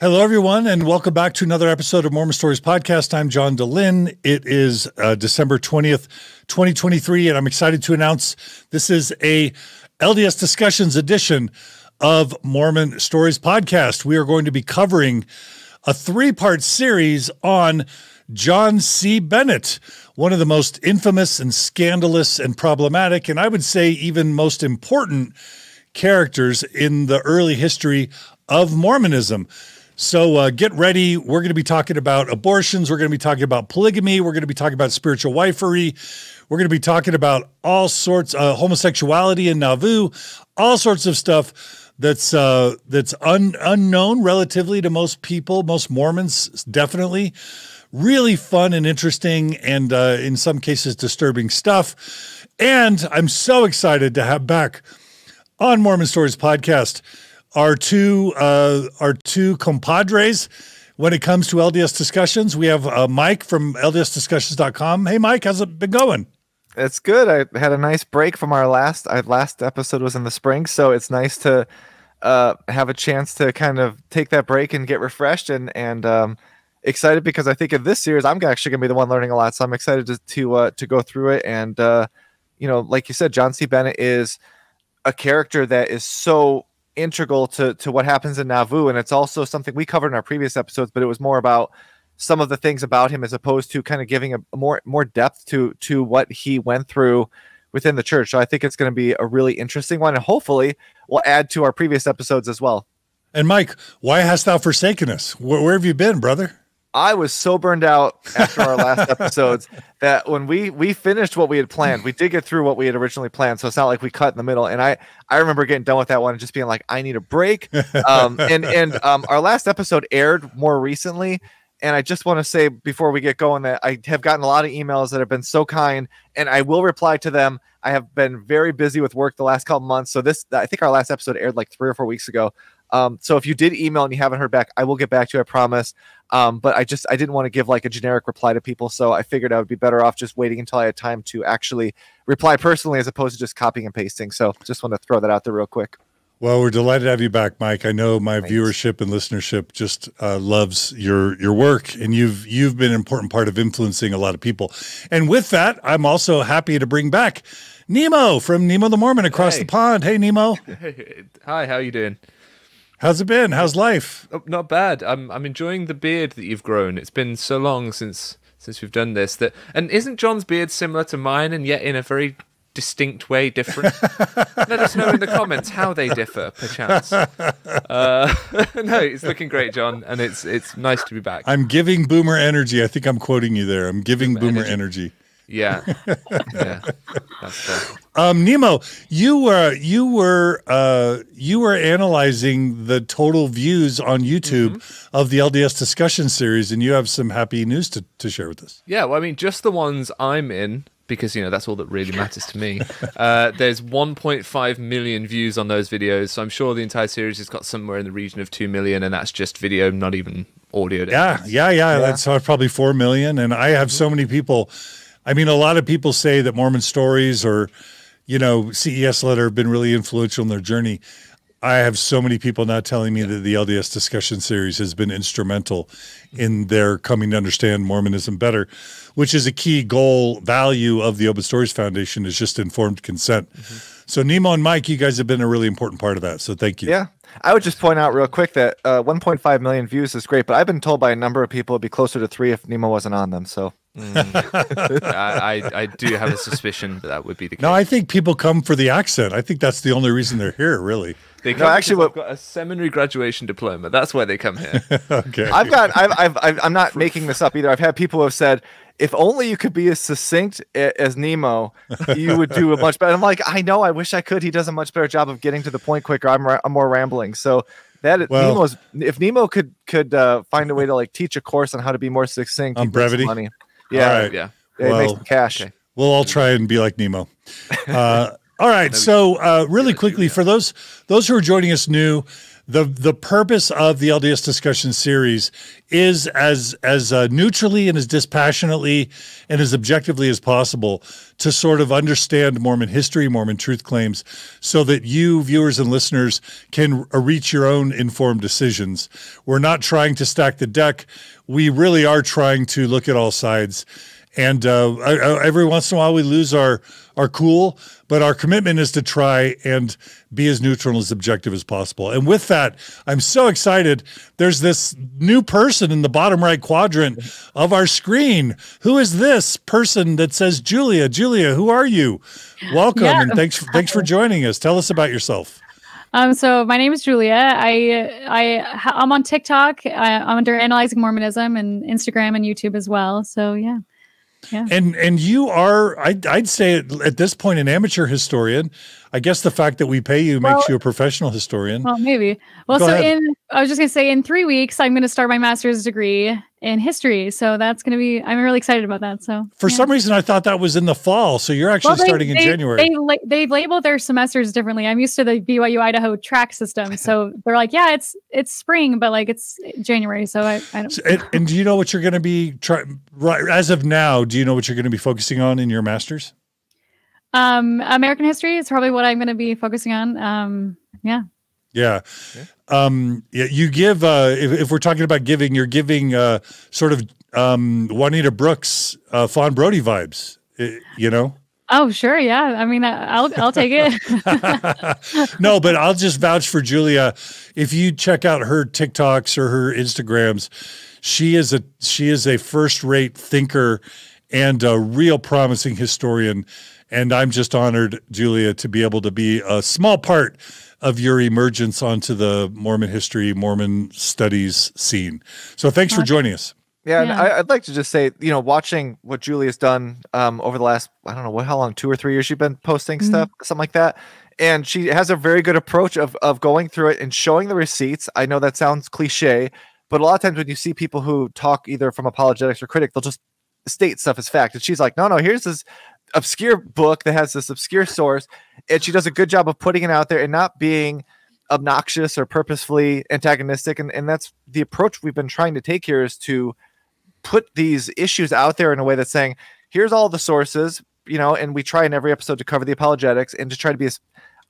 Hello, everyone, and welcome back to another episode of Mormon Stories Podcast. I'm John Dehlin. It is uh, December 20th, 2023, and I'm excited to announce this is a LDS Discussions edition of Mormon Stories Podcast. We are going to be covering a three part series on John C. Bennett, one of the most infamous and scandalous and problematic, and I would say even most important characters in the early history of Mormonism. So uh, get ready. We're going to be talking about abortions. We're going to be talking about polygamy. We're going to be talking about spiritual wifery. We're going to be talking about all sorts of uh, homosexuality in Nauvoo, all sorts of stuff that's uh, that's un- unknown relatively to most people, most Mormons, definitely. Really fun and interesting, and uh, in some cases disturbing stuff. And I'm so excited to have back on Mormon Stories podcast our two uh, our two compadres when it comes to LDS discussions. We have uh, Mike from LDSDiscussions.com. Hey, Mike, how's it been going? It's good. I had a nice break from our last. Our last episode was in the spring, so it's nice to uh, have a chance to kind of take that break and get refreshed and and um, excited because I think in this series I'm actually gonna be the one learning a lot. So I'm excited to to uh, to go through it. And uh, you know, like you said, John C. Bennett is a character that is so integral to to what happens in Nauvoo, and it's also something we covered in our previous episodes. But it was more about some of the things about him as opposed to kind of giving a, more more depth to to what he went through within the church. So I think it's going to be a really interesting one, and hopefully will add to our previous episodes as well. And Mike, why hast thou forsaken us? Where, where have you been, brother? I was so burned out after our last episodes that when we we finished what we had planned, we did get through what we had originally planned. So it's not like we cut in the middle. And I I remember getting done with that one and just being like, I need a break. Um, and and um, our last episode aired more recently. And I just want to say before we get going that I have gotten a lot of emails that have been so kind, and I will reply to them. I have been very busy with work the last couple months. So this, I think our last episode aired like three or four weeks ago. Um, so if you did email and you haven't heard back, I will get back to you. I promise. Um, but I just I didn't want to give like a generic reply to people, so I figured I would be better off just waiting until I had time to actually reply personally as opposed to just copying and pasting. So just want to throw that out there real quick. Well, we're delighted to have you back, Mike. I know my Thanks. viewership and listenership just uh, loves your your work, and you've you've been an important part of influencing a lot of people. And with that, I'm also happy to bring back Nemo from Nemo the Mormon across hey. the pond. Hey, Nemo. Hi, how you doing? How's it been? How's life? Oh, not bad. I'm I'm enjoying the beard that you've grown. It's been so long since since we've done this. That and isn't John's beard similar to mine, and yet in a very distinct way different? Let us know in the comments how they differ, perchance. Uh, no, it's looking great, John, and it's it's nice to be back. I'm giving boomer energy. I think I'm quoting you there. I'm giving boomer, boomer energy. energy. Yeah, yeah. That's Um, Nemo, you were you were uh, you were analyzing the total views on YouTube mm-hmm. of the LDS discussion series, and you have some happy news to, to share with us. Yeah, well, I mean, just the ones I'm in because you know that's all that really matters to me. Uh, there's 1.5 million views on those videos, so I'm sure the entire series has got somewhere in the region of two million, and that's just video, not even audio. Yeah, yeah, yeah, yeah. That's probably four million, and I have so many people I mean, a lot of people say that Mormon stories or, you know, CES letter have been really influential in their journey. I have so many people now telling me yeah. that the LDS discussion series has been instrumental in their coming to understand Mormonism better, which is a key goal value of the Open Stories Foundation is just informed consent. Mm-hmm. So Nemo and Mike, you guys have been a really important part of that. So thank you. Yeah. I would just point out real quick that uh, 1.5 million views is great, but I've been told by a number of people it'd be closer to three if Nemo wasn't on them. So mm. I, I, I do have a suspicion that that would be the case. No, I think people come for the accent. I think that's the only reason they're here, really. They come no, actually what, I've got a seminary graduation diploma. That's why they come here. okay. I've got I've, I've, I've I'm not making this up either. I've had people who have said if only you could be as succinct as Nemo, you would do a much better. I'm like, I know, I wish I could. He does a much better job of getting to the point quicker. I'm, I'm more rambling. So that well, Nemo's if Nemo could could uh, find a way to like teach a course on how to be more succinct, on brevity, money. Yeah, right. yeah, well, it makes cash. Okay. We'll all try and be like Nemo. Uh, All right. So, uh, really quickly, for those those who are joining us new, the the purpose of the LDS discussion series is as as uh, neutrally and as dispassionately and as objectively as possible to sort of understand Mormon history, Mormon truth claims, so that you viewers and listeners can uh, reach your own informed decisions. We're not trying to stack the deck. We really are trying to look at all sides and uh, every once in a while we lose our our cool but our commitment is to try and be as neutral and as objective as possible and with that i'm so excited there's this new person in the bottom right quadrant of our screen who is this person that says julia julia who are you welcome yeah. and thanks thanks for joining us tell us about yourself um, so my name is Julia. I I I'm on TikTok. I, I'm under Analyzing Mormonism and Instagram and YouTube as well. So yeah. And and you are I'd, I'd say at this point an amateur historian. I guess the fact that we pay you well, makes you a professional historian. Well, maybe. Well, Go so ahead. in I was just gonna say in three weeks I'm gonna start my master's degree in history. So that's gonna be I'm really excited about that. So for yeah. some reason I thought that was in the fall. So you're actually well, they, starting in they, January. They they label their semesters differently. I'm used to the BYU Idaho track system. So they're like, yeah, it's it's spring, but like it's January. So I, I don't so, and, and, do you know what you're gonna be trying right as of now, do you know what you're gonna be focusing on in your masters? Um, American history is probably what I'm going to be focusing on. Um, yeah. Yeah. Um, yeah. You give, uh, if, if, we're talking about giving, you're giving, uh, sort of, um, Juanita Brooks, uh, Fawn Brodie vibes, eh, you know? Oh, sure. Yeah. I mean, I'll, I'll take it. no, but I'll just vouch for Julia. If you check out her TikToks or her Instagrams, she is a, she is a first rate thinker and a real promising historian and I'm just honored, Julia, to be able to be a small part of your emergence onto the Mormon history, Mormon studies scene. So thanks for joining us. Yeah, yeah. and I, would like to just say, you know, watching what Julia's done um, over the last, I don't know what, how long, two or three years you've been posting mm-hmm. stuff, something like that. And she has a very good approach of of going through it and showing the receipts. I know that sounds cliche, but a lot of times when you see people who talk either from apologetics or critic, they'll just state stuff as fact. And she's like, no, no, here's this obscure book that has this obscure source, and she does a good job of putting it out there and not being obnoxious or purposefully antagonistic. And, and that's the approach we've been trying to take here is to put these issues out there in a way that's saying, here's all the sources, you know, and we try in every episode to cover the apologetics and to try to be as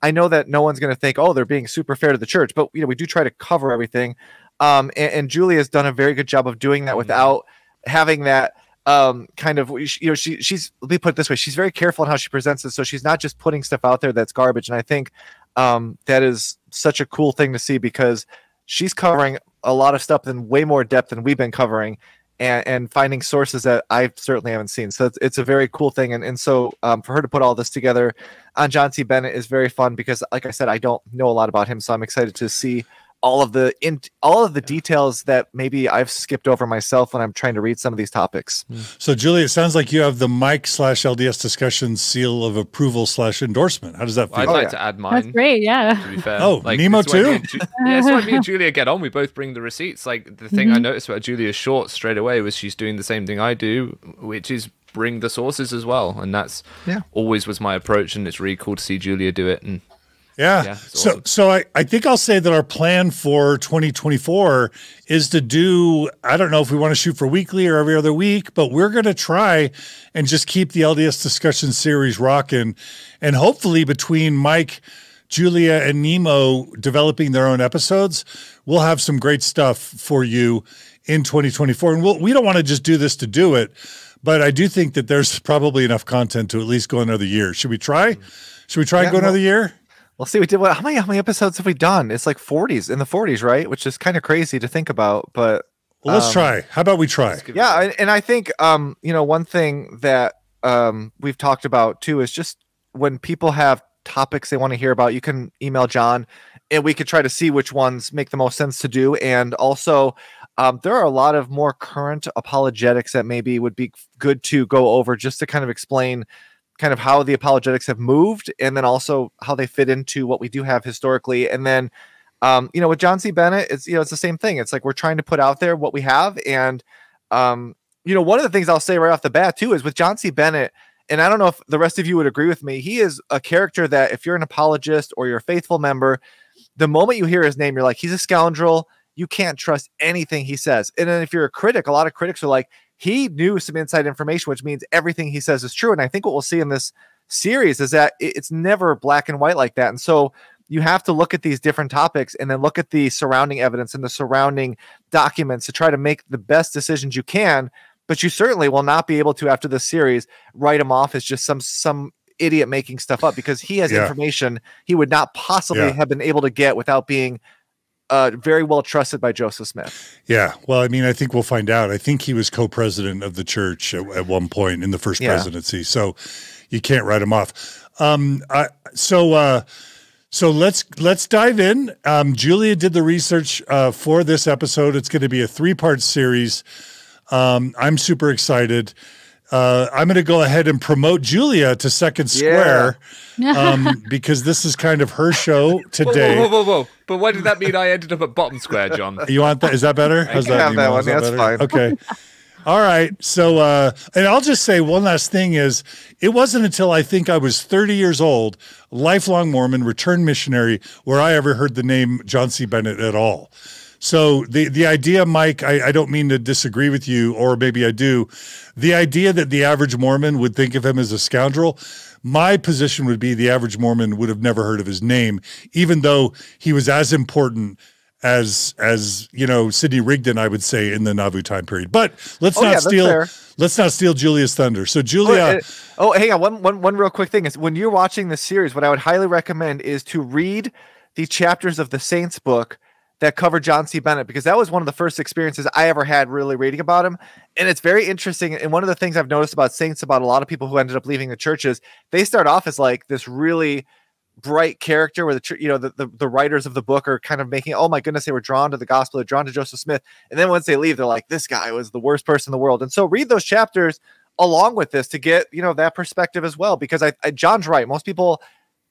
I know that no one's going to think, oh, they're being super fair to the church, but you know, we do try to cover everything. Um, and, and Julie has done a very good job of doing that mm-hmm. without having that um kind of you know she she's let me put it this way she's very careful in how she presents it so she's not just putting stuff out there that's garbage and i think um that is such a cool thing to see because she's covering a lot of stuff in way more depth than we've been covering and, and finding sources that I certainly haven't seen. So it's, it's a very cool thing. And, and so um, for her to put all this together on John C. Bennett is very fun because, like I said, I don't know a lot about him. So I'm excited to see all of the in all of the details that maybe I've skipped over myself when I'm trying to read some of these topics. Hmm. So, Julie, it sounds like you have the Mike slash LDS discussion seal of approval slash endorsement. How does that feel? I'd oh, like yeah. to add mine. That's great. Yeah. To be fair. Oh, like, Nemo too. Ju- yeah, so me and Julia get on. We both bring the receipts. Like the thing mm-hmm. I noticed about Julia's short straight away was she's doing the same thing I do, which is bring the sources as well, and that's yeah. always was my approach. And it's really cool to see Julia do it and yeah. yeah so awesome. so I, I think I'll say that our plan for 2024 is to do I don't know if we want to shoot for weekly or every other week, but we're going to try and just keep the LDS discussion series rocking and hopefully between Mike Julia and Nemo developing their own episodes, we'll have some great stuff for you in 2024. And we'll, we don't want to just do this to do it, but I do think that there's probably enough content to at least go another year. Should we try? Mm. Should we try yeah, and go well, another year? Let's see. We did what? How many? How many episodes have we done? It's like 40s in the 40s, right? Which is kind of crazy to think about. But well, let's um, try. How about we try? Yeah, and I think um, you know, one thing that um we've talked about too is just when people have topics they want to hear about, you can email John, and we could try to see which ones make the most sense to do. And also, um, there are a lot of more current apologetics that maybe would be good to go over just to kind of explain kind of how the apologetics have moved and then also how they fit into what we do have historically and then um, you know with john c bennett it's you know it's the same thing it's like we're trying to put out there what we have and um, you know one of the things i'll say right off the bat too is with john c bennett and I don't know if the rest of you would agree with me. He is a character that if you're an apologist or you're a faithful member, the moment you hear his name, you're like, he's a scoundrel. You can't trust anything he says. And then if you're a critic, a lot of critics are like, he knew some inside information, which means everything he says is true. And I think what we'll see in this series is that it's never black and white like that. And so you have to look at these different topics and then look at the surrounding evidence and the surrounding documents to try to make the best decisions you can. But you certainly will not be able to, after this series, write him off as just some some idiot making stuff up because he has yeah. information he would not possibly yeah. have been able to get without being uh, very well trusted by Joseph Smith. Yeah. Well, I mean, I think we'll find out. I think he was co president of the church at, at, one point in the first yeah. presidency. So you can't write him off. Um, I, so, uh, so let's let's dive in. Um, Julia did the research uh, for this episode. It's going to be a three part series. Um, I'm super excited. Uh, I'm going to go ahead and promote Julia to Second Square yeah. um, because this is kind of her show today. Whoa, whoa, whoa, whoa, But why did that mean I ended up at Bottom Square, John? You want that? Is that better? How's that? Have that one. That That's better? fine. Okay. All right. So, uh, and I'll just say one last thing is it wasn't until I think I was 30 years old, lifelong Mormon, returned missionary, where I ever heard the name John C. Bennett at all. So the the idea, Mike, I, I don't mean to disagree with you, or maybe I do. The idea that the average Mormon would think of him as a scoundrel, my position would be the average Mormon would have never heard of his name, even though he was as important as as you know Sidney Rigdon, I would say in the Nauvoo time period. But let's oh, not yeah, steal let's not steal Julia's thunder. So Julia, oh, uh, oh, hang on, one one one real quick thing is when you're watching the series, what I would highly recommend is to read the chapters of the Saints book that covered John C. Bennett because that was one of the first experiences I ever had really reading about him. And it's very interesting. And one of the things I've noticed about saints, about a lot of people who ended up leaving the churches, they start off as like this really bright character where the you know the, the, the writers of the book are kind of making oh my goodness they were drawn to the gospel they're drawn to joseph smith and then once they leave they're like this guy was the worst person in the world and so read those chapters along with this to get you know that perspective as well because I, I john's right most people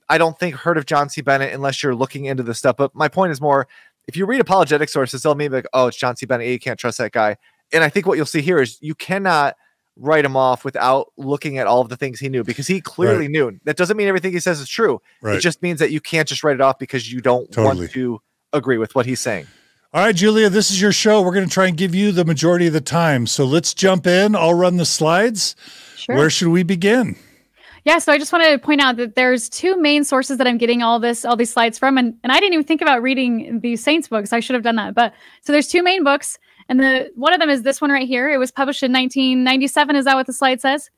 i don't think heard of john c bennett unless you're looking into this stuff but my point is more if you read apologetic sources, they'll maybe like, oh, it's John C. Bennett. You can't trust that guy. And I think what you'll see here is you cannot write him off without looking at all of the things he knew because he clearly right. knew. That doesn't mean everything he says is true. Right. It just means that you can't just write it off because you don't totally. want to agree with what he's saying. All right, Julia, this is your show. We're going to try and give you the majority of the time. So let's jump in. I'll run the slides. Sure. Where should we begin? Yeah, so I just want to point out that there's two main sources that I'm getting all this all these slides from and and I didn't even think about reading these Saints books. I should have done that. But so there's two main books and the one of them is this one right here. It was published in 1997 is that what the slide says?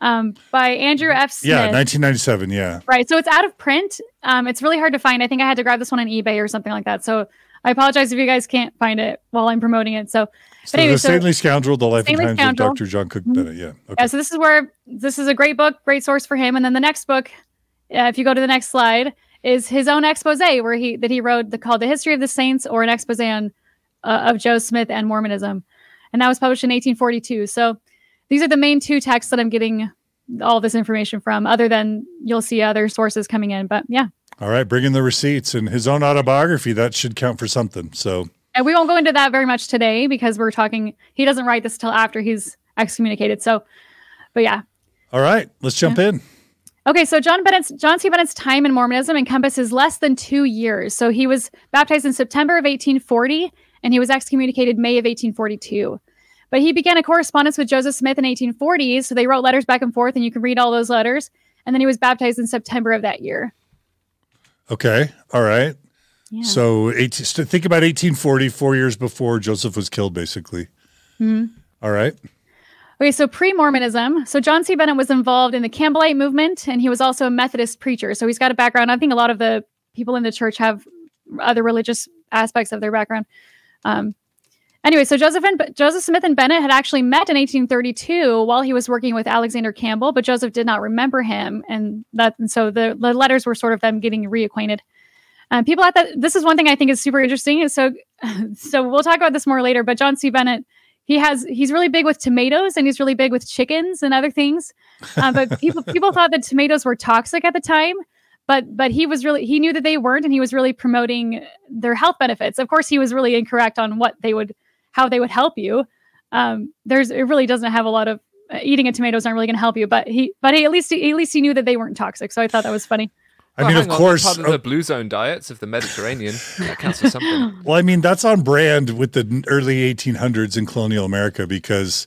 Um, by Andrew F. Smith. Yeah, 1997, yeah. Right. So it's out of print. Um, it's really hard to find. I think I had to grab this one on eBay or something like that. So I apologize if you guys can't find it while I'm promoting it. So so anyway, the so Saintly Scoundrel, The Life and Times Scoundrel. of Dr. John Cook mm-hmm. Bennett. Yeah. Okay. Yeah. So this is where this is a great book, great source for him. And then the next book, uh, if you go to the next slide, is his own expose where he that he wrote the, called "The History of the Saints" or an expose on uh, of Joe Smith and Mormonism, and that was published in 1842. So these are the main two texts that I'm getting all this information from. Other than you'll see other sources coming in, but yeah. All right, bring in the receipts and his own autobiography. That should count for something. So and we won't go into that very much today because we're talking. He doesn't write this till after he's excommunicated. So, but yeah. All right, let's jump yeah. in. Okay, so John Bennett's John C. Bennett's time in Mormonism encompasses less than two years. So he was baptized in September of 1840, and he was excommunicated May of 1842. But he began a correspondence with Joseph Smith in 1840s. So they wrote letters back and forth, and you can read all those letters. And then he was baptized in September of that year. Okay, all right. So 18, think about 1840, four years before Joseph was killed, basically. Mm-hmm. All right. Okay, so pre Mormonism. So John C. Bennett was involved in the Campbellite movement, and he was also a Methodist preacher. So he's got a background. I think a lot of the people in the church have other religious aspects of their background. Um, anyway, so Joseph and Joseph Smith and Bennett had actually met in 1832 while he was working with Alexander Campbell, but Joseph did not remember him, and that and so the, the letters were sort of them getting reacquainted. Uh, people at that. This is one thing I think is super interesting. So, so we'll talk about this more later. But John C. Bennett, he has he's really big with tomatoes and he's really big with chickens and other things. Uh, but people people thought that tomatoes were toxic at the time. But but he was really he knew that they weren't, and he was really promoting their health benefits. Of course, he was really incorrect on what they would how they would help you. Um, there's it really doesn't have a lot of uh, eating a tomato is not really going to help you. But he, but he at least he, at least he knew that they weren't toxic. So I thought that was funny. I mean, of on, course. part of uh, the blue zone diets of the Mediterranean that counts for something. Well, I mean, that's on brand with the early 1800s in colonial America because,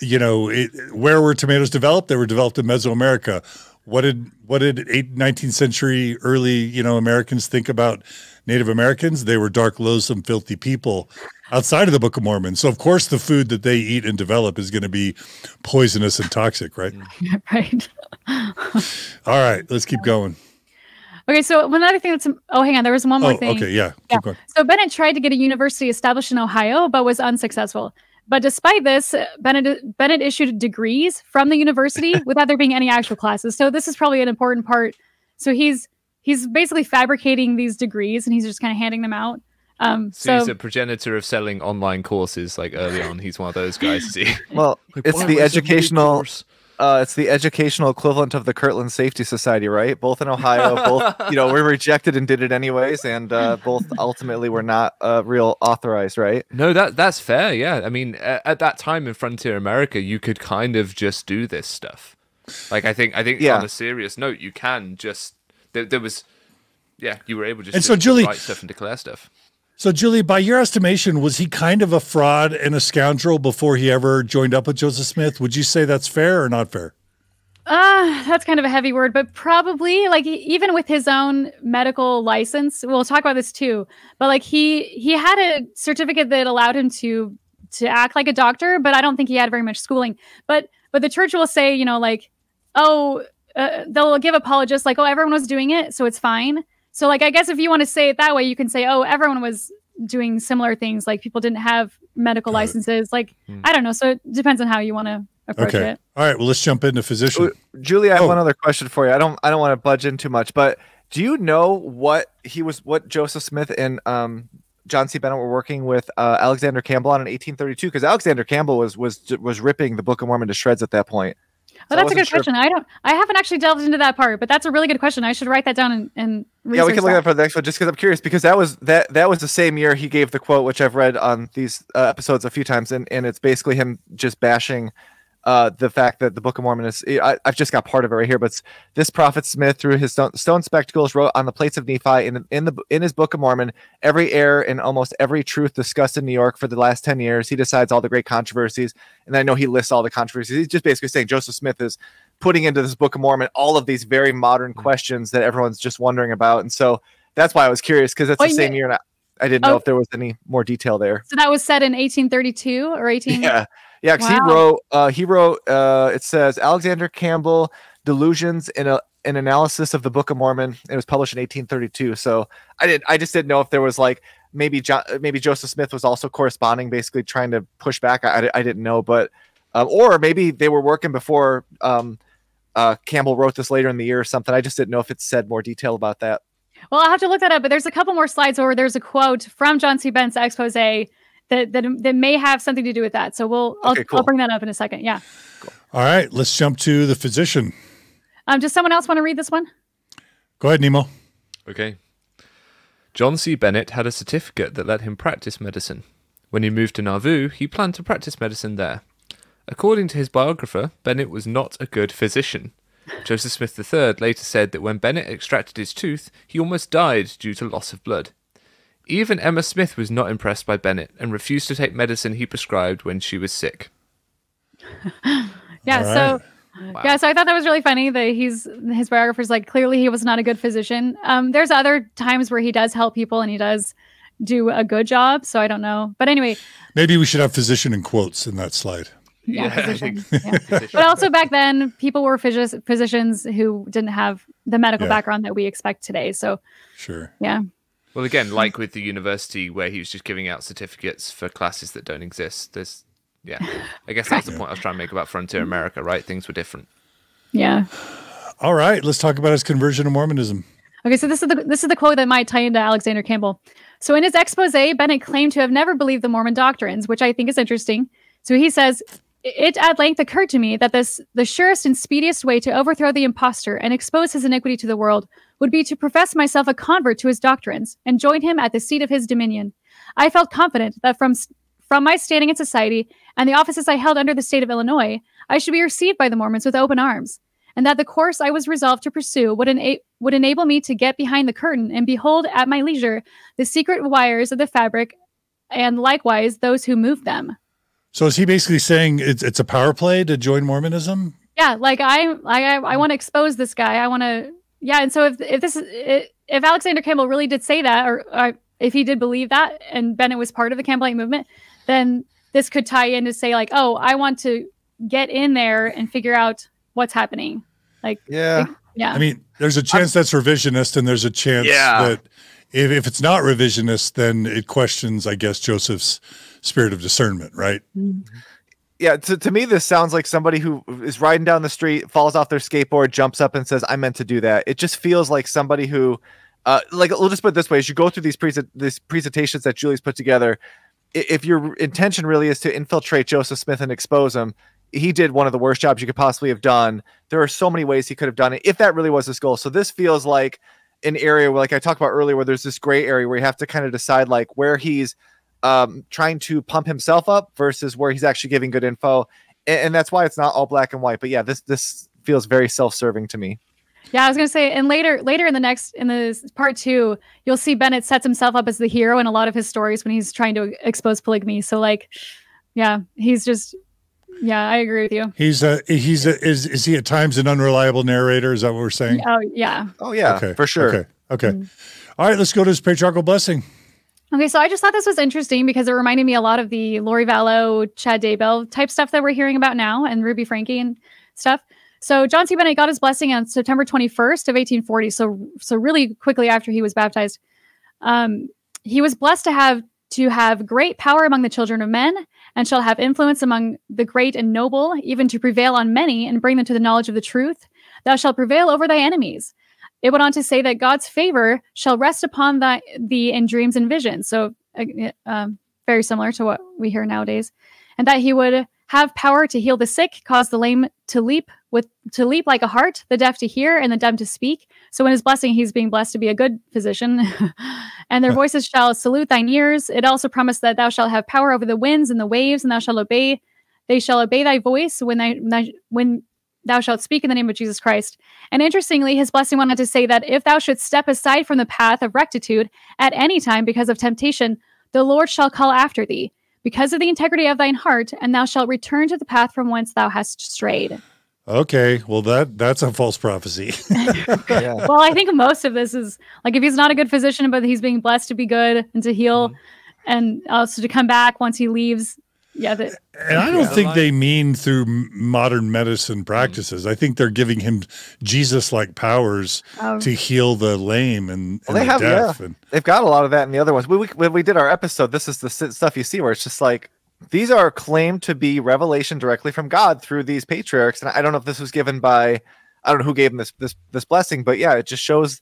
you know, it, where were tomatoes developed? They were developed in Mesoamerica. What did what did eight, 19th century early you know Americans think about Native Americans? They were dark, loathsome, filthy people outside of the Book of Mormon. So of course, the food that they eat and develop is going to be poisonous and toxic, right? right. All right, let's keep going. Okay. So one other thing that's oh, hang on. There was one more Oh, thing. okay, yeah, Yeah. keep going. So Bennett tried to get a university established in Ohio, but was unsuccessful. But despite this, uh, Bennett Bennett issued degrees from the university without there being any actual classes. So this is probably an important part. So he's he's basically fabricating these degrees and he's just kind of handing them out. Um, So, so he's a progenitor of selling online courses. Like early on, he's one of those guys. Is he? Well, Like, it's the was a new educational course?" Uh it's the educational equivalent of the Kirtland Safety Society, right? Both in Ohio, both you know, were rejected and did it anyways, and uh, both ultimately were not uh, real authorized, right? No, that that's fair. Yeah, I mean, uh, at that time in Frontier America, you could kind of just do this stuff. Like, I think, I think, Yeah. on a serious note, you can just there, there was, yeah, you were able just And to so, Julie- write stuff and declare stuff. So, Julie, by your estimation, was he kind of a fraud and a scoundrel before he ever joined up with Joseph Smith? Would you say that's fair or not fair? Uh, that's kind of a heavy word, but probably like even with his own medical license, we'll talk about this too. But like he he had a certificate that allowed him to to act like a doctor, but I don't think he had very much schooling. But but the church will say, you know, like, oh, uh, they'll give apologists like, oh, everyone was doing it, so it's fine. So like I guess if you want to say it that way, you can say, oh, everyone was doing similar things. Like people didn't have medical Got it. licenses. Like Hmm. I don't know. So it depends on how you want to approach Okay. it. All right. Well, let's jump into physician. Julie, I have Oh. one other question for you. I don't I don't want to budge in too much, but do you know what he was what Joseph Smith and um John C. Bennett were working with uh, Alexander Campbell on in 1832 because Alexander Campbell was was was ripping the Book of Mormon to shreds at that point. Oh, So that's a good sure question. I don't. I haven't actually delved into that part, but that's a really good question. I should write that down and, and Yeah, we can look that. at it for the next one just because I'm curious because that was that that was the same year he gave the quote, which I've read on these uh, episodes a few times, and and it's basically him just bashing uh, the fact that the Book of Mormon is. I, I've just got part of it right here, but this prophet Smith, through his stone, stone spectacles, wrote on the plates of Nephi in the, in the in his Book of Mormon every error and almost every truth discussed in New York for the last ten years. He decides all the great controversies, and I know he lists all the controversies. He's just basically saying Joseph Smith is putting into this Book of Mormon all of these very modern questions that everyone's just wondering about, and so that's why I was curious because it's Oh, the same year, and I, I didn't know Oh. if there was any more detail there. So that was set in 1832 or 18. Yeah, yeah. Because he wrote, uh, he wrote. Uh, it says Alexander Campbell delusions in a an analysis of the Book of Mormon. It was published in 1832. So I did. I just didn't know if there was like maybe John, maybe Joseph Smith was also corresponding, basically trying to push back. I, I, I didn't know, but um, or maybe they were working before um, uh, Campbell wrote this later in the year or something. I just didn't know if it said more detail about that. Well, I'll have to look that up, but there's a couple more slides where there's a quote from John C. Ben's expose that, that that may have something to do with that. So we'll I'll, Okay, cool. I'll bring that up in a second. Yeah. All right. Let's jump to the physician. Um, does someone else want to read this one? Go ahead, Nemo. Okay. John C. Bennett had a certificate that let him practice medicine. When he moved to Nauvoo, he planned to practice medicine there. According to his biographer, Bennett was not a good physician. Joseph Smith III later said that when Bennett extracted his tooth, he almost died due to loss of blood. Even Emma Smith was not impressed by Bennett and refused to take medicine he prescribed when she was sick. Yeah. All So. Wow. Yeah, so I thought that was really funny that he's his biographer's like clearly he was not a good physician. Um, there's other times where he does help people and he does do a good job. So I don't know, but anyway, Maybe we should have physician in quotes in that slide. yeah, Yeah, physician. yeah. But also back then, people were physi- physicians who didn't have the medical Yeah. background that we expect today. So Sure. yeah, Well, again, like with the university where he was just giving out certificates for classes that don't exist, there's, yeah, I guess that's the point I was trying to make about Frontier America, right? Things were different. yeah. All right. Let's talk about his conversion to Mormonism. Okay, so this is the this is the quote that might tie into Alexander Campbell. So in his expose, Bennett claimed to have never believed the Mormon doctrines, which I think is interesting. So he says, "It at length occurred to me that this the surest and speediest way to overthrow the impostor and expose his iniquity to the world would be to profess myself a convert to his doctrines and join him at the seat of his dominion. I felt confident that from from my standing in society and the offices I held under the state of Illinois, I should be received by the Mormons with open arms, and that the course I was resolved to pursue would, ena- would enable me to get behind the curtain and behold at my leisure the secret wires of the fabric and likewise those who move them. So is he basically saying it's it's a power play to join Mormonism? Yeah, like I I I, I want to expose this guy. I want to yeah, and so if if this if Alexander Campbell really did say that, or, or if he did believe that, and Bennett was part of the Campbellite movement, then this could tie in to say like, oh, I want to get in there and figure out what's happening. Like, Yeah. yeah, I mean, there's a um, chance that's revisionist, and there's a chance Yeah. that if, if it's not revisionist, then it questions, I guess, Joseph's spirit of discernment, right? Mm-hmm. Yeah to, to me this sounds like somebody who is riding down the street falls off their skateboard jumps up and says i meant to do that. It just feels like somebody who uh, like we'll just put it this way as you go through these, prese- these presentations that julie's put together if your intention really is to infiltrate joseph smith and expose him he did one of the worst jobs you could possibly have done. There are so many ways he could have done it if that really was his goal. So this feels like an area where like i talked about earlier where there's this gray area where you have to kind of decide like where he's um, trying to pump himself up versus where he's actually giving good info, and, and that's why it's not all black and white. But yeah, this this feels very self-serving to me. yeah. I was gonna say, and later later in the next in the part two, you'll see Bennett sets himself up as the hero in a lot of his stories when he's trying to expose polygamy. So like, yeah, he's just yeah, I agree with you. He's a he's a, is is he at times an unreliable narrator? Is that what we're saying? Oh yeah. Oh yeah, okay, for sure. Okay, okay. Mm. All right, let's go to his patriarchal blessing. Okay, so I just thought this was interesting because it reminded me a lot of the Lori Vallow, Chad Daybell type stuff that we're hearing about now and Ruby Franke and stuff. So John C. Bennett got his blessing on September 21st of 1840. So so really quickly after he was baptized. Um, he was blessed to have to have great power among the children of men and shall have influence among the great and noble, even to prevail on many and bring them to the knowledge of the truth. Thou shalt prevail over thy enemies. It went on to say that God's favor shall rest upon thy, thee in dreams and visions. So, uh, um, very similar to what we hear nowadays, and that he would have power to heal the sick, cause the lame to leap with to leap like a hart, the deaf to hear, and the dumb to speak. So, in his blessing, he's being blessed to be a good physician. and their voices shall salute thine ears. It also promised that thou shalt have power over the winds and the waves, and thou shalt obey. They shall obey thy voice when thy when thou shalt speak in the name of Jesus Christ. And interestingly, his blessing went on to say that if thou shouldst step aside from the path of rectitude at any time because of temptation, the Lord shall call after thee, because of the integrity of thine heart, and thou shalt return to the path from whence thou hast strayed. Okay, well that that's a false prophecy. Yeah. Well, I think most of this is like if he's not a good physician, but he's being blessed to be good and to heal, mm-hmm. and also to come back once he leaves. Yeah, that, And I don't Yeah. think they mean through modern medicine practices. I think they're giving him Jesus-like powers um, to heal the lame and, Well, they the have, deaf. yeah. And They've got a lot of that in the other ones. We, we, when we did our episode, this is the stuff you see where it's just like these are claimed to be revelation directly from God through these patriarchs. And I don't know if this was given by, I don't know who gave him this this this blessing, but yeah, it just shows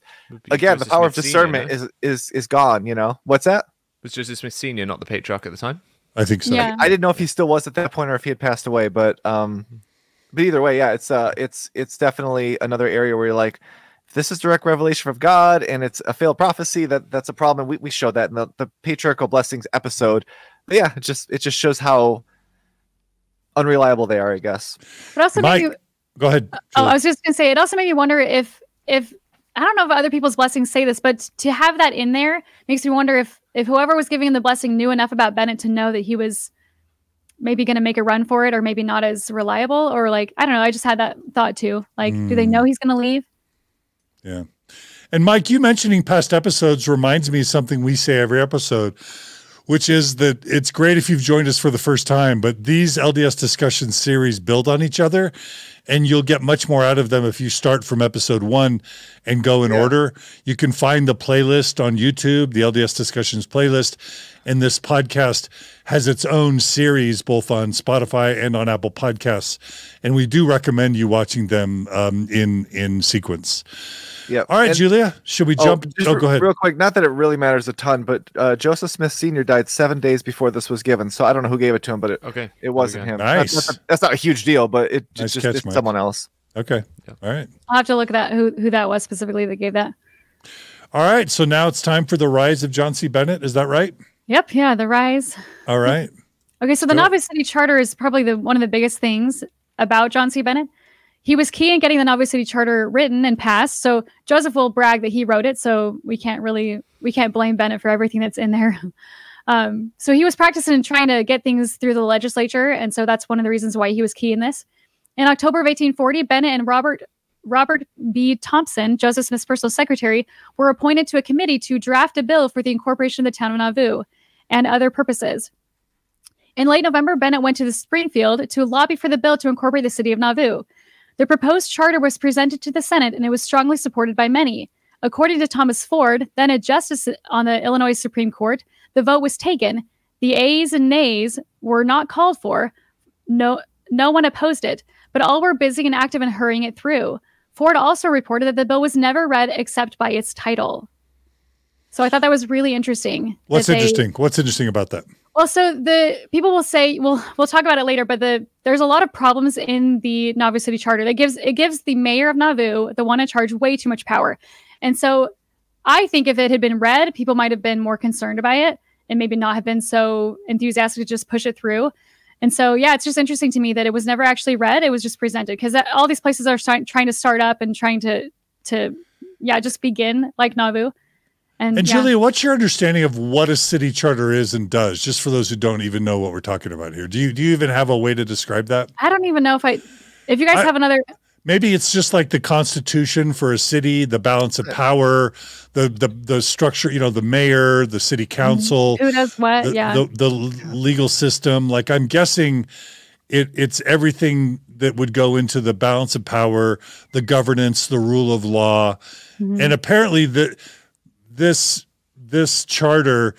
again the power of Smith Senior, discernment is is is gone. You know what's that? was Joseph Smith Senior not the patriarch at the time? I think so. Yeah. I didn't know if he still was at that point or if he had passed away, but um, but either way, yeah, it's uh, it's it's definitely another area where you're like, this is direct revelation from God and it's a failed prophecy. That that's a problem. We we showed that in the, the patriarchal blessings episode. But yeah, it just it just shows how unreliable they are. I guess. but also Mike, made me, Go ahead. Oh, I was just gonna say it also made me wonder if if I don't know if other people's blessings say this, but to have that in there makes me wonder if if whoever was giving him the blessing knew enough about Bennett to know that he was maybe going to make a run for it or maybe not as reliable or like I don't know. I just had that thought too. Like, do they Mm. know he's going to leave? Yeah. And Mike, you mentioning past episodes reminds me of something we say every episode, which is that it's great if you've joined us for the first time, but these LDS discussion series build on each other and you'll get much more out of them if you start from episode one and go in Yeah. order. You can find the playlist on YouTube, the LDS discussions playlist. And this podcast has its own series both on Spotify and on Apple Podcasts. And we do recommend you watching them um, in in sequence. Yeah. All right, And- Julia, should we Oh, jump? just Oh, go ahead. Real quick, not that it really matters a ton, but uh, Joseph Smith Sr. died seven days before this was given. So I don't know who gave it to him, but it, Okay. it wasn't we go. him. That's- Nice. That's, that's not a huge deal, but it Nice just catch, it's Mike. someone else. Okay. Yeah. All right. I'll have to look at that who who that was specifically that gave that. All right. So now it's time for the rise of John C. Bennett. Is that right? Yep, yeah, the rise. All right. Okay, so the Go. Nauvoo City Charter is probably the one of the biggest things about John C. Bennett. He was key in getting the Nauvoo City Charter written and passed. So Joseph will brag that he wrote it. So we can't really we can't blame Bennett for everything that's in there. Um, so he was practicing and trying to get things through the legislature, and so that's one of the reasons why he was key in this. In October of 1840, Bennett and Robert Robert B. Thompson, Joseph Smith's personal secretary, were appointed to a committee to draft a bill for the incorporation of the town of Nauvoo and other purposes. In late November, Bennett went to the Springfield to lobby for the bill to incorporate the city of Nauvoo. The proposed charter was presented to the Senate and it was strongly supported by many. According to Thomas Ford, then a justice on the Illinois Supreme Court, the vote was taken. The ayes and nays were not called for. No, no one opposed it, but all were busy and active in hurrying it through. Ford also reported that the bill was never read except by its title. So I thought that was really interesting. What's that they- interesting? What's interesting about that? Well, so the people will say, well, we'll talk about it later, but the there's a lot of problems in the Nauvoo City Charter that gives it gives the mayor of Nauvoo, the one in charge, way too much power. And so I think if it had been read, people might have been more concerned by it and maybe not have been so enthusiastic to just push it through. And so, yeah, it's just interesting to me that it was never actually read; it was just presented because all these places are start, trying to start up and trying to to yeah just begin like Nauvoo. And, And yeah. Julia, what's your understanding of what a city charter is and does? Just for those who don't even know what we're talking about here, do you do you even have a way to describe that? I don't even know if I. If you guys I- have another, Maybe it's just like the constitution for a city, the balance of power, the the the structure. You know, the mayor, the city council, who does what? the, yeah. the, the legal system. Like I'm guessing, it it's everything that would go into the balance of power, the governance, the rule of law, Mm-hmm. and apparently the this this charter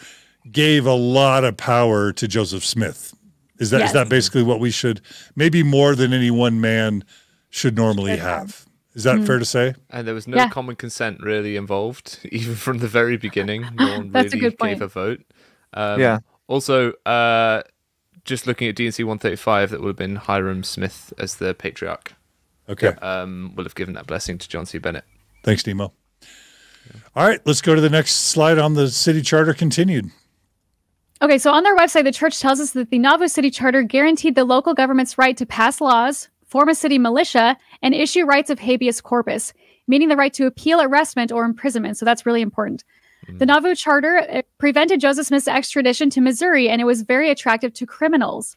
gave a lot of power to Joseph Smith. Is that is Yes. that basically what we should maybe more than any one man should normally have? Is that fair to say? And there was no Yeah. common consent really involved, even from the very beginning. No one That's a really good gave point. a vote. Um, Yeah. Also, uh, just looking at D&C 135, that would have been Hyrum Smith as the patriarch. Okay. Um, would have given that blessing to John C. Bennett. Thanks, Nemo. All right, let's go to the next slide on the city charter continued. Okay, so on their website, the church tells us that the Nauvoo City Charter guaranteed the local government's right to pass laws, form a city militia, and issue rights of habeas corpus, meaning the right to appeal arrestment or imprisonment. So that's really important. The Nauvoo Charter uh, prevented Joseph Smith's extradition to Missouri, and it was very attractive to criminals.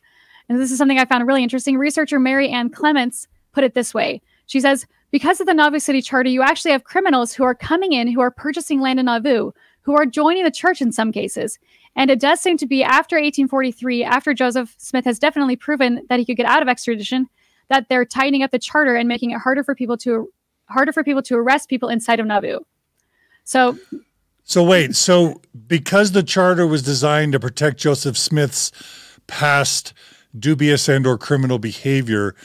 And this is something I found really interesting. Researcher Mary Ann Clements put it this way She says, Because of the Nauvoo City Charter, you actually have criminals who are coming in who are purchasing land in Nauvoo, who are joining the church in some cases. And it does seem to be after 1843, after Joseph Smith has definitely proven that he could get out of extradition, that they're tightening up the charter and making it harder for people to harder for people to arrest people inside of Nauvoo. So So wait, so because the charter was designed to protect Joseph Smith's past dubious and or criminal behavior,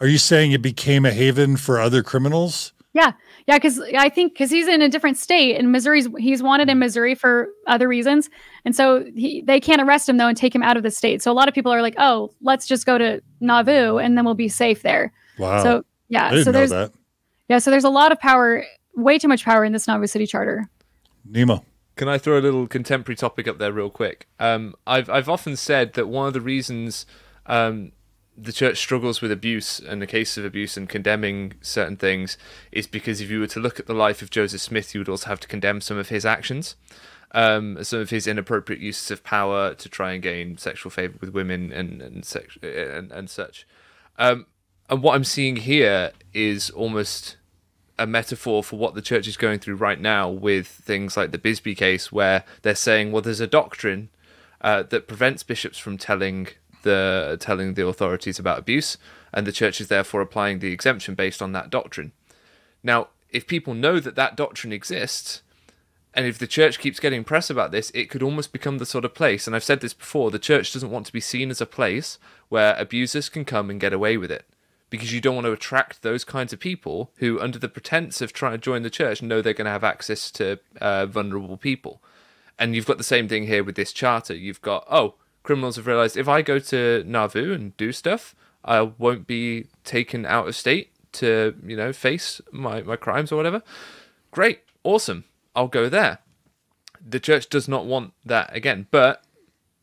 are you saying it became a haven for other criminals? Yeah, yeah, because I think because he's in a different state, and Missouri's he's wanted in Missouri for other reasons, and so he, they can't arrest him though and take him out of the state. So a lot of people are like, "Oh, let's just go to Nauvoo, and then we'll be safe there." Wow. So I yeah, didn't so know there's that. yeah, so there's a lot of power, way too much power in this Nauvoo City Charter. Nemo. Can I throw a little contemporary topic up there real quick? Um, I've I've often said that one of the reasons um, the church struggles with abuse and the case of abuse and condemning certain things is because if you were to look at the life of Joseph Smith, you would also have to condemn some of his actions, um, some of his inappropriate uses of power to try and gain sexual favor with women and and sex and, and such. Um, and what I'm seeing here is almost a metaphor for what the church is going through right now with things like the Bisbee case, where they're saying, well, there's a doctrine uh, that prevents bishops from telling the telling the authorities about abuse, and the church is therefore applying the exemption based on that doctrine. Now, if people know that that doctrine exists, and if the church keeps getting press about this, it could almost become the sort of place, and I've said this before, the church doesn't want to be seen as a place where abusers can come and get away with it. Because you don't want to attract those kinds of people who, under the pretense of trying to join the church, know they're going to have access to uh, vulnerable people. And you've got the same thing here with this charter. You've got, oh, criminals have realized if I go to Nauvoo and do stuff, I won't be taken out of state to, you know, face my, my crimes or whatever. Great, awesome. I'll go there. The church does not want that again, but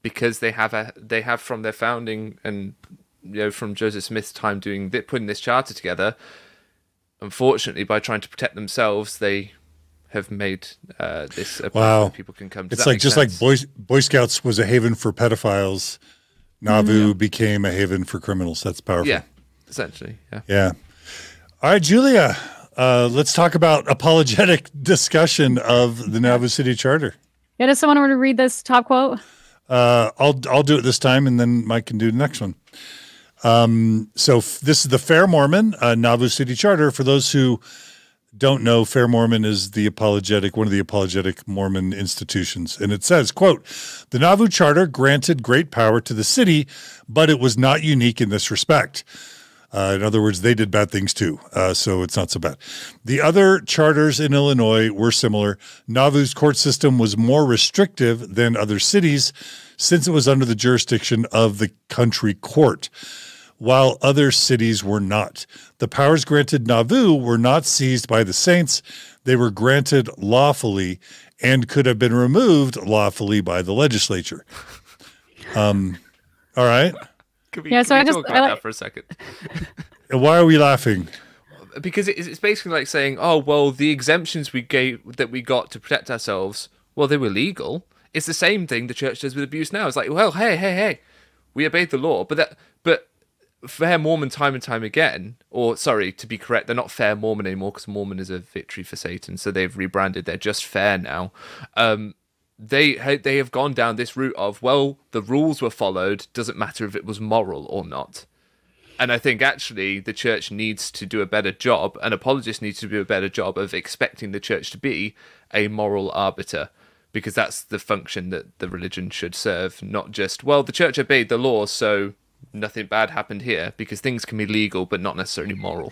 because they have a they have from their founding and you know from Joseph Smith's time doing putting this charter together. Unfortunately, by trying to protect themselves, they have made uh, this a place Wow. people can come. Does It's like just sense? like Boy, Boy Scouts was a haven for pedophiles. Nauvoo became a haven for criminals. That's powerful. yeah, essentially, yeah. Yeah. All right, Julia. Uh, let's talk about apologetic discussion of the Nauvoo City Charter. Yeah, does someone want to read this top quote? Uh, I'll I'll do it this time, and then Mike can do the next one. Um, so f- this is the Fair Mormon uh, Nauvoo City Charter. For those who don't know, Fair Mormon is the apologetic one of the apologetic Mormon institutions, and it says, "quote The Nauvoo Charter granted great power to the city, but it was not unique in this respect." Uh, in other words, they did bad things too, uh, so it's not so bad. The other charters in Illinois were similar. Nauvoo's court system was more restrictive than other cities since it was under the jurisdiction of the country court, while other cities were not. The powers granted Nauvoo were not seized by the saints, they were granted lawfully and could have been removed lawfully by the legislature. Um, all right. Can we, Yeah, can so we I just- talk I like- that for a second? Why are we laughing? because it's basically like saying, "Oh, well, the exemptions we gave that we got to protect ourselves, well, they were legal." It's the same thing the church does with abuse now. It's like, well, hey, hey, hey, we obeyed the law, but that, but fair Mormon time and time again, or sorry, to be correct, they're not fair Mormon anymore because Mormon is a victory for Satan, so they've rebranded. They're just fair now. Um, they they have gone down this route of well, the rules were followed. Doesn't matter if it was moral or not. And I think actually the church needs to do a better job, and apologists need to do a better job of expecting the church to be a moral arbiter, because that's the function that the religion should serve, not just, well, the church obeyed the law, so nothing bad happened here, because things can be legal but not necessarily moral.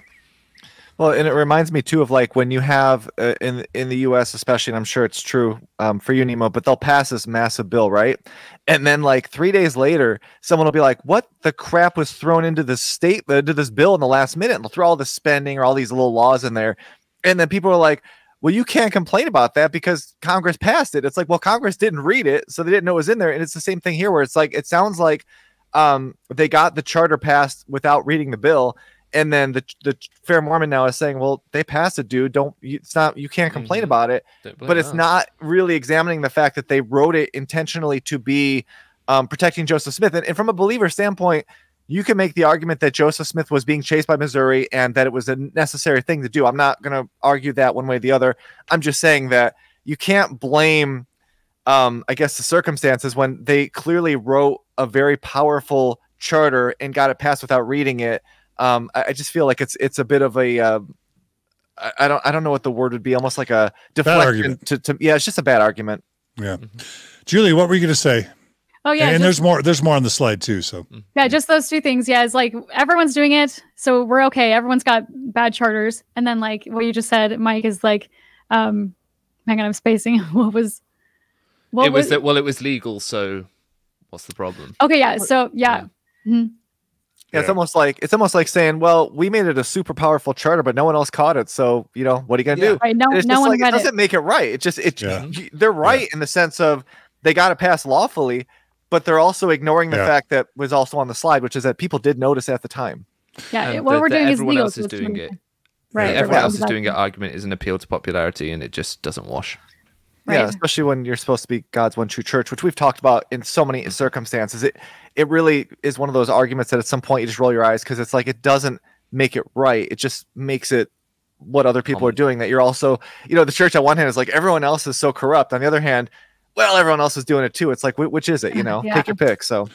Well, and it reminds me too of like when you have uh, in in the U.S. especially, and I'm sure it's true um, for you, Nemo. But they'll pass this massive bill, right? And then like three days later, someone will be like, "What the crap was thrown into this state into this bill in the last minute?" And they'll throw all this spending or all these little laws in there, and then people are like, "Well, you can't complain about that because Congress passed it." It's like, well, Congress didn't read it, so they didn't know it was in there. And it's the same thing here, where it's like it sounds like um, they got the charter passed without reading the bill and then the the fair Mormon now is saying, well, they passed it, dude. Don't you, it's not you can't complain Mhm. about it. But it's us. not really examining the fact that they wrote it intentionally to be um, protecting Joseph Smith. And, and from a believer standpoint, you can make the argument that Joseph Smith was being chased by Missouri and that it was a necessary thing to do. I'm not going to argue that one way or the other. I'm just saying that you can't blame, um, I guess, the circumstances when they clearly wrote a very powerful charter and got it passed without reading it. Um, I, I just feel like it's it's a bit of a uh, I, I don't I don't know what the word would be. Almost like a deflection argument. to, to yeah, it's just a bad argument. Yeah. Julie, what were you going to say? Oh yeah, and just- there's more. There's more on the slide too. So Yeah, just those two things. Yeah, it's like everyone's doing it, so we're okay. Everyone's got bad charters, and then like what you just said, Mike is like, um, hang on, I'm spacing. what was? What it was that well, it was legal, so what's the problem? Okay, yeah. So yeah, Mhm. Yeah, it's almost like it's almost like saying, "Well, we made it a super powerful charter, but no one else caught it. So you know, what are you gonna Yeah. do?" right. No, no one like it doesn't it. make it right. It just it Yeah. they're right in the sense of they got to pass lawfully, but they're also ignoring the Yeah. fact that was also on the slide, which is that people did notice at the time. Yeah, And what that- we're that doing is everyone legal. else is doing it. Right. Yeah, everyone right, else is doing it. Argument is an appeal to popularity, and it just doesn't wash. Yeah, especially when you're supposed to be God's one true church, which we've talked about in so many Mm-hmm. circumstances. It it really is one of those arguments that at some point you just roll your eyes because it's like it doesn't make it right. It just makes it what other people are doing. That you're also, you know, the church on one hand is like everyone else is so corrupt. On the other hand, well, everyone else is doing it too. It's like which is it? You know, Yeah. take your pick. So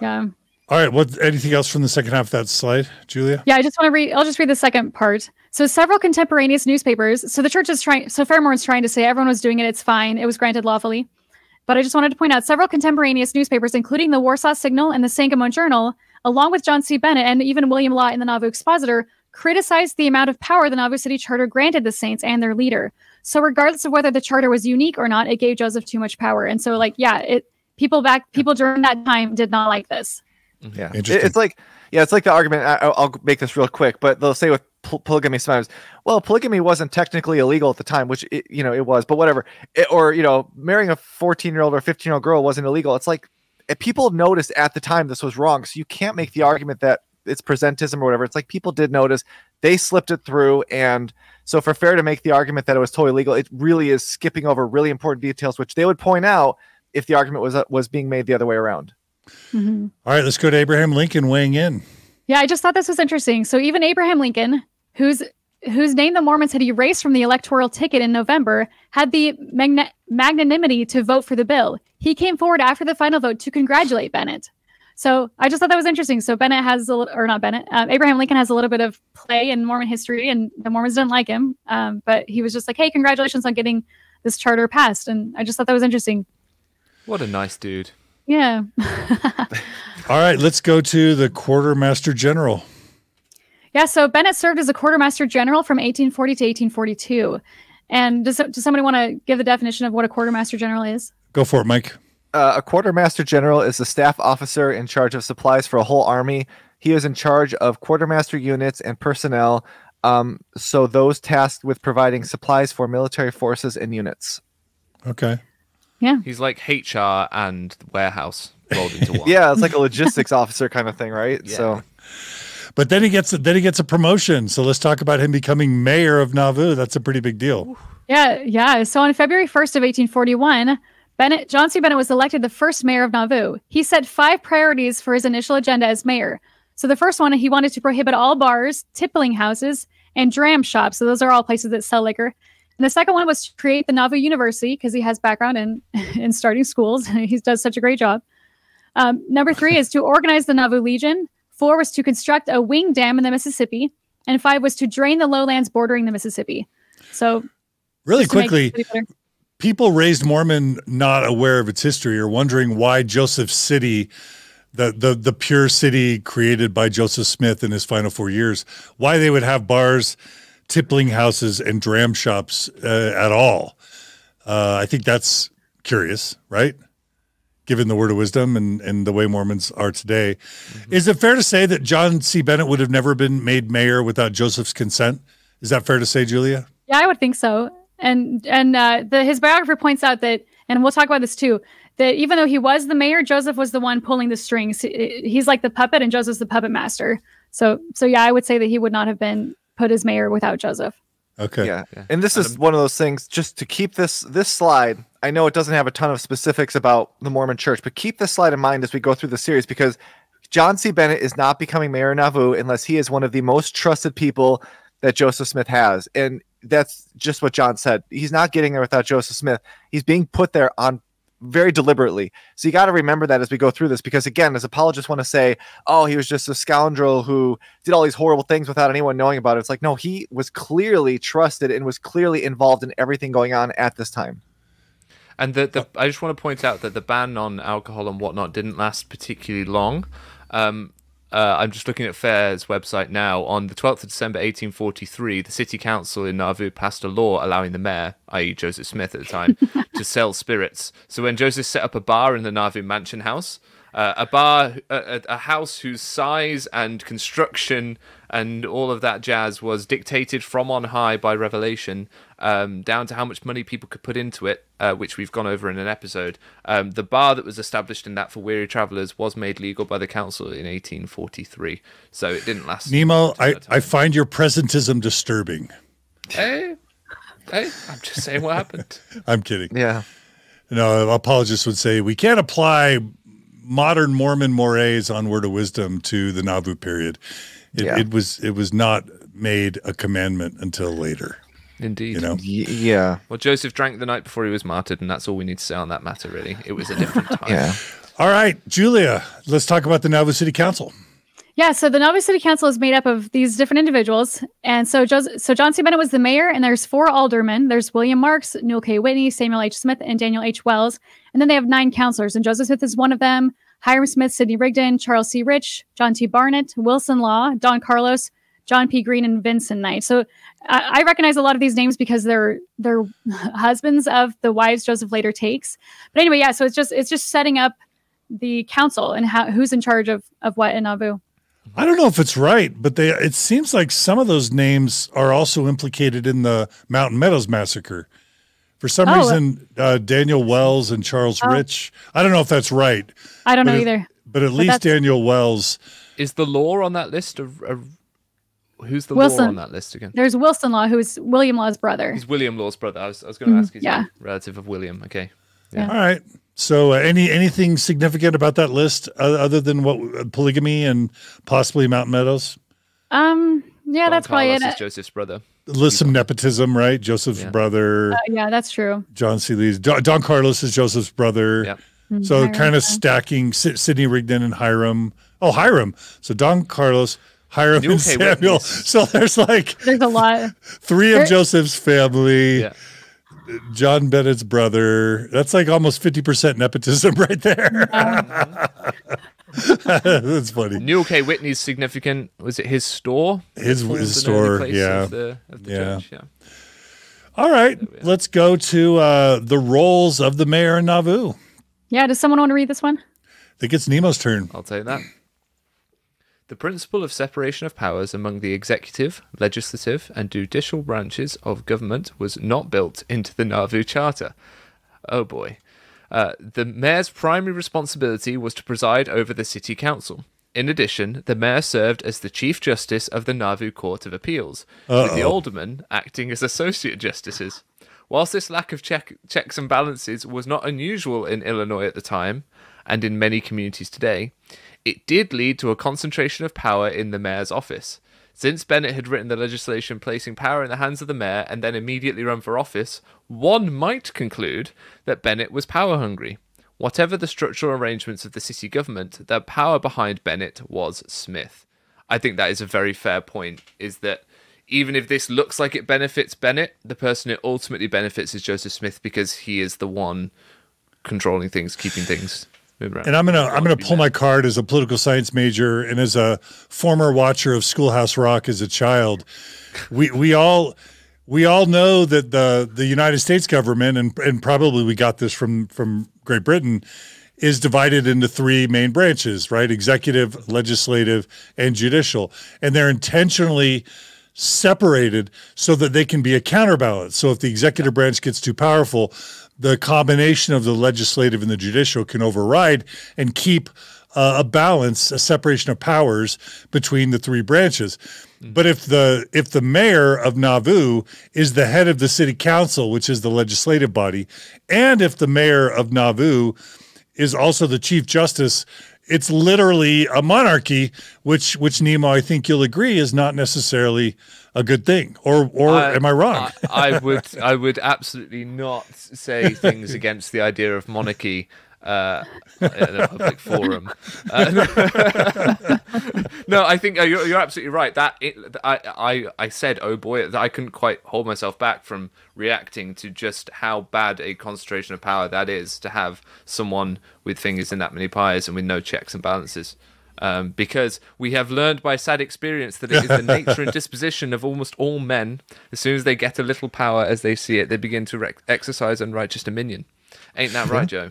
Yeah. all right. What? Anything else from the second half of that slide, Julia? Yeah, I just want to read. I'll just read the second part. So, several contemporaneous newspapers. So, the church is trying. So, Fairmore is trying to say everyone was doing it. It's fine. It was granted lawfully. But I just wanted to point out several contemporaneous newspapers, including the Warsaw Signal and the Sangamon Journal, along with John C. Bennett and even William Law in the Nauvoo Expositor, criticized the amount of power the Nauvoo City Charter granted the saints and their leader. So, regardless of whether the charter was unique or not, it gave Joseph too much power. And so, like, yeah, it people back people during that time did not like this. Mm-hmm. Yeah, It- it's like yeah, it's like the argument. I, I'll I'll make this real quick, but they'll say with pol- polygamy sometimes, well, polygamy wasn't technically illegal at the time, which it, you know it was, but whatever. It, or you know, marrying a fourteen year old or fifteen year old girl wasn't illegal. It's like and people noticed at the time this was wrong. So you can't make the argument that it's presentism or whatever. It's like people did notice, they slipped it through, and so for fair to make the argument that it was totally legal, it really is skipping over really important details, which they would point out if the argument was uh, was being made the other way around. Mhm. All right, let's go to Abraham Lincoln weighing in. Yeah, I just thought this was interesting. So even Abraham Lincoln, whose whose name the Mormons had erased from the electoral ticket in November, had the magna- magnanimity to vote for the bill. He came forward after the final vote to congratulate Bennett. So I just thought that was interesting. So Bennett has a little, or not Bennett, um, Abraham Lincoln has a little bit of play in Mormon history, and the Mormons didn't like him. Um, but he was just like, "Hey, congratulations on getting this charter passed," and I just thought that was interesting. What a nice dude. Yeah. All right, let's go to the quartermaster general. Yeah, so Bennett served as a quartermaster general from 1840 to 1842. And does, does somebody want to give the definition of what a quartermaster general is? Go for it, Mike. Uh, a quartermaster general is the staff officer in charge of supplies for a whole army. He is in charge of quartermaster units and personnel. Um, so those tasked with providing supplies for military forces and units. Okay. Yeah. He's like HR and warehouse rolled into one. Yeah, it's like a logistics officer kind of thing, right? Yeah. So But then he gets then he gets a promotion. So let's talk about him becoming mayor of Nauvoo. That's a pretty big deal. Yeah, yeah. So on February 1st of 1841, Bennett, John C. Bennett was elected the first mayor of Nauvoo. He set five priorities for his initial agenda as mayor. So the first one, he wanted to prohibit all bars, tippling houses, and dram shops. So those are all places that sell liquor. And the second one was to create the Nauvoo University because he has background in in starting schools. he does such a great job. Um, number three is to organize the Nauvoo Legion. Four was to construct a wing dam in the Mississippi, and five was to drain the lowlands bordering the Mississippi. So Really just to make quickly, the city better. people raised Mormon not aware of its history or wondering why Joseph City, the, the the pure city created by Joseph Smith in his final four years, why they would have bars, tippling houses, and dram shops uh, at all. Uh, I think that's curious, right? Given the word of wisdom and, and the way Mormons are today. Is it fair to say that John C. Bennett would have never been made mayor without Joseph's consent? Is that fair to say, Julia? Yeah, I would think so. And and uh, the his biographer points out that, and we'll talk about this too, that even though he was the mayor, Joseph was the one pulling the strings. He- He's like the puppet, and Joseph's the puppet master. So so yeah, I would say that he would not have been put as mayor without Joseph. Okay. yeah. Yeah. And this And is one of those things just to keep this this slide. I know it doesn't have a ton of specifics about the Mormon church, but keep this slide in mind as we go through the series because John C. Bennett is not becoming mayor of Nauvoo unless he is one of the most trusted people that Joseph Smith has. And that's just what John said. He's not getting there without Joseph Smith. He's being put there on very deliberately. So you got to remember that as we go through this, because again, as apologists want to say, oh, he was just a scoundrel who did all these horrible things without anyone knowing about it. It's like, no, he was clearly trusted and was clearly involved in everything going on at this time. And the, the I just want to point out that the ban on alcohol and whatnot didn't last particularly long. Um, uh, I'm just looking at Fair's website now. On the 12th of December 1843, the city council in Nauvoo passed a law allowing the mayor, i.e., Joseph Smith at the time, to sell spirits. So when Joseph set up a bar in the Nauvoo Mansion House, uh, a bar, a, a a house whose size and construction and all of that jazz was dictated from on high by revelation, um, down to how much money people could put into it, uh, which we've gone over in an episode. Um, the bar that was established in that for weary travellers was made legal by the council in 1843, so it didn't last. Nemo, I, I find your presentism disturbing. hey, hey, I'm just saying what happened. I'm kidding. Yeah. No, apologists would say we can't apply modern Mormon mores on Word of Wisdom to the Nauvoo period. It, Yeah. it was it was not made a commandment until later. Indeed. You know, Y- yeah. Well, Joseph drank the night before he was martyred, and that's all we need to say on that matter. Really, it was a different time. Yeah. all right, Julia, let's talk about the Nauvoo City Council. Yeah, so the Nauvoo City Council is made up of these different individuals, and so Joseph, so John C. Bennett was the mayor, and there's four aldermen. There's William Marks, Newell K. Whitney, Samuel H. Smith, and Daniel H. Wells, and then they have nine counselors, and Joseph Smith is one of them. Hyrum Smith, Sidney Rigdon, Charles C. Rich, John T. Barnett, Wilson Law, Don Carlos, John P. Greene, and Vinson Knight. So I, I recognize a lot of these names because they're they're husbands of the wives Joseph later takes. But anyway, yeah. So it's just it's just setting up the council and how who's in charge of of what in Nauvoo. I don't know if it's right, but they it seems like some of those names are also implicated in the Mountain Meadows massacre. For some Oh. reason, uh, Daniel Wells and Charles Oh. Rich. I don't know if that's right, I don't know it- either. but at least that's- Daniel Wells. Is the law on that list? Of, of- who's the law Wilson. on that list again? There's Wilson Law, who's William Law's brother. He's William Law's brother. I was, I was going to Mm, ask. He's yeah. a relative of William. Okay. Yeah. All right. So, uh, any anything significant about that list uh, other than what uh, polygamy and possibly Mountain Meadows? Um, yeah, Don that's probably it. Joseph's brother. List some nepotism, right? Joseph's Yeah. brother, Uh, yeah, that's true. John C. Lee's. Don, Don Carlos is Joseph's brother. Yeah. Mm, So Hyrum, kind of yeah. stacking Sy- Sidney Rigdon and Hyrum. Oh, Hyrum. So Don Carlos, Hiram, New and okay Samuel. witness. So there's like There's a lot. three of There- Joseph's family. Yeah. John Bennett's brother. That's like almost 50% nepotism right there. That's funny. Newell K. Whitney's significant. Was it his store? His- his store, yeah. Of the, of the Yeah. church, yeah. All right, let's go to uh, the roles of the mayor in Nauvoo. Yeah, does someone want to read this one? I think it's Nemo's turn. I'll take that. The principle of separation of powers among the executive, legislative, and judicial branches of government was not built into the Nauvoo Charter. Oh boy. Uh, the mayor's primary responsibility was to preside over the city council. In addition, the mayor served as the chief justice of the Nauvoo Court of Appeals, with the aldermen acting as associate justices. Whilst this lack of check- checks and balances was not unusual in Illinois at the time, and in many communities today, it did lead to a concentration of power in the mayor's office. Since Bennett had written the legislation placing power in the hands of the mayor and then immediately run for office, one might conclude that Bennett was power hungry. Whatever the structural arrangements of the city government, the power behind Bennett was Smith. I think that is a very fair point, is that even if this looks like it benefits Bennett, the person it ultimately benefits is Joseph Smith because he is the one controlling things, keeping things. And I'm gonna I'm gonna pull my card as a political science major and as a former watcher of Schoolhouse Rock as a child. We we all we all know that the the United States government and and probably we got this from from Great Britain is divided into three main branches, right? Executive, legislative, and judicial. And they're intentionally separated so that they can be a counterbalance. So if the executive branch gets too powerful, the combination of the legislative and the judicial can override and keep uh, a balance, a separation of powers between the three branches. But if the if the mayor of Nauvoo is the head of the city council, which is the legislative body, and if the mayor of Nauvoo is also the chief justice, it's literally a monarchy, which which Nemo, I think you'll agree, is not necessarily a good thing. Or or I- am I wrong? I, I would I would absolutely not say things against the idea of monarchy uh, in a public forum. Uh, no, I think uh, you're, you're absolutely right. That it, I, I I said, oh boy, that I couldn't quite hold myself back from reacting to just how bad a concentration of power that is to have someone with fingers in that many pies and with no checks and balances. Um, because we have learned by sad experience that it is the nature and disposition of almost all men. As soon as they get a little power as they see it, they begin to rec- exercise unrighteous dominion. Ain't that right, Joe?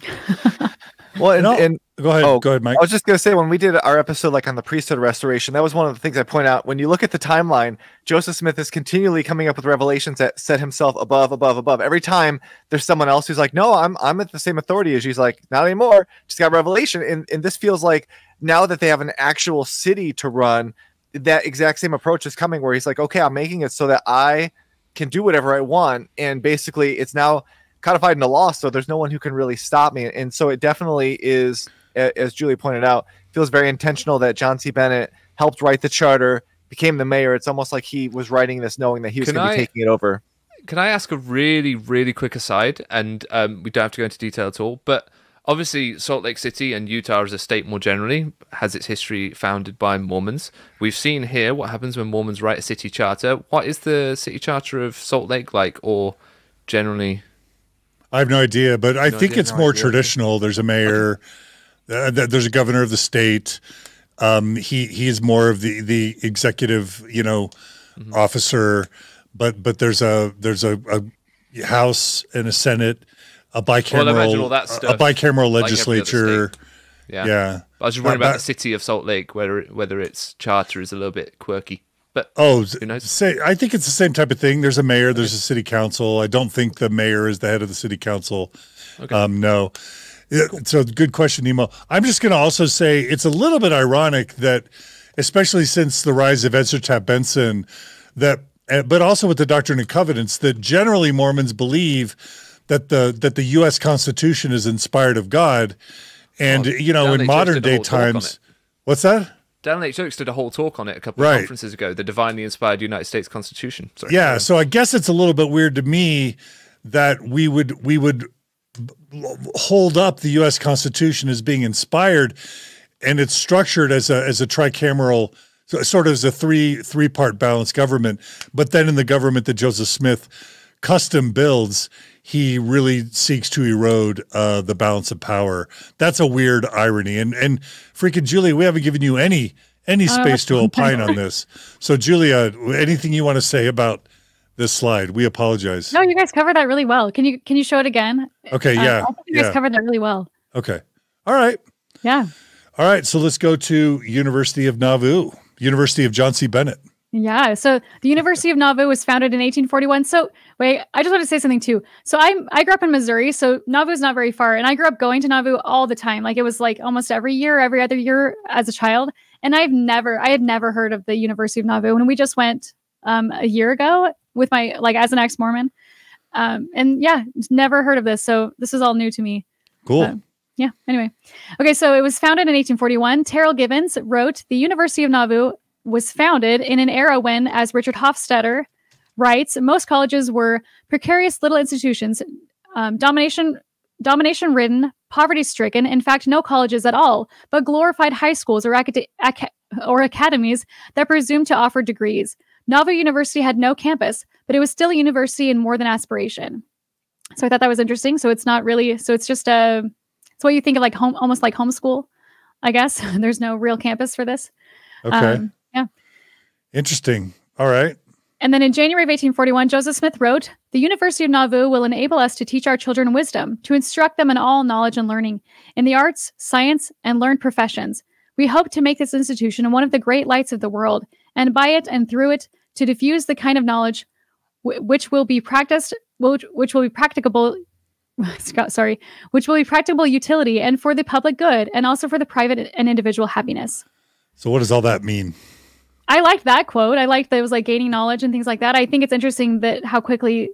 Well, and, No, and go ahead, oh, go ahead, Mike. I was just gonna say when we did our episode like on the priesthood restoration, that was one of the things I point out. When you look at the timeline, Joseph Smith is continually coming up with revelations that set himself above, above, above. Every time there's someone else who's like, "No, I'm I'm at the same authority as you." He's like, "Not anymore." Just got revelation, and and this feels like now that they have an actual city to run, that exact same approach is coming. Where he's like, "Okay, I'm making it so that I can do whatever I want," and basically, it's now codified in the law, so there's no one who can really stop me. And so it definitely is, as Julie pointed out, feels very intentional that John C. Bennett helped write the charter, became the mayor. It's almost like he was writing this knowing that he was going to be taking it over. Can I ask a really, really quick aside? And um, we don't have to go into detail at all. But obviously, Salt Lake City and Utah as a state more generally has its history founded by Mormons. We've seen here what happens when Mormons write a city charter. What is the city charter of Salt Lake like, or generally? I have no idea, but I think idea, it's no more idea. traditional. There's a mayor, uh, there's a governor of the state. Um, he he is more of the the executive, you know, Mm-hmm. officer. But but there's a there's a, a house and a senate, a bicameral that a- stuff, a bicameral like legislature. state. Yeah. yeah. I was just wondering But- about but- the city of Salt Lake, whether whether its charter is a little bit quirky. But Oh, Who knows? say I think it's the same type of thing. There's a mayor, there's a city council. I don't think the mayor is the head of the city council. Um, no. Yeah, So good question, Nemo. I'm just going to also say it's a little bit ironic that, especially since the rise of Ezra Taft Benson, that, uh, but also with the Doctrine and Covenants, that generally Mormons believe that the that the U.S. Constitution is inspired of God, and Well, you know in modern day whole talk on times, what's that? Dallin H. Oaks did a whole talk on it a couple Right. of conferences ago. The divinely inspired United States Constitution. Sorry. Yeah, so I guess it's a little bit weird to me that we would we would hold up the U.S. Constitution as being inspired, and it's structured as a as a tricameral, sort of as a three three part balanced government. But then in the government that Joseph Smith custom builds, he really seeks to erode uh, the balance of power. That's a weird irony. And and freaking Julia, we haven't given you any any space to opine on this. So Julia, anything you want to say about this slide? We apologize. No, you guys covered that really well. Can you can you show it again? Okay, Uh, yeah, I think you guys yeah. covered that really well. Okay. All right. Yeah. All right. So let's go to University of Nauvoo, University of John C. Bennett. Yeah. So the University of Nauvoo was founded in 1841. So wait, I just want to say something too. So I I grew up in Missouri, so Nauvoo is not very far, and I grew up going to Nauvoo all the time. Like it was like almost every year, every other year as a child. And I've never, I had never heard of the University of Nauvoo, and we just went um, a year ago with my like as an ex Mormon. Um, and yeah, never heard of this. So this is all new to me. Cool. Uh, Yeah. Anyway, okay. So it was founded in 1841. Terrell Gibbons wrote, "The University of Nauvoo was founded in an era when, as Richard Hofstadter writes, most colleges were precarious little institutions, um, domination domination ridden, poverty stricken. In fact, no colleges at all, but glorified high schools or acad- aca- or academies that presumed to offer degrees. Nauvoo University had no campus, but it was still a university in more than aspiration." So I thought that was interesting. So it's not really. So it's just a. It's what you think of like home, almost like homeschool, I guess. There's no real campus for this. Okay. Um, Interesting. All right. And then in January of 1841, Joseph Smith wrote, The University of Nauvoo will enable us to teach our children wisdom, to instruct them in all knowledge and learning, in the arts, science, and learned professions. We hope to make this institution one of the great lights of the world, and by it and through it, to diffuse the kind of knowledge wh- which will be practiced, which, which will be practicable. Scott, sorry, which will be practicable utility and for the public good, and also for the private and individual happiness. So what does all that mean? I liked that quote. I liked that it was like gaining knowledge and things like that. I think it's interesting that how quickly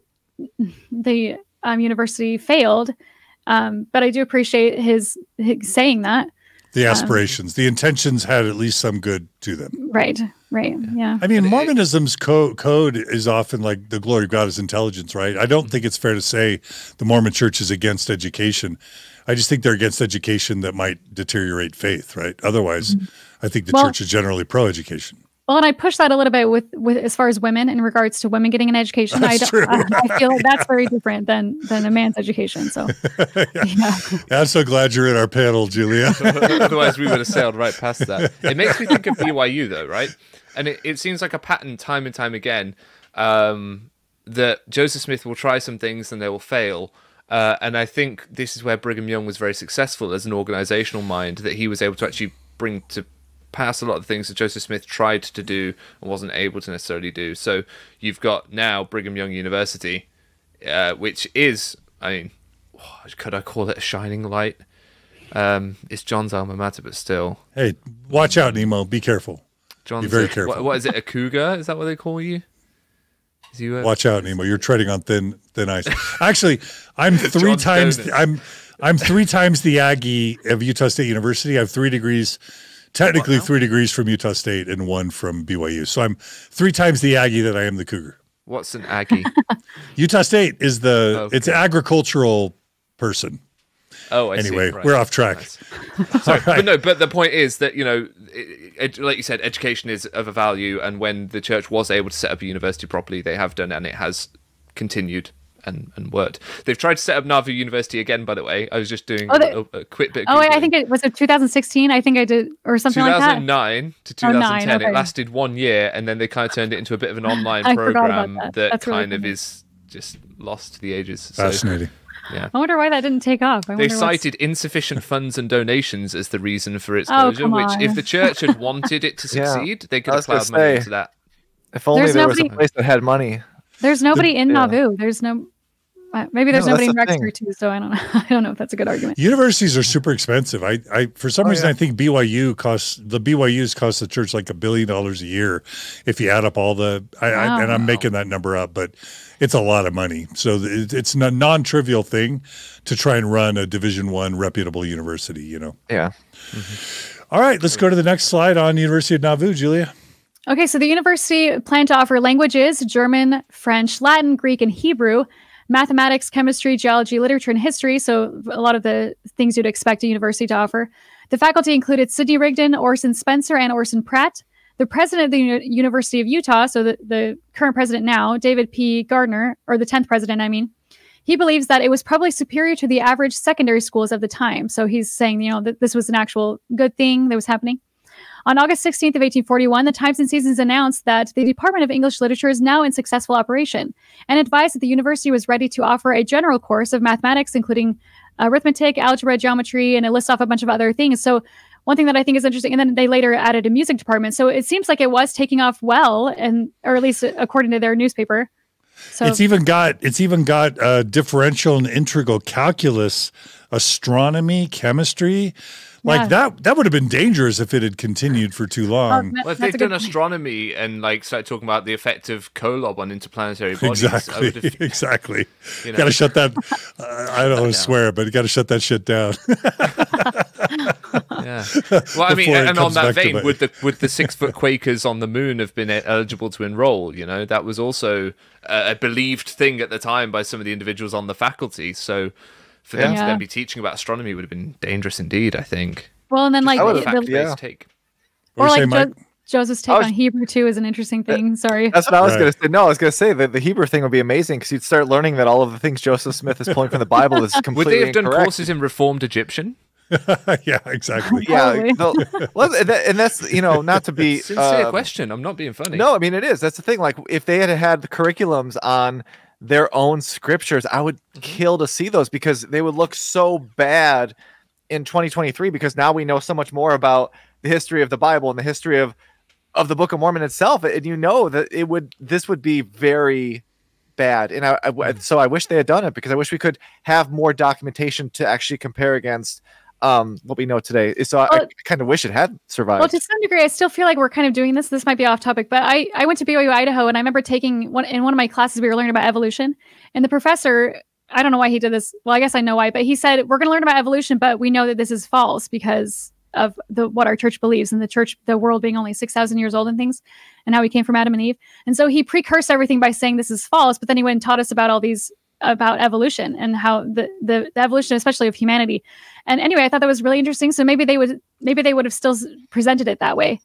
the um, university failed. Um, but I do appreciate his, his saying that. The aspirations, the intentions had at least some good to them. Right. Right. Yeah. I mean, Mormonism's co- code is often like the glory of God is intelligence, right? I don't think it's fair to say the Mormon church is against education. I just think they're against education that might deteriorate faith, right? Otherwise, I think the Well- church is generally pro education. Well, and I push that a little bit with, with as far as women in regards to women getting an education. I That's don't. true. I, I feel like that's very different than than a man's education. So, yeah. I'm so glad you're in our panel, Julia. Otherwise, we would have sailed right past that. It makes me think of BYU, though, right? And it, it seems like a pattern time and time again um, that Joseph Smith will try some things and they will fail. Uh, and I think this is where Brigham Young was very successful as an organizational mind, that he was able to actually bring to pass a lot of things that Joseph Smith tried to do and wasn't able to necessarily do. So you've got now Brigham Young University, uh, which is, I mean, could I call it a shining light? Um, it's John's alma mater, but still, hey, watch out, Nemo. Be careful. John's very a- careful. What, what is it? A cougar? Is that what they call you? Is you Watch out, Nemo. You're treading on thin thin ice. Actually, I'm three times. I'm I'm three times the Aggie of Utah State University. I have three degrees, technically three degrees from Utah State and one from BYU. So I'm three times the Aggie that I am the Cougar. What's an Aggie? Utah State is the Okay. it's agricultural person. Oh, I see. Anyway, Right. we're off track. Nice. Sorry, but no. But the point is that you know, ed- like you said, education is of a value, and when the church was able to set up a university properly, they have done, and it has continued and, and worked. They've tried to set up Nauvoo University again, by the way. I was just doing Oh, they- a, a quick bit. Of Oh, wait, I think it was it 2016. I think I did or something like that. 2009 to Oh, 2010 nine, okay. it lasted one year and then they kind of turned it into a bit of an online I forgot about program that. that, That's really kind of funny. is just lost to the ages so Fascinating. I wonder why that didn't take off. I they wonder what's- cited insufficient funds and donations as the reason for its Oh, closure come which if the church had wanted it to Yeah, succeed they could have was gonna plowed money into that If only There's there was a place that had money. There's nobody in yeah. Nauvoo. There's no. Maybe there's No, nobody in that's the Rexford too. So I don't know. I don't know if that's a good argument. Universities are super expensive. I, I for some Oh, reason yeah. I think BYU costs the BYU's cost the church like a billion dollars a year if you add up all the. I, I, and I'm making that number up, but it's a lot of money. So it, it's a non-trivial thing to try and run a Division One reputable university. You know. Yeah. Mm-hmm. All right, let's go to the next slide on University of Nauvoo, Julia. Okay, so the university planned to offer languages German, French, Latin, Greek, and Hebrew, mathematics, chemistry, geology, literature, and history. So, a lot of the things you'd expect a university to offer. The faculty included Sidney Rigdon, Orson Spencer, and Orson Pratt. The president of the Uni- University of Utah, so the, the current president now, David P. Gardner, or the 10th president, I mean, he believes that it was probably superior to the average secondary schools of the time. So he's saying, you know, that this was an actual good thing that was happening. On August 16th of 1841, the Times and Seasons announced that the Department of English Literature is now in successful operation and advised that the university was ready to offer a general course of mathematics, including arithmetic, algebra, geometry, and it lists off a bunch of other things. So one thing that I think is interesting, and then they later added a music department. So it seems like it was taking off well, and or at least according to their newspaper. So It's even got it's even got uh, differential and integral calculus, astronomy, chemistry. Like Yeah. that that would have been dangerous if it had continued for too long. that- Well, if they've done point. astronomy and like started talking about the effect of Kolob on interplanetary bodies, Exactly. have, Exactly. you know, Got to shut that. Uh, I don't want to swear, but you got to shut that shit down. yeah. Well, I mean, Before and on that vein, would the would the six foot Quakers on the moon have been eligible to enroll? You know, that was also a, a believed thing at the time by some of the individuals on the faculty. So for them to then be teaching about astronomy would have been dangerous indeed. I think. well, and then like I the, would've- the- Fact-based yeah. take. Or like Jo- Joseph's take was- on Hebrew too is an interesting thing. Sorry. That's what I was Right. going to say. No, I was going to say that the Hebrew thing would be amazing because you'd start learning that all of the things Joseph Smith is pulling from the Bible is Would they have done incorrect. courses in Reformed Egyptian? yeah, exactly. Yeah, no, well, and that- and that's you know not to be Sincere um, question. I'm not being funny. No, I mean it is. That's the thing. Like if they had had the curriculums on their own scriptures, I would mm-hmm. kill to see those because they would look so bad in 2023 because now we know so much more about the history of the Bible and the history of of the Book of Mormon itself, and you know that it would this would be very bad. And I, I mm-hmm. so I wish they had done it because I wish we could have more documentation to actually compare against um what we know today. So I, I kind of wish it had survived. Well, to some degree, I still feel like we're kind of doing this. This might be off topic, but I, I went to BYU Idaho, and I remember taking one in one of my classes. We were learning about evolution, and the professor, I don't know why he did this. Well, I guess I know why, but he said we're going to learn about evolution, but we know that this is false because of the what our church believes, and the church, the world being only six thousand years old and things, and how we came from Adam and Eve. And so he precursed everything by saying this is false, but then he went and taught us about all these about evolution and how the, the the evolution, especially of humanity. And anyway, I thought that was really interesting. So maybe they would maybe they would have still presented it that way.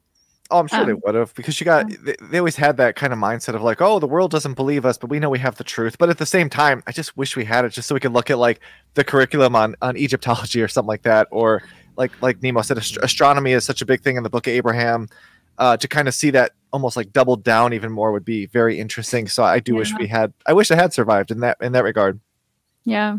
Oh, I'm sure they Um, would have because you got they, they always had that kind of mindset of like, oh, the world doesn't believe us, but we know we have the truth. But at the same time, I just wish we had it just so we could look at like the curriculum on on Egyptology or something like that, or like like Nemo said, ast- astronomy is such a big thing in the Book of Abraham. Uh, to kind of see that almost like doubled down even more would be very interesting. So I do wish we had. I wish I had survived in that in that regard. Yeah.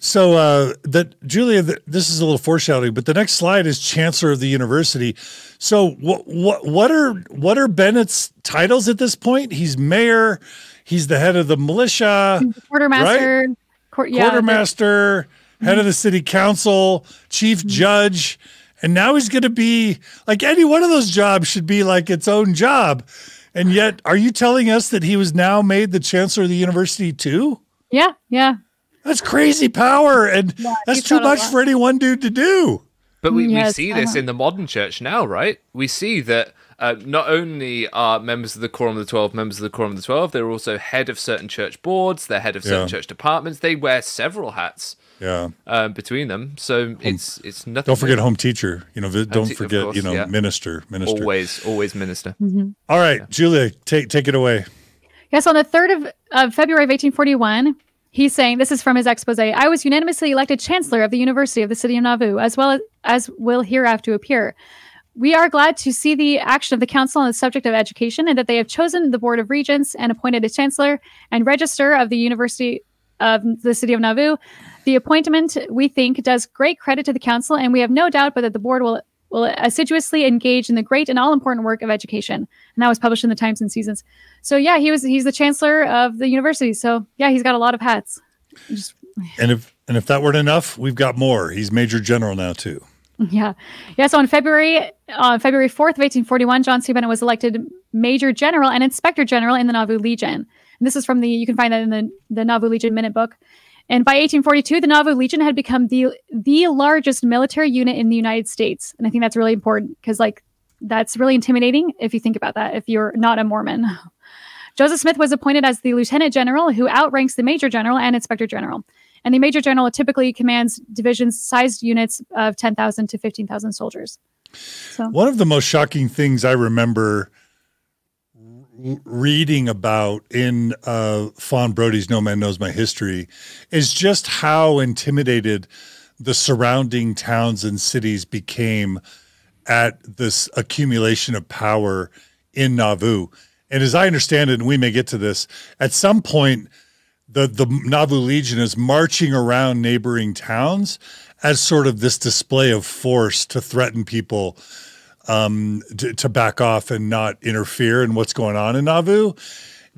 So uh, that Julia, th- this is a little foreshadowing, but the next slide is chancellor of the university. So what what what are what are Bennett's titles at this point? He's mayor. He's the head of the militia, Quartermaster. Court, yeah. the- quartermaster, head of the city council, chief judge, and now he's going to be like any one of those jobs should be like its own job. And yet, are you telling us that he was now made the chancellor of the university too? Yeah. Yeah. That's crazy power, and Yeah, that's too much for any one dude to do. But we, we see this in the modern church now, right? We see that uh, not only are members of the Quorum of the Twelve members of the Quorum of the Twelve, they're also head of certain church boards, they're head of certain Yeah. church departments. They wear several hats Yeah. um, between them. So it's it's nothing. Don't forget new. home teacher. You know, don't te- forget, course, you know, yeah. minister, minister. always always minister. All right, Julia, take take it away. Yes, on the 3rd of, of February of 1841, he's saying, this is from his expose, I was unanimously elected Chancellor of the University of the City of Nauvoo, as well as, as will hereafter appear. We are glad to see the action of the Council on the subject of education and that they have chosen the Board of Regents and appointed a Chancellor and Register of the University of the City of Nauvoo. The appointment, we think, does great credit to the Council, and we have no doubt but that the Board will will assiduously engage in the great and all important work of education. And that was published in the Times and Seasons. So yeah, he was he's the chancellor of the university. So yeah, he's got a lot of hats. Just, and if and if that weren't enough, we've got more. He's major general now too. Yeah, yeah. So on February uh, February fourth of eighteen forty one, John C. Bennett was elected major general and inspector general in the Nauvoo Legion. And this is from the you can find that in the the Nauvoo Legion minute book. And by 1842, the Nauvoo Legion had become the the largest military unit in the United States. And I think that's really important because like that's really intimidating if you think about that if you're not a Mormon. Joseph Smith was appointed as the lieutenant general who outranks the major general and inspector general. And the major general typically commands divisions sized units of 10,000 to 15,000 soldiers. So. One of the most shocking things I remember reading about in uh, Fawn Brodie's No Man Knows My History is just how intimidated the surrounding towns and cities became at this accumulation of power in Nauvoo. And as I understand it, and we may get to this, at some point, the, the Nauvoo Legion is marching around neighboring towns as sort of this display of force to threaten people um, to, to, back off and not interfere in what's going on in Nauvoo.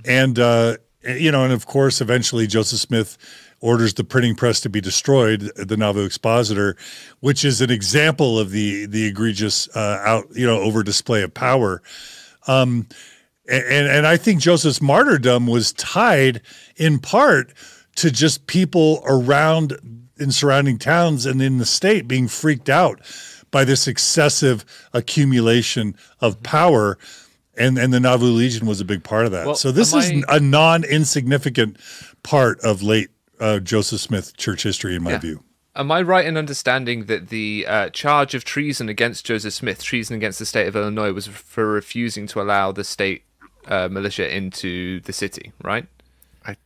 And, uh, you know, and of course, eventually Joseph Smith orders the printing press to be destroyed, the Nauvoo Expositor, which is an example of the the egregious uh, out, you know, over display of power. Um, and and I think Joseph's martyrdom was tied in part to just people around in surrounding towns and in the state being freaked out by this excessive accumulation of power. And, and the Nauvoo Legion was a big part of that. Well, so this is I, a non insignificant part of late uh, Joseph Smith church history, in my yeah. view. Am I right in understanding that the uh, charge of treason against Joseph Smith, treason against the state of Illinois, was for refusing to allow the state uh, militia into the city, right? I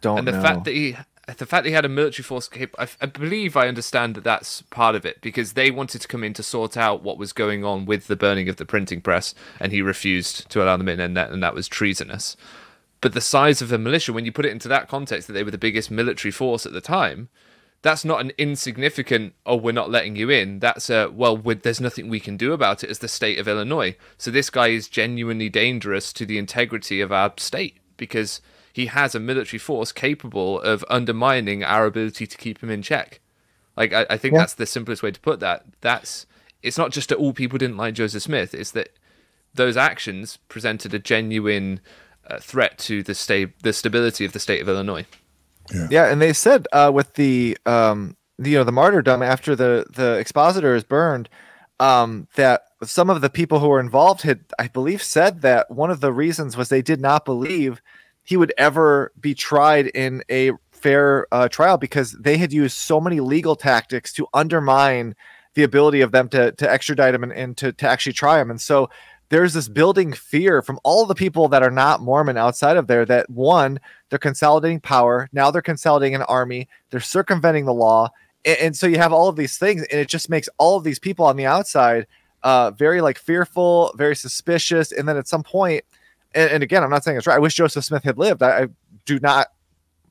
don't. And the know. fact that he the fact that he had a military force I, I, believe I understand that that's part of it because they wanted to come in to sort out what was going on with the burning of the printing press, and he refused to allow them in, and that and that was treasonous. But the size of the militia, when you put it into that context, that they were the biggest military force at the time, that's not an insignificant. Oh, we're not letting you in. That's a well. there's nothing we can do about it as the state of Illinois. So this guy is genuinely dangerous to the integrity of our state because he has a military force capable of undermining our ability to keep him in check. Like I, I think yeah. that's the simplest way to put that. That's it's not just that all people didn't like Joseph Smith. It's that those actions presented a genuine uh, threat to the state, the stability of the state of Illinois. Yeah, yeah and they said uh, with the um, the, you know the martyrdom after the the expositor is burned, um, that some of the people who were involved had, I believe, said that one of the reasons was they did not believe he would ever be tried in a fair uh, trial because they had used so many legal tactics to undermine the ability of them to to extradite him and, and to, to actually try him. And so there's this building fear from all the people that are not Mormon outside of there that one, they're consolidating power. Now they're consolidating an army. They're circumventing the law. And, and so you have all of these things, and it just makes all of these people on the outside uh, very like fearful, very suspicious. And then at some point, and, and, again, I'm not saying it's right. I wish Joseph Smith had lived. I, I, do not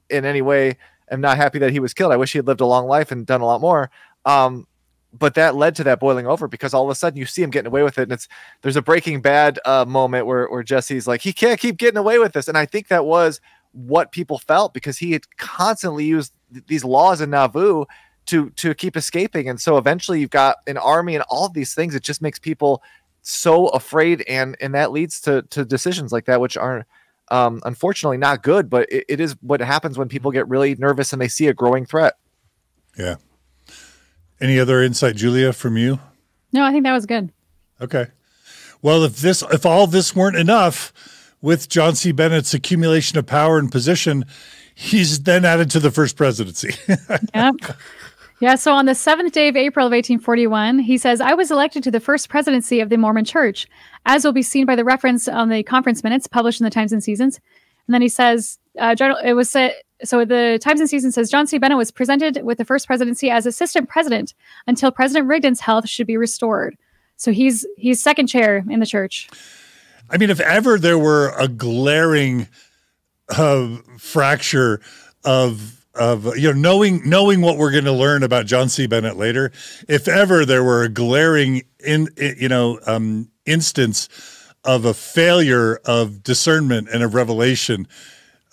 in any way am not happy that he was killed. I wish he had lived a long life and done a lot more. Um, but that led to that boiling over because all of a sudden you see him getting away with it. And it's there's a breaking bad uh, moment where, where Jesse's like, he can't keep getting away with this. And I think that was what people felt because he had constantly used th- these laws in Nauvoo to to keep escaping. And so eventually you've got an army and all these things. It just makes people so afraid and and that leads to to decisions like that which are um, unfortunately not good but it, it is what happens when people get really nervous and they see a growing threat. Yeah. Any other insight julia from you? No i think that was good. Okay. Well if this if all this weren't enough with john c. Bennett's accumulation of power and position he's then added to the first presidency. Yep yeah, so on the seventh day of April of 1841, he says, I was elected to the first presidency of the Mormon Church, as will be seen by the reference on the conference minutes published in the Times and Seasons. And then he says, uh, it was said, so the Times and Seasons says John C. Bennett was presented with the first presidency as assistant president until President Rigdon's health should be restored. So he's he's second chair in the church. I mean, if ever there were a glaring uh, fracture of of you know knowing knowing what we're going to learn about John C. Bennett later. If ever there were a glaring in you know um, instance of a failure of discernment and of revelation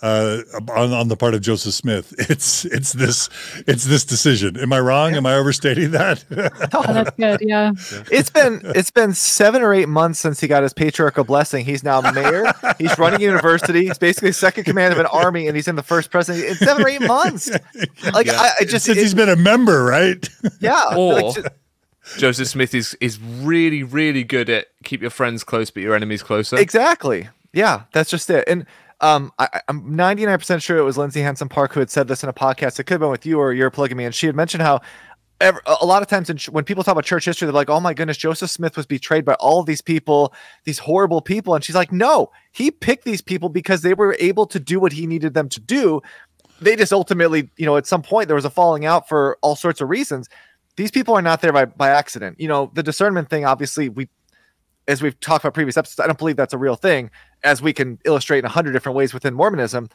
uh, on, on the part of Joseph Smith. It's it's this it's this decision. Am I wrong? Am I overstating that? Oh, that's good. Yeah. It's been it's been seven or eight months since he got his patriarchal blessing. He's now mayor. He's running a university. He's basically second command of an army, and he's in the first presidency in seven or eight months. Like Yeah. I, I just Since it- he's been a member, right? yeah. Or- like, ju- Joseph Smith is is really really good at keep your friends close but your enemies closer. Exactly. Yeah, that's just it. And um, I, I'm 99% sure it was Lindsay Hansen Park who had said this in a podcast. It could have been with you or your me. and she had mentioned how. ev- A lot of times, in, when people talk about church history, they're like, "Oh my goodness, Joseph Smith was betrayed by all these people, these horrible people," and she's like, "No, he picked these people because they were able to do what he needed them to do. They just ultimately, you know, at some point there was a falling out for all sorts of reasons. These people are not there by by accident. You know, the discernment thing. Obviously, we as we've talked about previous episodes, I don't believe that's a real thing, as we can illustrate in a hundred different ways within Mormonism.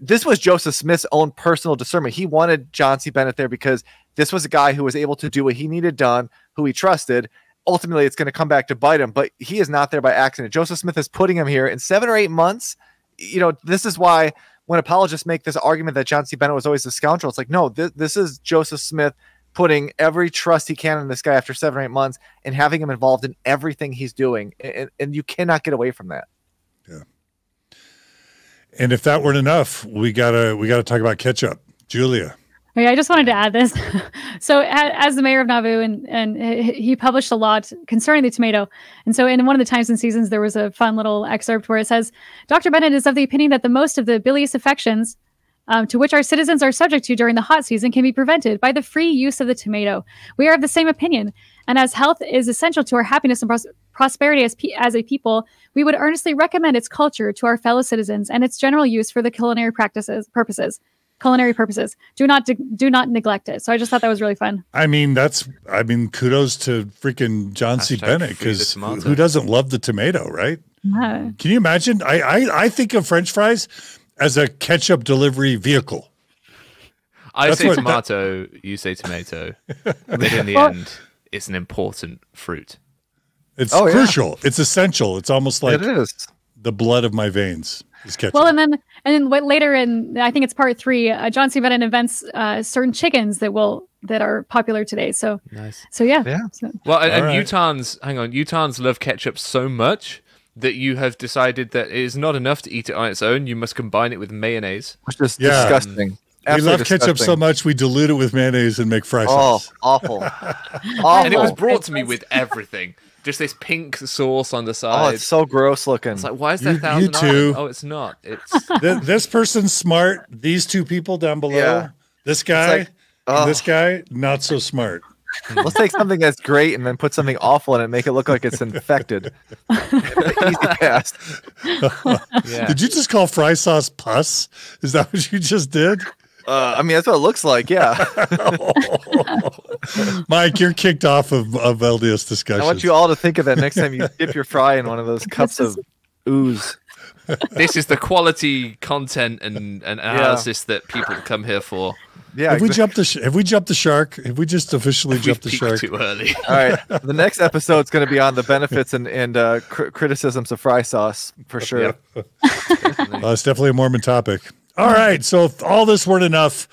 This was Joseph Smith's own personal discernment. He wanted John C. Bennett there because this was a guy who was able to do what he needed done, who he trusted. Ultimately, it's going to come back to bite him, but he is not there by accident. Joseph Smith is putting him here in seven or eight months. You know, this is why when apologists make this argument that John C. Bennett was always a scoundrel, it's like, no, this, this is Joseph Smith putting every trust he can in this guy after seven or eight months and having him involved in everything he's doing. And, and you cannot get away from that. Yeah. And if that weren't enough, we gotta we gotta talk about ketchup, Julia. Okay, I just wanted to add this. so, as the mayor of Nauvoo, and and he he published a lot concerning the tomato. And so, in one of the times and seasons, there was a fun little excerpt where it says, "Dr. Bennett is of the opinion that the most of the bilious affections." Um, to which our citizens are subject to during the hot season can be prevented by the free use of the tomato. We are of the same opinion, and as health is essential to our happiness and pros- prosperity as, pe- as a people, we would earnestly recommend its culture to our fellow citizens and its general use for the culinary practices purposes culinary purposes. Do not de- do not neglect it. So I just thought that was really fun. I mean, that's I mean, kudos to freaking John C. Bennett because who doesn't love the tomato, right? Yeah. Can you imagine? I, I I think of French fries as a ketchup delivery vehicle. I That's say what- tomato, you say tomato, but in the Well- end, it's an important fruit. It's Oh, yeah. crucial. It's essential. It's almost like it is. the blood of my veins is ketchup. Well, and then and then what later in I think it's part three. Uh, John C. Bennett invents uh, certain chickens that will that are popular today. So Nice. so yeah. Yeah. So- Well, and, All and right. Utahns, hang on, Utahns love ketchup so much that you have decided that it is not enough to eat it on its own. You must combine it with mayonnaise. Which is Yeah. disgusting. we Absolutely love ketchup so much we dilute it with mayonnaise and make fry Oh, sauce. awful. And it was brought to me with everything. Just this pink sauce on the Oh, side. it's so gross looking. It's like, why is You- there you too. Oh, it's not. It's Th- this person's smart. These two people down below. Yeah. This guy, like, and oh. this guy, not so smart. Let's take something that's great and then put something awful in it, and make it look like it's infected. Easy cast. yeah. Did you just call fry sauce pus? Is that what you just did? Uh, I mean, that's what it looks like. Yeah. Mike, you're kicked off of, of LDS discussion. I want you all to think of that next time you dip your fry in one of those cups of ooze. This is the quality content and, and analysis that people come here for. Yeah. have we jumped the sh- have we jumped the shark? Have we just officially We've jumped the shark? too early. All right. The next episode is going to be on the benefits and, and uh, cr- criticisms of fry sauce for sure. Yeah. Uh, it's definitely a Mormon topic. All right. So if all this weren't enough,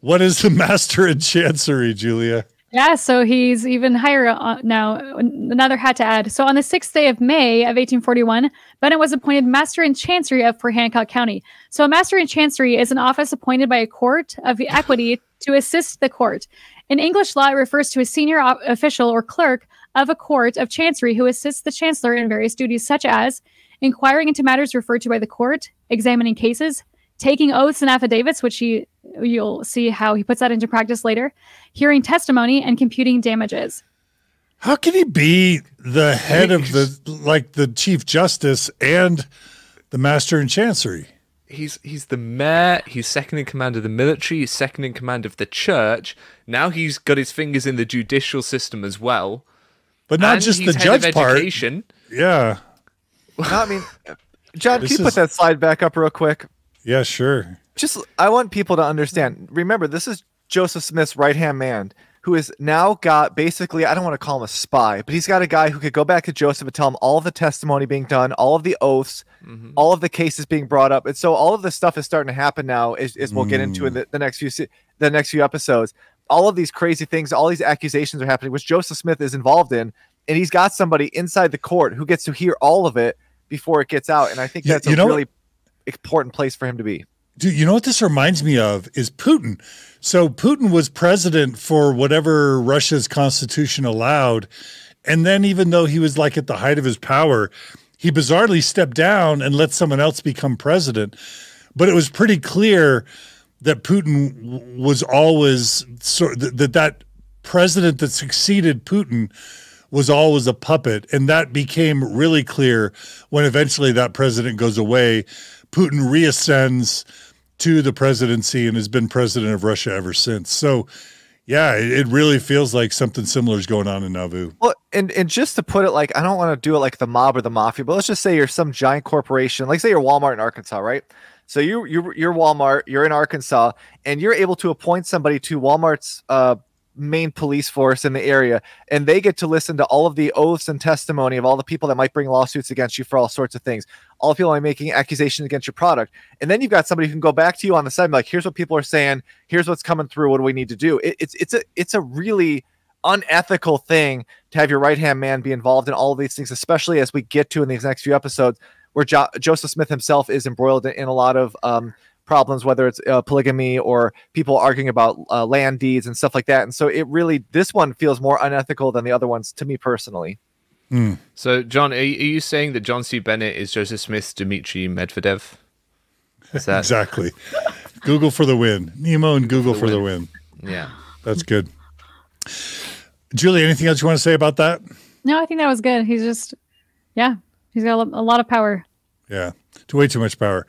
what is the master in chancery, Julia? Yeah, so he's even higher uh, now. Another hat to add. So on the sixth day of May of 1841, Bennett was appointed Master in Chancery of for Hancock County. So a Master in Chancery is an office appointed by a court of equity to assist the court. In English law, it refers to a senior official or clerk of a court of chancery who assists the chancellor in various duties, such as inquiring into matters referred to by the court, examining cases, taking oaths and affidavits, which he you'll see how he puts that into practice later, hearing testimony, and computing damages. How can he be the head of the like the chief justice and the master in chancery? he's he's the mayor. He's second in command of the military. He's second in command of the church. Now he's got his fingers in the judicial system as well. But not And just he's the head of judge part. education. Yeah. No, I mean, John, This can you put that slide back up real quick? Yeah, sure. just I want people to understand. Remember, this is Joseph Smith's right hand man who has now got basically I don't want to call him a spy, but he's got a guy who could go back to Joseph and tell him all of the testimony being done, all of the oaths, Mm-hmm. all of the cases being brought up, and so all of this stuff is starting to happen now. As, as we'll get into in the, the next few the next few episodes, all of these crazy things, all these accusations are happening, which Joseph Smith is involved in, and he's got somebody inside the court who gets to hear all of it before it gets out, and I think that's you a know what- really important place for him to be. Dude, you know what this reminds me of is Putin. So Putin was president for whatever Russia's constitution allowed. And then even though he was like at the height of his power, he bizarrely stepped down and let someone else become president. But it was pretty clear that Putin was always sort that that, that president that succeeded Putin was always a puppet. And that became really clear when eventually that president goes away. Putin reascends to the presidency and has been president of Russia ever since. So, yeah, it, really feels like something similar is going on in Nauvoo. Well, and and just to put it like I don't want to do it like the mob or the mafia, but let's just say you're some giant corporation, like say you're Walmart in Arkansas, right? So you you you're Walmart, you're in Arkansas, and you're able to appoint somebody to Walmart's uh, main police force in the area, and they get to listen to all of the oaths and testimony of all the people that might bring lawsuits against you for all sorts of things. All the people are making accusations against your product, and then you've got somebody who can go back to you on the side, and like, here's what people are saying, here's what's coming through, what do we need to do? It, it's it's a it's a really unethical thing to have your right hand man be involved in all of these things, especially as we get to in these next few episodes, where jo- Joseph Smith himself is embroiled in, in a lot of um, problems, whether it's uh, polygamy or people arguing about uh, land deeds and stuff like that. And so it really, this one feels more unethical than the other ones to me personally. So, John, are you, are you saying that John C. Bennett is Joseph Smith's Dmitry Medvedev? Is that Exactly. Google for the win. Nemo and Google for the win. yeah? That's good. Julie, anything else you want to say about that? No, I think that was good. He's just, yeah, he's got a lot of power. Yeah, too way too much power.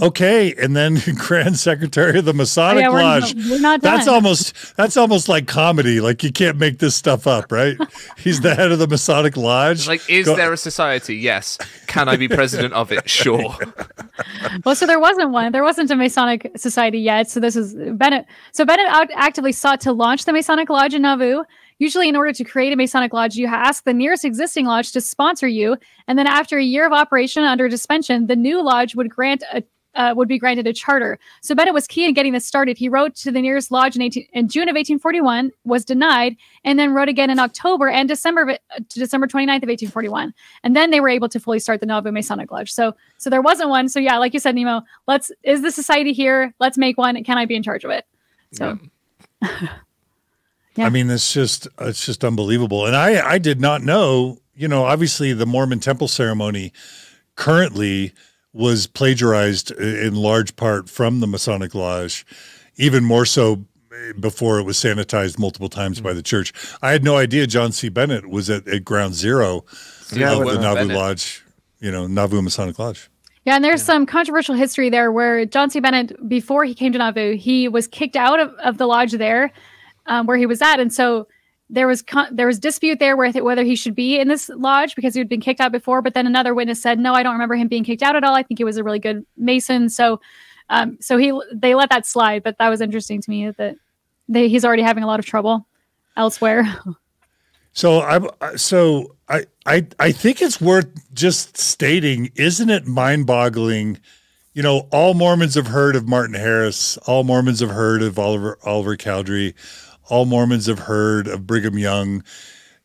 Okay, and then Grand Secretary of the Masonic. Oh, yeah, we're Lodge. not- we're not That's done. almost that's almost like comedy. Like you can't make this stuff up, right? He's the head of the Masonic Lodge. Like, is Go- there a society? Yes. Can I be president of it? Sure. Well, so there wasn't one. There wasn't a Masonic society yet. So this is Bennett. So Bennett actively sought to launch the Masonic Lodge in Nauvoo. Usually, in order to create a Masonic Lodge, you ask the nearest existing lodge to sponsor you, and then after a year of operation under suspension, the new lodge would grant a uh, would be granted a charter. So Bennett was key in getting this started. He wrote to the nearest lodge in, 18, in June of 1841, was denied, and then wrote again in October and December of, uh, to December 29th of 1841. And then they were able to fully start the Nauvoo Masonic Lodge. So so there wasn't one. So yeah, like you said, Nemo, let's is the society here? Let's make one. Can I be in charge of it? So Yeah. I mean, it's just it's just unbelievable. And I I did not know. You know, obviously the Mormon temple ceremony currently was plagiarized in large part from the Masonic Lodge, even more so eh, before it was sanitized multiple times by the mm-hmm. church. I had no idea John C. Bennett was at, at ground zero Yeah, of the Nauvoo Bennett. Lodge, you know, Nauvoo Masonic Lodge. Yeah, and there's some controversial history there where John C. Bennett, before he came to Nauvoo, he was kicked out of, of the lodge there um, where he was at. And so there was con- there was dispute there with whether he should be in this lodge because he had been kicked out before. But then another witness said, no, I don't remember him being kicked out at all. I think he was a really good Mason. So um, so he they let that slide. But that was interesting to me that they, he's already having a lot of trouble elsewhere. So I so I I I think it's worth just stating, isn't it mind-boggling? You know, all Mormons have heard of Martin Harris. All Mormons have heard of Oliver Oliver Cowdery. All Mormons have heard of Brigham Young.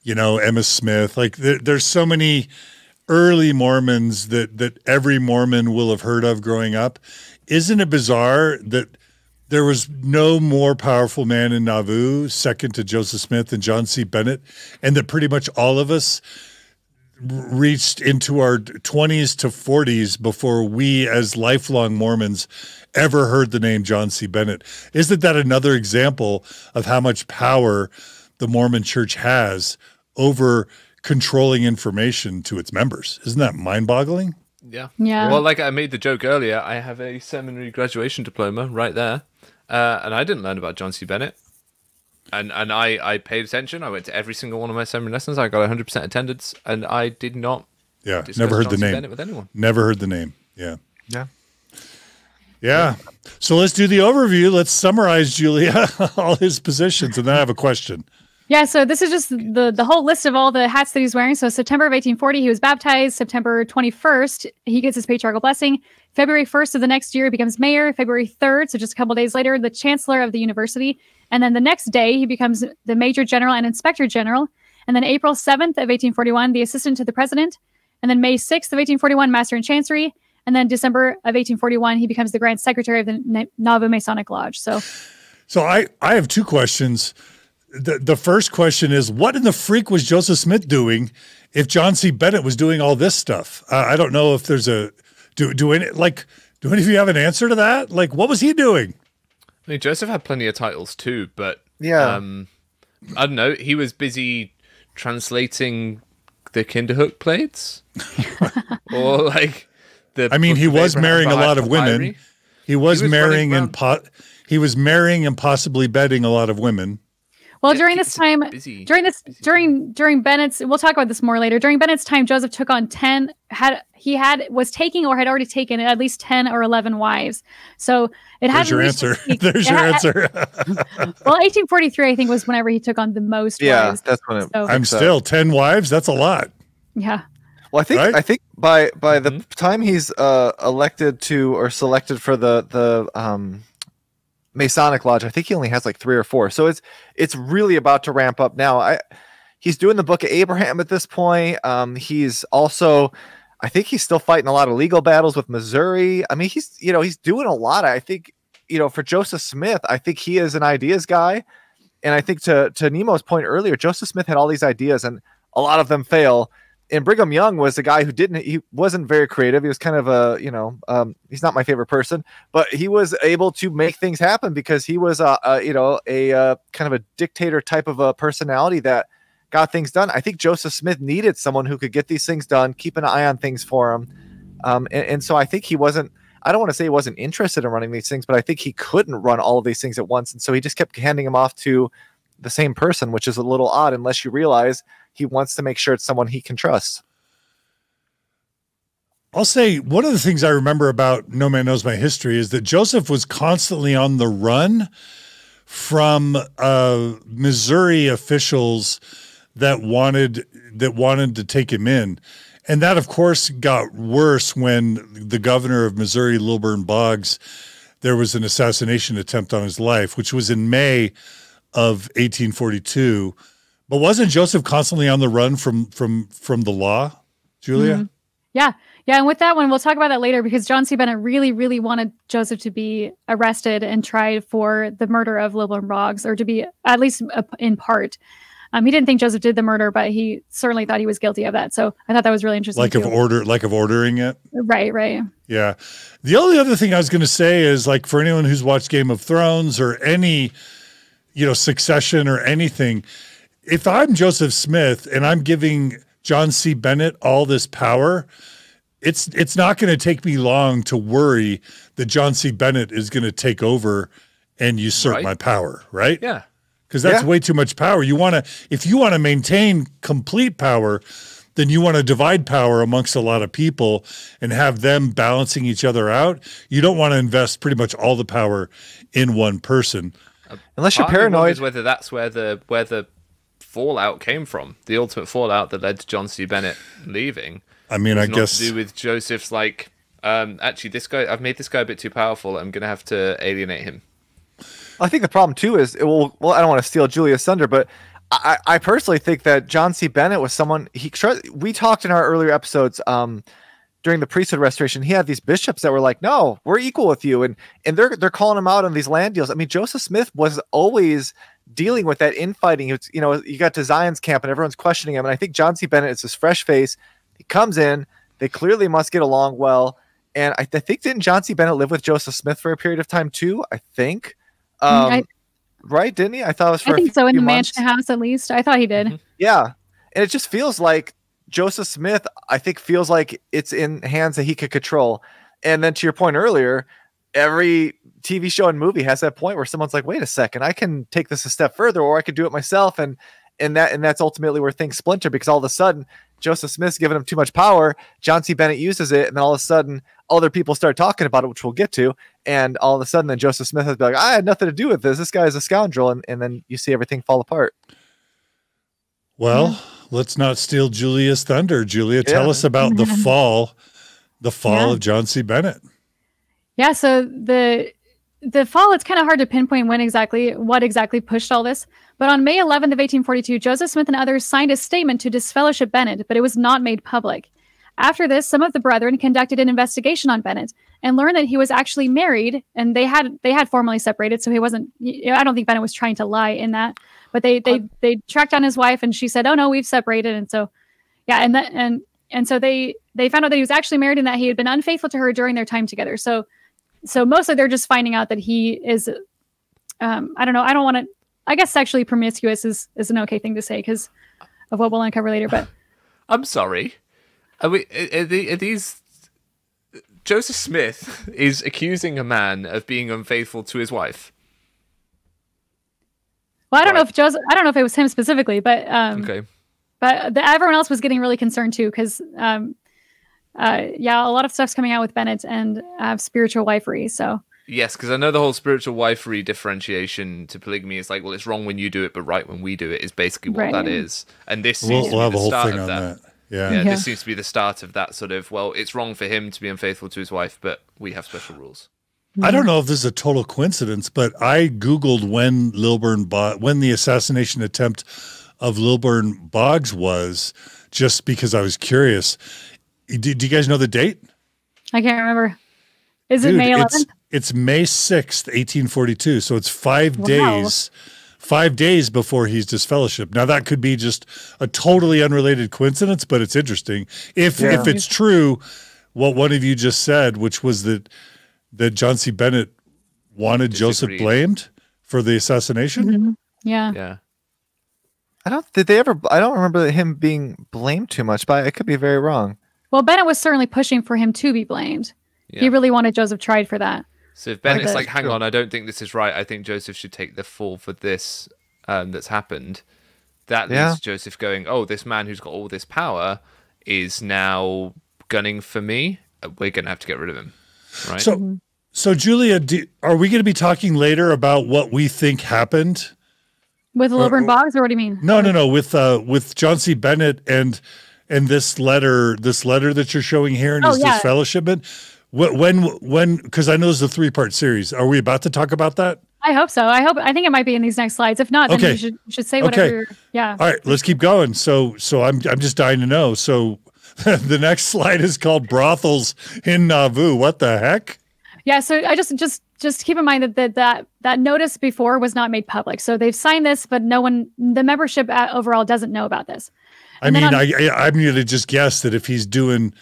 You know, Emma Smith. Like there, there's so many early Mormons that that every Mormon will have heard of growing up. Isn't it bizarre that there was no more powerful man in Nauvoo, second to Joseph Smith and John C. Bennett, and that pretty much all of us reached into our 20s to 40s before we, as lifelong Mormons, ever heard the name John C. Bennett. Isn't that another example of how much power the Mormon church has over controlling information to its members? Isn't that mind boggling? Yeah. Yeah. Well, like I made the joke earlier, I have a seminary graduation diploma right there, uh, and I didn't learn about John C. Bennett. And and I I paid attention. I went to every single one of my seminary lessons. I got 100 percent attendance, and I did not Yeah, never heard John the C. name. Bennett with anyone. Never heard the name. Yeah. Yeah. Yeah. So let's do the overview. Let's summarize, Julia, all his positions, and then I have a question. Yeah, so this is just the the whole list of all the hats that he's wearing. So September of 1840, he was baptized. September 21st, he gets his patriarchal blessing. February 1st of the next year, he becomes mayor. February 3rd, so just a couple days later, the chancellor of the university. And then the next day, he becomes the major general and inspector general. And then April 7th of 1841, the assistant to the president. And then May 6th of 1841, master in chancery. And then December of 1841, he becomes the grand secretary of the Nauvoo Masonic Lodge. So, so I, I have two questions. The, the first question is what in the freak was Joseph Smith doing if John C. Bennett was doing all this stuff? Uh, I don't know if there's a, do, do any, like, do any of you have an answer to that? Like, what was he doing? I mean, Joseph had plenty of titles too, but yeah, um, I don't know. He was busy translating the Kinderhook plates, or like the. I mean, he was marrying a lot of women. He was, he was marrying and po- he was marrying and possibly bedding a lot of women. Well, during this time, busy, during this busy. during during Bennett's, we'll talk about this more later. During Bennett's time, Joseph took on ten had he had was taking or had already taken at least ten or eleven wives. So it had. Your answer. There's your had, answer. well, 1843, I think, was whenever he took on the most. Yeah, wives. that's when it, so, I'm still ten wives. That's a lot. Yeah. Well, I think right? I think by by mm-hmm. the time he's uh, elected to or selected for the the um, Masonic Lodge. I think he only has like three or four. So it's it's really about to ramp up now. I he's doing the Book of Abraham at this point. Um, he's also I think he's still fighting a lot of legal battles with Missouri. I mean, he's you know he's doing a lot. I think you know for Joseph Smith, I think he is an ideas guy, and I think to to Nemo's point earlier, Joseph Smith had all these ideas and a lot of them fail and Brigham Young was a guy who didn't he wasn't very creative. He was kind of a you know um, he's not my favorite person, but he was able to make things happen because he was a, a you know a, a, uh, kind of a dictator type of a personality that got things done. I think Joseph Smith needed someone who could get these things done, keep an eye on things for him, um, and, and so I think he wasn't. I don't want to say he wasn't interested in running these things, but I think he couldn't run all of these things at once, and so he just kept handing them off to the same person, which is a little odd unless you realize he wants to make sure it's someone he can trust. I'll say one of the things I remember about No Man Knows My History is that Joseph was constantly on the run from uh, Missouri officials that wanted that wanted to take him in. And that, of course, got worse when the governor of Missouri, Lilburn Boggs, there was an assassination attempt on his life, which was in May of 1842. But wasn't Joseph constantly on the run from from from the law, Julia? Mm-hmm. Yeah. Yeah, and with that one, we'll talk about that later because John C. Bennett really, really wanted Joseph to be arrested and tried for the murder of Lilburn Boggs, or to be at least in part. Um, he didn't think Joseph did the murder, but he certainly thought he was guilty of that. So I thought that was really interesting. Like too. of order, like of ordering it. Right, right. Yeah. The only other thing I was going to say is like for anyone who's watched Game of Thrones or any, you know, Succession or anything if I'm Joseph Smith and I'm giving John C. Bennett all this power, it's it's not going to take me long to worry that John C. Bennett is going to take over and usurp right. my power, right? Yeah. Because that's yeah. way too much power. You want to if you want to maintain complete power, then you want to divide power amongst a lot of people and have them balancing each other out. You don't want to invest pretty much all the power in one person. Uh, Unless you're paranoid. Whether that's where the where the fallout came from. The ultimate fallout that led to John C. Bennett leaving. I mean, I guess to do with Joseph's like, um, actually, this guy, I've made this guy a bit too powerful. I'm gonna have to alienate him. I think the problem too is, well, well, I don't want to steal Julia's thunder, but I, I personally think that John C. Bennett was someone he. We talked in our earlier episodes. Um, during the priesthood restoration, he had these bishops that were like, "No, we're equal with you," and and they're they're calling him out on these land deals. I mean, Joseph Smith was always dealing with that infighting. It's, you know, you got to Zion's camp and everyone's questioning him. And I think John C. Bennett is this fresh face. He comes in. They clearly must get along well. And I, I think didn't John C. Bennett live with Joseph Smith for a period of time too? I think. Um, I, right? Didn't he? I thought it was for I think so in the months. mansion house at least. I thought he did. Mm-hmm. Yeah. And it just feels like Joseph Smith, I think, feels like it's in hands that he could control. And then to your point earlier, every TV show and movie has that point where someone's like, wait a second, I can take this a step further, or I could do it myself. And and that and that's ultimately where things splinter because all of a sudden Joseph Smith's giving him too much power. John C. Bennett uses it, and then all of a sudden other people start talking about it, which we'll get to, and all of a sudden, then Joseph Smith has been like, "I had nothing to do with this. This guy is a scoundrel," and, and then you see everything fall apart. Well, let's not steal Julia's thunder. Julia, tell Yeah. us about the fall, the fall Yeah. of John C. Bennett. Yeah, so the the fall it's kind of hard to pinpoint when exactly what exactly pushed all this. But on May 11th of 1842, Joseph Smith and others signed a statement to disfellowship Bennett, but it was not made public. After this, some of the brethren conducted an investigation on Bennett and learned that he was actually married, and they had they had formally separated, so he wasn't. I don't think Bennett was trying to lie in that, but they they they tracked down his wife, and she said, "Oh no, we've separated," and so yeah, and that and and so they they found out that he was actually married and that he had been unfaithful to her during their time together. So so mostly they're just finding out that he is um i don't know i don't want to i guess sexually promiscuous is is an okay thing to say because of what we'll uncover later but I'm sorry. Are we? Are, the- are these? Joseph Smith is accusing a man of being unfaithful to his wife. well i don't know if joseph i don't know if it was him specifically but um Okay. but the, everyone else was getting really concerned too because um uh yeah a lot of stuff's coming out with bennett and uh, spiritual wifery so Yes, because I know the whole spiritual wifery differentiation to polygamy is like, well, it's wrong when you do it, but right when we do it is basically what that Right. is. And this We'll, seems to we'll have be a the whole start thing of on that. that. Yeah. Yeah, Yeah. this seems to be the start of that sort of, well, it's wrong for him to be unfaithful to his wife, but we have special rules. I don't know if this is a total coincidence, but I Googled when Lilburn, Bo- when the assassination attempt of Lilburn Boggs was, just because I was curious. Do, do you guys know the date? i can't remember is it may 11th it's it's May sixth, eighteen forty two. So it's five Wow. days, five days before he's disfellowshipped. Now that could be just a totally unrelated coincidence, but it's interesting if Yeah. if it's true what one of you just said, which was that that John C. Bennett wanted Joseph blamed for the assassination. Mm-hmm. yeah Yeah. I don't. Did they ever? I don't remember him being blamed too much, but I could be very wrong. Well bennett was certainly pushing for him to be blamed Yeah. he really wanted joseph tried for that So if Bennett's like, hang on, I don't think this is right. I think Joseph should take the fall for this um, that's happened. That leads Yeah. to Joseph going, oh, this man who's got all this power is now gunning for me. Uh, We're going to have to get rid of him. Right? So, so Julia, do, are we going to be talking later about what we think happened? with Lilburn Boggs, or what do you mean? No, no, no. With uh, with John C. Bennett and and this letter, this letter that you're showing here and Oh, his yeah. disfellowshipment. Wh- When when because I know this is a three part series. Are we about to talk about that? I hope so. I hope. I think it might be in these next slides. If not, then Okay. you should you should say Okay. whatever. you're- Yeah. All right, let's keep going. So so I'm I'm just dying to know. So the next slide is called brothels in Nauvoo. What the heck? Yeah, so I just just just keep in mind that that that, that notice before was not made public. So they've signed this, but no one, the membership overall doesn't know about this. I And mean, on- I, I I'm going to just guess that if he's doing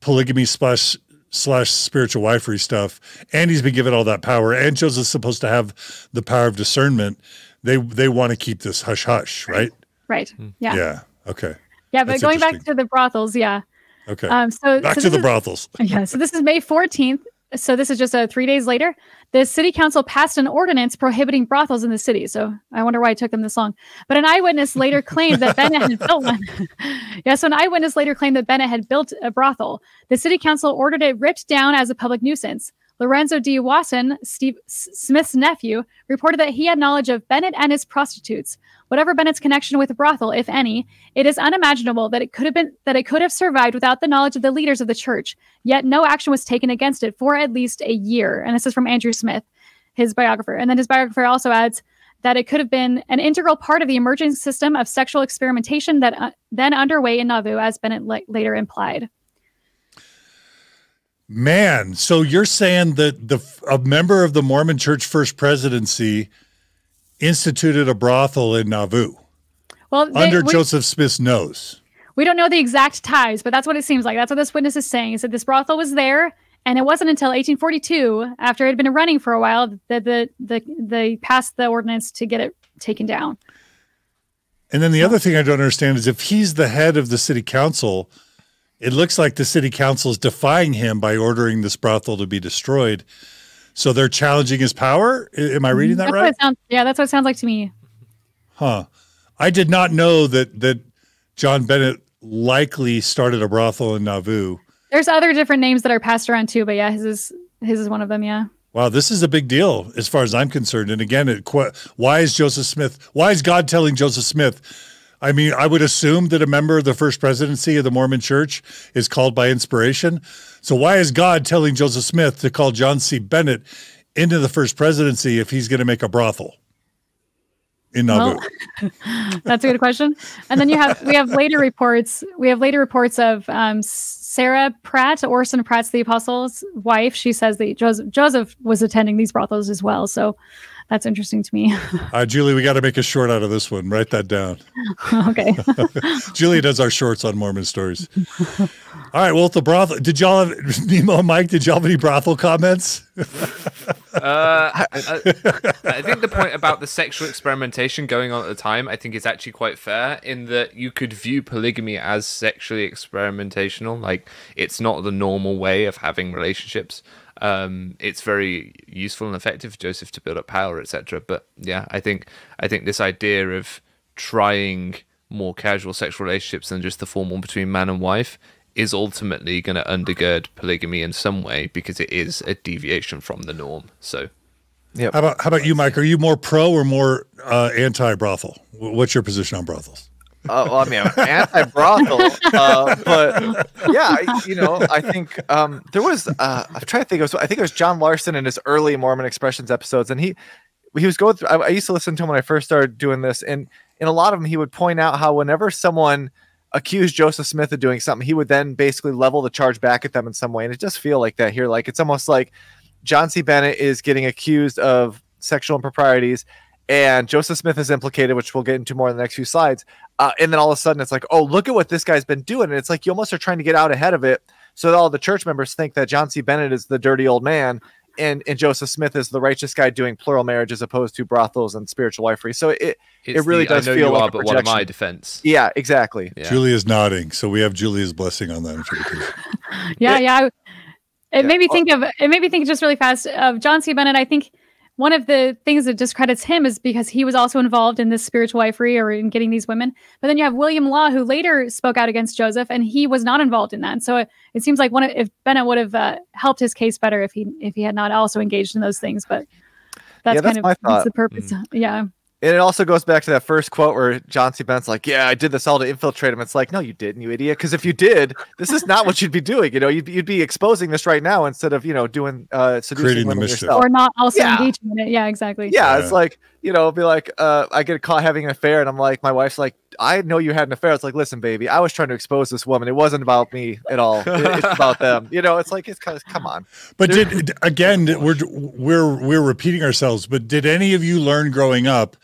polygamy slash slash spiritual wifery stuff, and he's been given all that power, and Joseph's supposed to have the power of discernment, they they want to keep this hush hush, right? Right. Yeah. Yeah. Okay. Yeah. But That's going back to the brothels, yeah. Okay. Um. So Back so to this the is- brothels. Yeah, so this is May 14th. So this is just uh, three days later. The city council passed an ordinance prohibiting brothels in the city. So I wonder why it took them this long. But an eyewitness later claimed that Bennett had built one. yeah, so an eyewitness later claimed that Bennett had built a brothel. The city council ordered it ripped down as a public nuisance. Lorenzo D. Wasson, Steve Smith's nephew, reported that he had knowledge of Bennett and his prostitutes. Whatever Bennett's connection with a brothel, if any, it is unimaginable that it could have been that it could have survived without the knowledge of the leaders of the church. Yet no action was taken against it for at least a year. And this is from Andrew Smith, his biographer. And then his biographer also adds that it could have been an integral part of the emerging system of sexual experimentation that uh, then underway in Nauvoo, as Bennett la- later implied. Man, so you're saying that the a member of the Mormon Church First Presidency instituted a brothel in Nauvoo Well, they- under we, Joseph Smith's nose. we don't know the exact ties, but that's what it seems like. That's what this witness is saying. Is that this brothel was there, and it wasn't until 1842, after it had been running for a while, that the the they passed the ordinance to get it taken down. And then the other thing I don't understand is if he's the head of the city council, it looks like the city council is defying him by ordering this brothel to be destroyed. So they're challenging his power. Am I reading that that's right? sounds. Yeah, that's what it sounds like to me. Huh. I did not know that that John Bennett likely started a brothel in Nauvoo. There's other different names that are passed around too, but yeah, his is his is one of them. Yeah. Wow, this is a big deal as far as I'm concerned. And again, it, why is Joseph Smith? Why is God telling Joseph Smith? I mean, I would assume that a member of the first presidency of the Mormon Church is called by inspiration. So why is God telling Joseph Smith to call John C. Bennett into the first presidency if he's going to make a brothel? in Nauvoo? Well, that's a good question. And then you have we have later reports. We have later reports of um, Sarah Pratt, Orson Pratt's the apostle's wife. She says that Joseph, Joseph was attending these brothels as well. So that's interesting to me. uh, Julie, we got to make a short out of this one. Write that down. okay. Julie does our shorts on Mormon stories. All right. Well, the brothel. Did y'all have Nemo, Mike? Did y'all have any brothel comments? uh, I, I, think the point about the sexual experimentation going on at the time, I think, is actually quite fair in that you could view polygamy as sexually experimentational. Like it's not the normal way of having relationships um, it's very useful and effective for Joseph to build up power, etc. But yeah, I think I think this idea of trying more casual sexual relationships than just the formal between man and wife is ultimately going to undergird polygamy in some way because it is a deviation from the norm. So, yeah. How about how about you, Mike? Are you more pro or more uh, anti brothel? What's your position on brothels? Uh, well, I mean, anti brothel, uh, but yeah, you know, I think um, there was. Uh, I'm trying to think. It was, I think it was John Larsen in his early Mormon Expressions episodes, and he he was going through. I, I used to listen to him when I first started doing this, and in a lot of them, he would point out how whenever someone accused Joseph Smith of doing something, he would then basically level the charge back at them in some way, and it does feel like that here. Like it's almost like John C. Bennett is getting accused of sexual improprieties and Joseph Smith is implicated, which we'll get into more in the next few slides. Uh, and then all of a sudden, it's like, oh, look at what this guy's been doing, and it's like you almost are trying to get out ahead of it, so that all the church members think that John C. Bennett is the dirty old man, and and Joseph Smith is the righteous guy doing plural marriage as opposed to brothels and spiritual wifery. So it it's it really the, does feel like are, but one of my defense. Yeah, exactly. Yeah. Julia's nodding, so we have Julia's blessing on that interpretation. yeah, yeah. It yeah. made me think of it made me think just really fast of John C. Bennett. I think one of the things that discredits him is because he was also involved in this spiritual wifery or in getting these women. But then you have William Law, who later spoke out against Joseph, and he was not involved in that. So it, it seems like one of, if Bennett would have uh, helped his case better if he if he had not also engaged in those things. But that's, yeah, that's kind of that's the purpose. Mm. Yeah. And it also goes back to that first quote where John C. Bennett's like, "Yeah, I did this all to infiltrate him." It's like, no, you didn't, you idiot. Because if you did, this is not what you'd be doing. You know, you'd, you'd be exposing this right now instead of you know doing uh, seducing Creating women yourself, or not also yeah. engaging in it. Yeah, exactly. Yeah, yeah, it's like you know, be like, uh, I get caught having an affair, and I'm like, my wife's like, I know you had an affair. It's like, listen, baby, I was trying to expose this woman. It wasn't about me at all. it's about them. You know, it's like it's kind of come on. But did again, we're we're we're repeating ourselves. But did any of you learn growing up?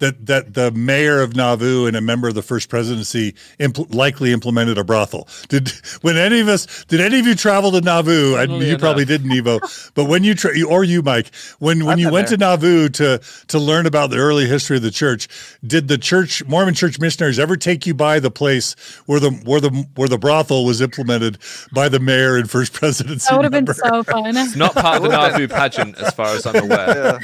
That that the mayor of Nauvoo and a member of the first presidency impl- likely implemented a brothel. Did when any of us did any of you travel to Nauvoo? I, you enough. probably didn't, Evo. but when you tra- or you, Mike, when when I'm you went there. to Nauvoo to to learn about the early history of the church, did the church Mormon church missionaries ever take you by the place where the where the where the brothel was implemented by the mayor and first presidency? That would have been so fun. It's not part of the Nauvoo pageant, as far as I'm aware.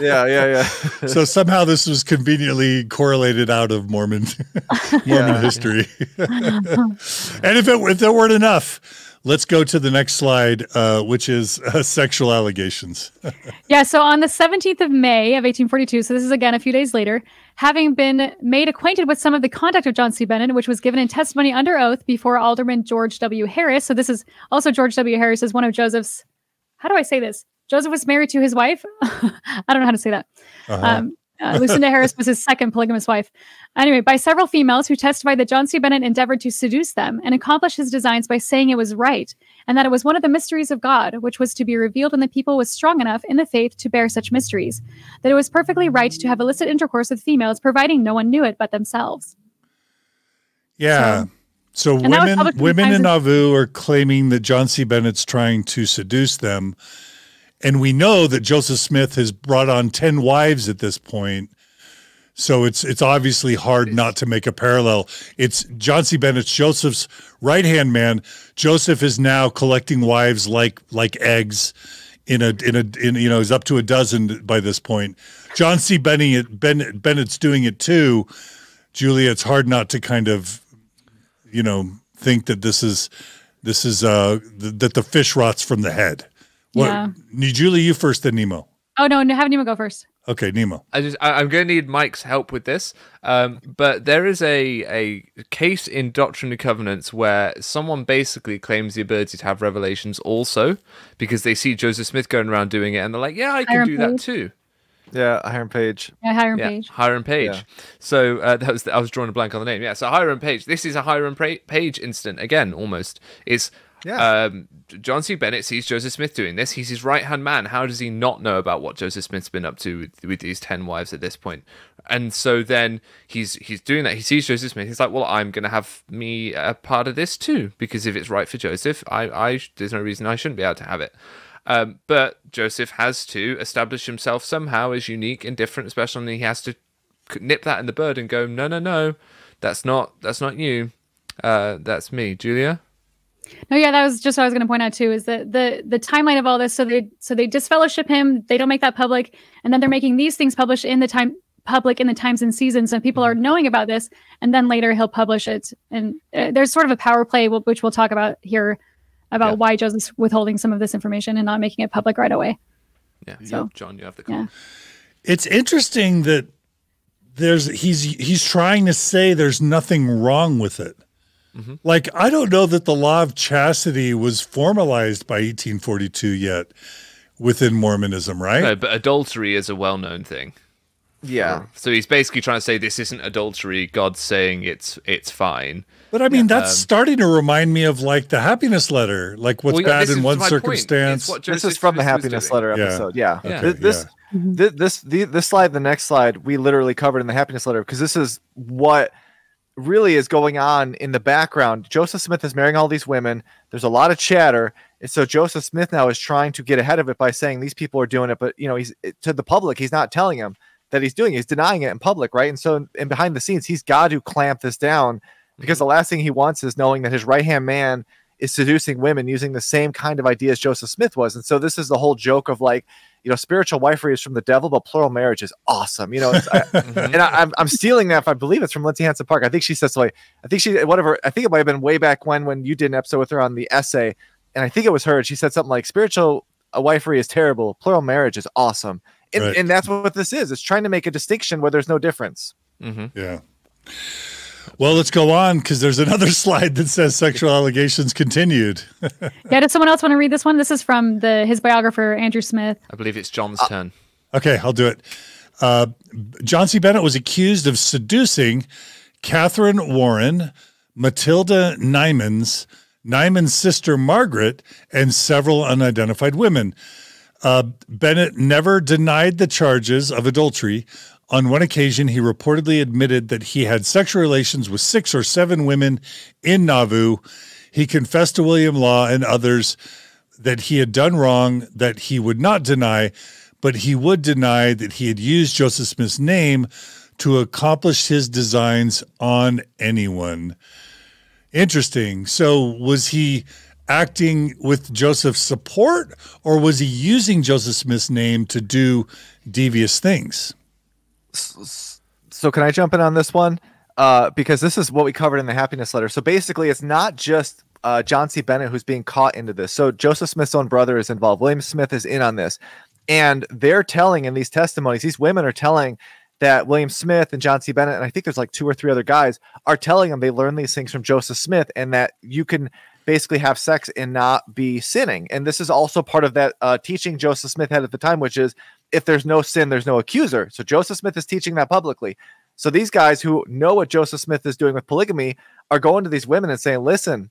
Yeah, yeah, yeah. yeah. so somehow this was conveniently correlated out of Mormon Mormon history. and if it if there weren't enough, let's go to the next slide, uh, which is uh, sexual allegations. yeah. So on the 17th of May of 1842, so this is again a few days later, having been made acquainted with some of the conduct of John C. Bennett, which was given in testimony under oath before Alderman George W. Harris. So this is also George W. Harris is one of Joseph's. How do I say this? Joseph was married to his wife. I don't know how to say that. Uh-huh. Um, uh, Lucinda Harris was his second polygamous wife. Anyway, by several females who testified that John C. Bennett endeavored to seduce them and accomplish his designs by saying it was right, and that it was one of the mysteries of God, which was to be revealed when the people was strong enough in the faith to bear such mysteries, that it was perfectly right to have illicit intercourse with females, providing no one knew it but themselves. Yeah. So, so women women in Nauvoo are claiming that John C. Bennett's trying to seduce them and we know that Joseph Smith has brought on 10 wives at this point. So it's it's obviously hard not to make a parallel. It's John C. Bennett's Joseph's right hand man. Joseph is now collecting wives like like eggs in a in a in you know he's up to a dozen by this point. John C. Bennett, Bennett Bennett's doing it too. Julia, it's hard not to kind of you know think that this is This is uh th- that the fish rots from the head. What, Yeah. Julie, you first, then Nemo. Oh no, no, have Nemo go first. Okay, Nemo. I just I, I'm going to need Mike's help with this. Um, but there is a a case in Doctrine and Covenants where someone basically claims the ability to have revelations also because they see Joseph Smith going around doing it and they're like, yeah, I can Hiram do that too. Yeah, Hiram Page. Yeah, Hiram Yeah, Page. Hiram Page. Yeah. So uh, that was I was drawing a blank on the name. Yeah, so Hiram Page. This is a Hiram pra- Page incident again, almost. It's Yeah. um, John C. Bennett sees Joseph Smith doing this. He's his right hand man. How does he not know about what Joseph Smith's been up to with, with these ten wives at this point? And so then he's he's doing that. He sees Joseph Smith. He's like, well, I'm going to have me a part of this too because if it's right for Joseph, I I there's no reason I shouldn't be able to have it. Um, but Joseph has to establish himself somehow as unique and different, especially when he has to nip that in the bud and go, no, no, no, that's not that's not you, uh, that's me, Julia. No, yeah, that was just what I was going to point out too. Is that the the timeline of all this? So they so they disfellowship him. They don't make that public, and then they're making these things published in the time public in the times and seasons, and people are knowing about this. And then later he'll publish it, and uh, there's sort of a power play, wh- which we'll talk about here, about Yeah. why Joseph's withholding some of this information and not making it public right away. Yeah, So- John, you have the call. Yeah. It's interesting that there's he's he's trying to say there's nothing wrong with it. Mm-hmm. Like I don't know that the law of chastity was formalized by 1842 yet within Mormonism, right? No, but adultery is a well-known thing. Yeah. So he's basically trying to say this isn't adultery. God's saying it's it's fine. But I mean, that's um, starting to remind me of like the happiness letter, like what's Well, yeah, bad in one my point. It's circumstance. This is from the happiness letter episode. Yeah. Yeah. Okay, Th- This thi- this the, this slide, the next slide, we literally covered in the happiness letter because this is what really is going on in the background. Joseph Smith is marrying all these women. There's a lot of chatter, and so Joseph Smith now is trying to get ahead of it by saying these people are doing it, but you know he's to the public. He's not telling them that he's doing. it. He's denying it in public, right? And so, and behind the scenes, he's got to clamp this down because mm-hmm. the last thing he wants is knowing that his right hand man is seducing women using the same kind of ideas Joseph Smith was. And so this is the whole joke of like, you know, spiritual wifery is from the devil, but plural marriage is awesome. You know, it's, I, and I, I'm, I'm stealing that. If I believe it's from Lindsay Hansen Park. I think she says like, I think she whatever. I think it might have been way back when when you did an episode with her on the essay, and I think it was her. and She said something like, "Spiritual uh, wifery is terrible. Plural marriage is awesome." And, Right. and that's what this is. It's trying to make a distinction where there's no difference. Yeah. Well, let's go on because there's another slide that says sexual allegations continued. Yeah, does someone else want to read this one? This is from the his biographer Andrew Smith. I believe it's John's Uh, turn. Okay, I'll do it. Uh, John C. Bennett was accused of seducing Catherine Warren, Matilda Nymans, Nyman's sister Margaret, and several unidentified women. Uh, Bennett never denied the charges of adultery. On one occasion, he reportedly admitted that he had sexual relations with six or seven women in Nauvoo. He confessed to William Law and others that he had done wrong, that he would not deny, but he would deny that he had used Joseph Smith's name to accomplish his designs on anyone. Interesting. So, was he acting with Joseph's support, or was he using Joseph Smith's name to do devious things? So can I jump in on this one? Uh, because this is what we covered in the happiness letter. So basically, it's not just uh, John C. Bennett who's being caught into this. So Joseph Smith's own brother is involved. William Smith is in on this, and they're telling in these testimonies. These women are telling that William Smith and John C. Bennett, and I think there's like two or three other guys, are telling them they learned these things from Joseph Smith, and that you can basically have sex and not be sinning. And this is also part of that uh, teaching Joseph Smith had at the time, which is if there's no sin, there's no accuser. So Joseph Smith is teaching that publicly. So these guys who know what Joseph Smith is doing with polygamy are going to these women and saying, listen,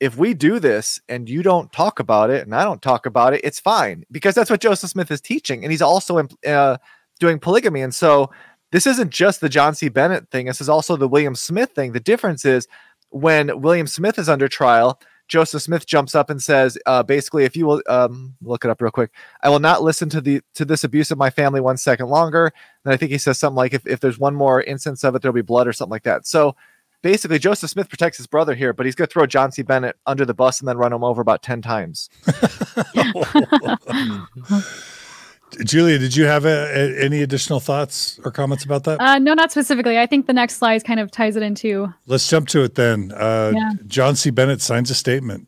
if we do this and you don't talk about it and I don't talk about it, it's fine because that's what Joseph Smith is teaching. And he's also uh, doing polygamy. And so this isn't just the John C. Bennett thing. This is also the William Smith thing. The difference is when William Smith is under trial, Joseph Smith jumps up and says, uh, basically, if you will um, look it up real quick, I will not listen to the to this abuse of my family one second longer. And I think he says something like, if, if there's one more instance of it, there'll be blood or something like that. So basically, Joseph Smith protects his brother here, but he's going to throw John C. Bennett under the bus and then run him over about 10 times. Julia, did you have a, a- any additional thoughts or comments about that? Uh, no, not specifically. I think the next slide kind of ties it into. Let's jump to it then. Uh, Yeah. John C. Bennett signs a statement.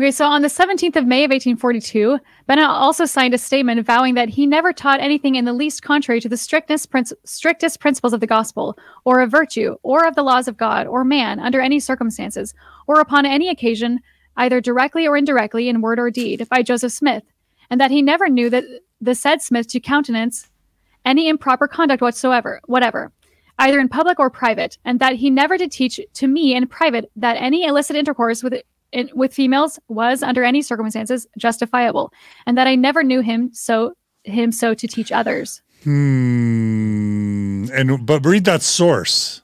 Okay, so on the 17th of May of 1842, Bennett also signed a statement vowing that he never taught anything in the least contrary to the strictest, princ- strictest principles of the gospel, or of virtue, or of the laws of God, or man, under any circumstances, or upon any occasion, either directly or indirectly, in word or deed, by Joseph Smith, and that he never knew that the said Smith to countenance any improper conduct whatsoever, whatever, either in public or private, and that he never did teach to me in private that any illicit intercourse with in, with females was under any circumstances justifiable, and that I never knew him so him so to teach others. Hmm. And but read that source.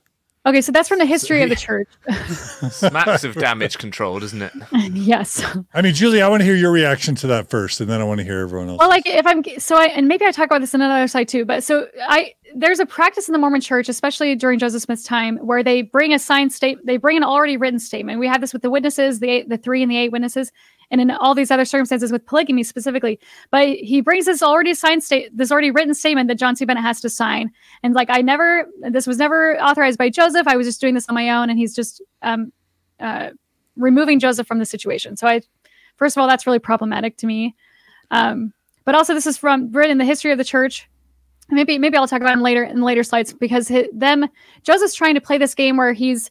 Okay, so that's from the history of the church. Smacks of damage control, doesn't it? yes. I mean, Julie, I want to hear your reaction to that first, and then I want to hear everyone else. Well, like if I'm so I and maybe I talk about this on another side too, but so I there's a practice in the Mormon church, especially during Joseph Smith's time, where they bring a signed state, they bring an already written statement. We have this with the witnesses, the eight, the three and the eight witnesses, and in all these other circumstances with polygamy specifically. But he brings this already signed state, this already written statement that John C. Bennett has to sign. And like I never, this was never authorized by Joseph. I was just doing this on my own, and he's just um, uh, removing Joseph from the situation. So I, first of all, that's really problematic to me. Um, but also, this is from written the history of the church. Maybe maybe I'll talk about him later in later slides because hi them Joseph's trying to play this game where he's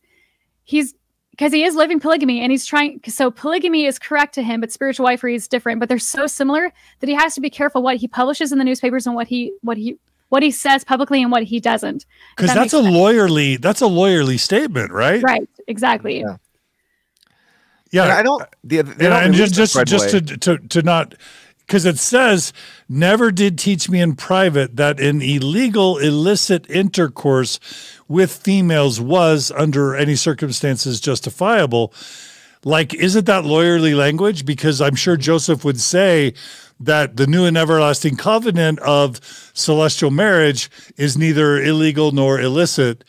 he's because he is living polygamy and he's trying so polygamy is correct to him but spiritual wifery is different but they're so similar that he has to be careful what he publishes in the newspapers and what he what he what he says publicly and what he doesn't Because that that's a sense. lawyerly that's a lawyerly statement, right? right exactly Yeah. Yeah. And I don't. The, they and, don't and just just just to, to to not because it says never did teach me in private that an illegal illicit intercourse with females was under any circumstances justifiable. Like isn't that lawyerly language? Because i'm sure joseph would say that the new and everlasting covenant of celestial marriage is neither illegal nor illicit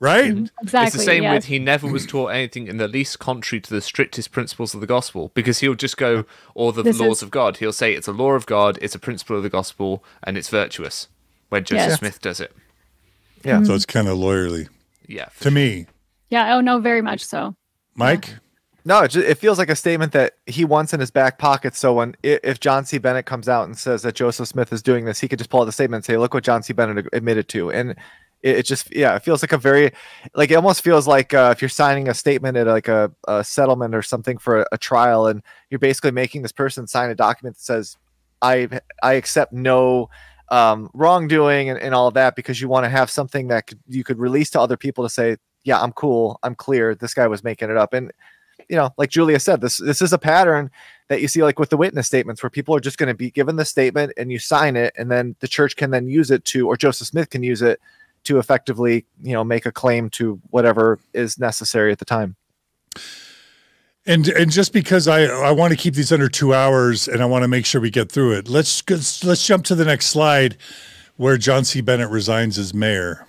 right exactly it's the same yes. with he never was taught anything in the least contrary to the strictest principles of the gospel because he'll just go or the This laws is- of God. He'll say it's a law of God, it's a principle of the gospel, and it's virtuous. When Joseph Yes. Smith does it, Yeah. so mm. it's kind of lawyerly yeah, for to me yeah oh no very much so mike No, it, just, it feels like a statement that he wants in his back pocket. So when if John C. Bennett comes out and says that Joseph Smith is doing this, he could just pull out the statement and say, "Look what John C. Bennett admitted to." And it, it just, yeah, it feels like a very, like it almost feels like uh, if you're signing a statement at like a, a settlement or something for a, a trial, and you're basically making this person sign a document that says, "I I accept no." um, wrongdoing and, and all of that because you want to have something that could, you could release to other people to say, yeah, I'm cool, I'm clear. This guy was making it up, and you know, like Julia said, this this is a pattern that you see like with the witness statements where people are just going to be given the statement and you sign it, and then the church can then use it to, or Joseph Smith can use it to effectively, you know, make a claim to whatever is necessary at the time. And and just because I I want to keep these under two hours and I want to make sure we get through it, let's let's, let's jump to the next slide, where John C. Bennett resigns as mayor.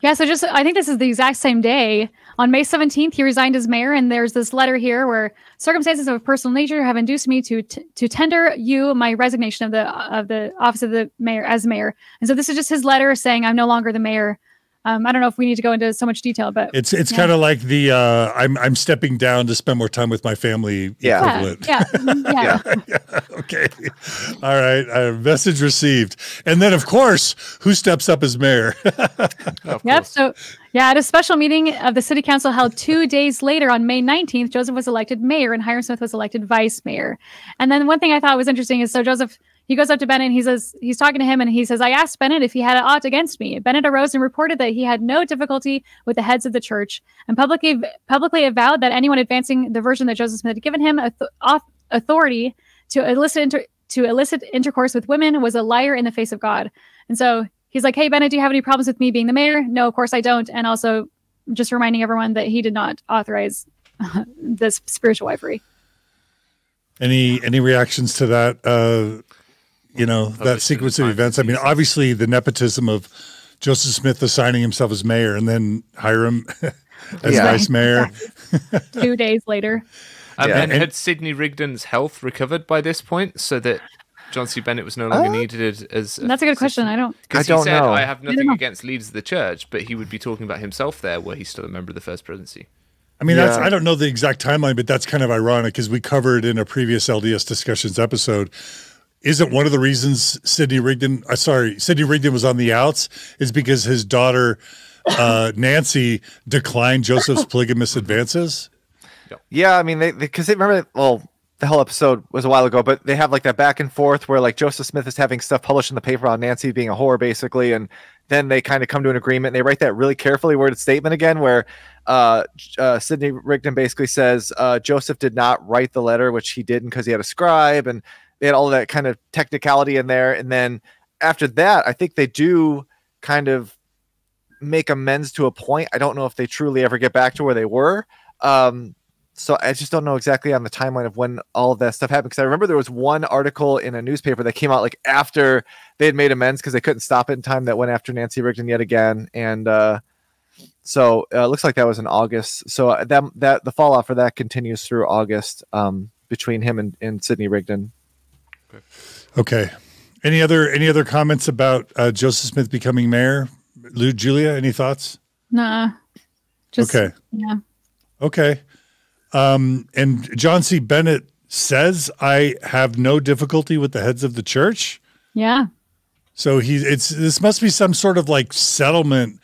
Yeah, so just I think this is the exact same day. On May 17th, he resigned as mayor, and there's this letter here where circumstances of a personal nature have induced me to t- to tender you my resignation of the of the office of the mayor as mayor. And so this is just his letter saying I'm no longer the mayor. Um, I don't know if we need to go into so much detail, but It's it's Yeah. kind of like the uh, I'm I'm stepping down to spend more time with my family Yeah. yeah, equivalent. yeah, mhm, yeah. okay, all right. Uh, message received. And then of course, who steps up as mayor? Yep. So, yeah, at a special meeting of the city council held two days later on May 19th, Joseph was elected mayor and Hyrum Smith was elected vice mayor. And then one thing I thought was interesting is so Joseph, he goes up to Bennett and he says, he's talking to him and he says, I asked Bennett if he had aught against me. Bennett arose and reported that he had no difficulty with the heads of the church and publicly, publicly avowed that anyone advancing the version that Joseph Smith had given him auth- auth- authority to elicit inter- to elicit intercourse with women was a liar in the face of God. And so he's like, Hey, Bennett, do you have any problems with me being the mayor? No, of course I don't. And also just reminding everyone that he did not authorize this spiritual wifery. any any reactions to that? Uh, you know that sequence of events. I mean, obviously the nepotism of Joseph Smith assigning himself as mayor and then Hyrum as Yeah. vice mayor. Two days later. Um, Yeah. and And- had Sidney Rigdon's health recovered by this point so that John C. Bennett was no longer Uh, needed as. And that's a good question. I don't. Because I he don't said, know. I have nothing know. against leaders of the church, but he would be talking about himself there, were he still a member of the First Presidency. I mean, that's Yeah. I don't know the exact timeline, but that's kind of ironic because we covered in a previous LDS discussions episode. Isn't one of the reasons Sidney Rigdon, uh, sorry, Sidney Rigdon was on the outs is because his daughter uh, Nancy declined Joseph's polygamous advances? Yeah, I mean, they because they, remember, well, the whole episode was a while ago, but they have like that back and forth where like Joseph Smith is having stuff published in the paper on Nancy being a whore, basically, and then they kind of come to an agreement. And They write that really carefully worded statement again, where uh, uh, Sidney Rigdon basically says uh, Joseph did not write the letter, which he didn't because he had a scribe, and they had all that kind of technicality in there. And then after that, I think they do kind of make amends to a point. I don't know if they truly ever get back to where they were. Um, so I just don't know exactly on the timeline of when all of that stuff happened. Because I remember there was one article in a newspaper that came out like after they had made amends because they couldn't stop it in time that went after Nancy Rigdon yet again. And uh, so uh, it looks like that was in August. So uh, that that the fallout for that continues through August um, between him and, and Sidney Rigdon. Okay. Any other any other comments about uh, Joseph Smith becoming mayor? Lou, Julia, any thoughts? Nah. Just, okay. Yeah. Okay. Um, and John C. Bennett says, I have no difficulty with the heads of the church. Yeah. So he it's this must be some sort of like settlement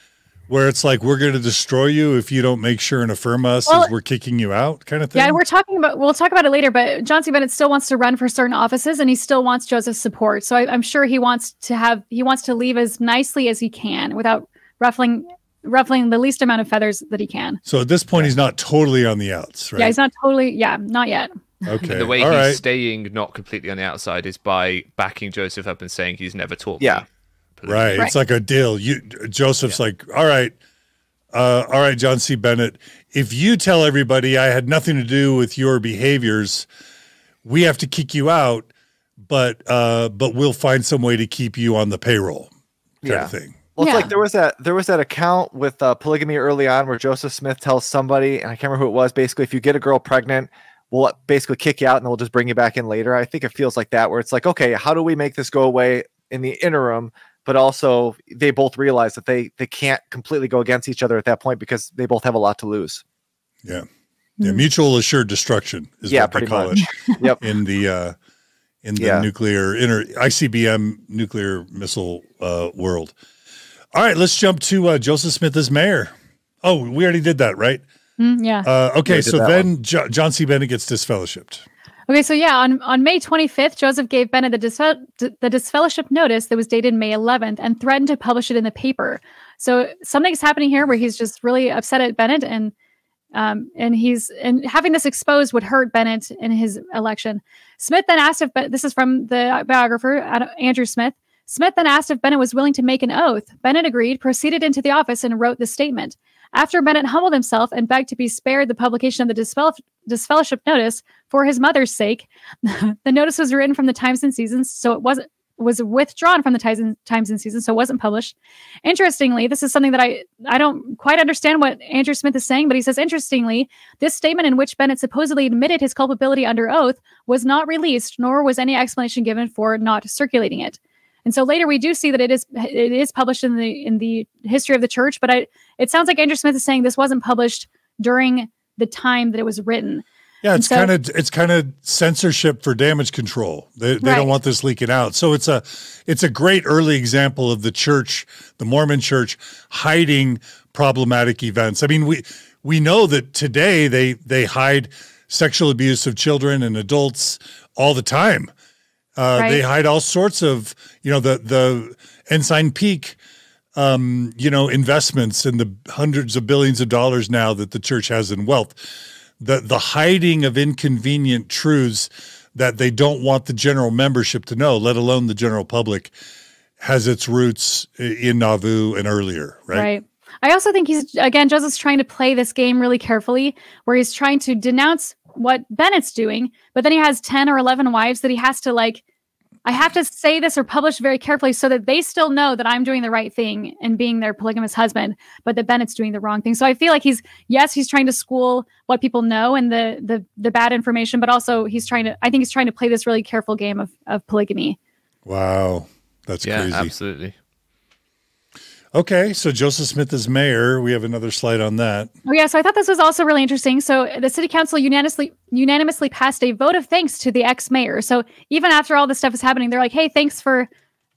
where it's like we're going to destroy you if you don't make sure and affirm us Well- as we're kicking you out kind of thing. Yeah, and we're talking about. We'll talk about it later. But John C. Bennett still wants to run for certain offices, and he still wants Joseph's support. So I, I'm sure he wants to have. He wants to leave as nicely as he can without ruffling, ruffling the least amount of feathers that he can. so at this point, he's not totally on the outs, right? Yeah, he's not totally. Yeah, not yet. okay. the way All he's right. staying not completely on the outside is by backing Joseph up and saying he's never taught Yeah. me. Right. Right. It's like a deal. You Joseph's like, all right, uh, all right, John C. Bennett. If you tell everybody I had nothing to do with your behaviors, we have to kick you out, but uh, but we'll find some way to keep you on the payroll, kind Yeah. of thing. Well, it's Yeah. like there was that there was that account with uh, polygamy early on where Joseph Smith tells somebody, and I can't remember who it was. Basically, if you get a girl pregnant, we'll basically kick you out, and we'll just bring you back in later. I think it feels like that, where it's like, okay, how do we make this go away in the interim? But also, they both realize that they they can't completely go against each other at that point because they both have a lot to lose. Yeah. Yeah. Mutual assured destruction is Yeah, what they call much. it Yep. in the uh, in the Yeah. nuclear inter ICBM nuclear missile uh, world. All right, let's jump to uh, Joseph Smith as mayor. Oh, we already did that, right? Mm, yeah. Uh, okay, so then jo- John C. Bennett gets disfellowshipped. Okay, so yeah, on, on May 25th, Joseph gave Bennett the, disfell- d- the disfellowship notice that was dated May 11th and threatened to publish it in the paper. So something's happening here where he's just really upset at Bennett and um, and he's and having this exposed would hurt Bennett in his election. Smith then asked if this is from the biographer Andrew Smith. Smith then asked if Bennett was willing to make an oath. Bennett agreed, proceeded into the office, and wrote the statement. After Bennett humbled himself and begged to be spared the publication of the disfell- disfellowship notice for his mother's sake, the notice was written from the Times and Seasons, so it wasn't was withdrawn from the Times and, Times and Seasons, so it wasn't published. Interestingly, this is something that I I don't quite understand what Andrew Smith is saying, but he says interestingly, this statement in which Bennett supposedly admitted his culpability under oath was not released, nor was any explanation given for not circulating it. And so later we do see that it is it is published in the in the history of the church, but I it sounds like Andrew Smith is saying this wasn't published during the time that it was written. Yeah, it's so- kind of it's kind of censorship for damage control. They, they Right. don't want this leaking out. So it's a it's a great early example of the church, the Mormon church, hiding problematic events. I mean, we we know that today they they hide sexual abuse of children and adults all the time. Uh, They hide all sorts of you know the the Ensign Peak um, you know, investments and the hundreds of billions of dollars now that the church has in wealth. The the hiding of inconvenient truths that they don't want the general membership to know, let alone the general public, has its roots in Nauvoo and earlier, right? Right. I also think he's again Joseph's trying to play this game really carefully, where he's trying to denounce what Bennett's doing, but then he has ten or eleven wives that he has to like. I have to say this or publish very carefully so that they still know that I'm doing the right thing and being their polygamous husband, but that Bennett's doing the wrong thing. So I feel like he's yes, he's trying to school what people know and the the the bad information, but also he's trying to. I think he's trying to play this really careful game of of polygamy. Wow, that's Yeah, crazy. absolutely. Okay, so Joseph Smith is mayor. We have another slide on that. Oh yeah, so I thought this was also really interesting. So the city council unanimously unanimously passed a vote of thanks to the ex-mayor. So even after all this stuff is happening, they're like, "Hey, thanks for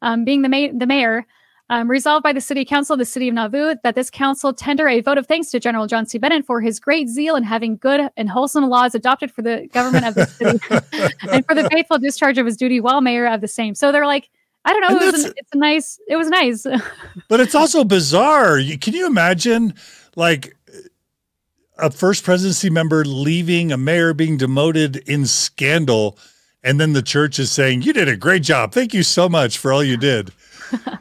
um, being the, ma- the mayor." Um, resolved by the city council of the city of Nauvoo that this council tender a vote of thanks to General John C. Bennett for his great zeal in having good and wholesome laws adopted for the government of the city and for the faithful discharge of his duty while mayor of the same. So they're like, I don't know, it was an, it's a nice, it was nice. But it's also bizarre. You- Can you imagine, like, a first presidency member leaving, a mayor being demoted in scandal, and then the church is saying, You did a great job. Thank you so much for all you did.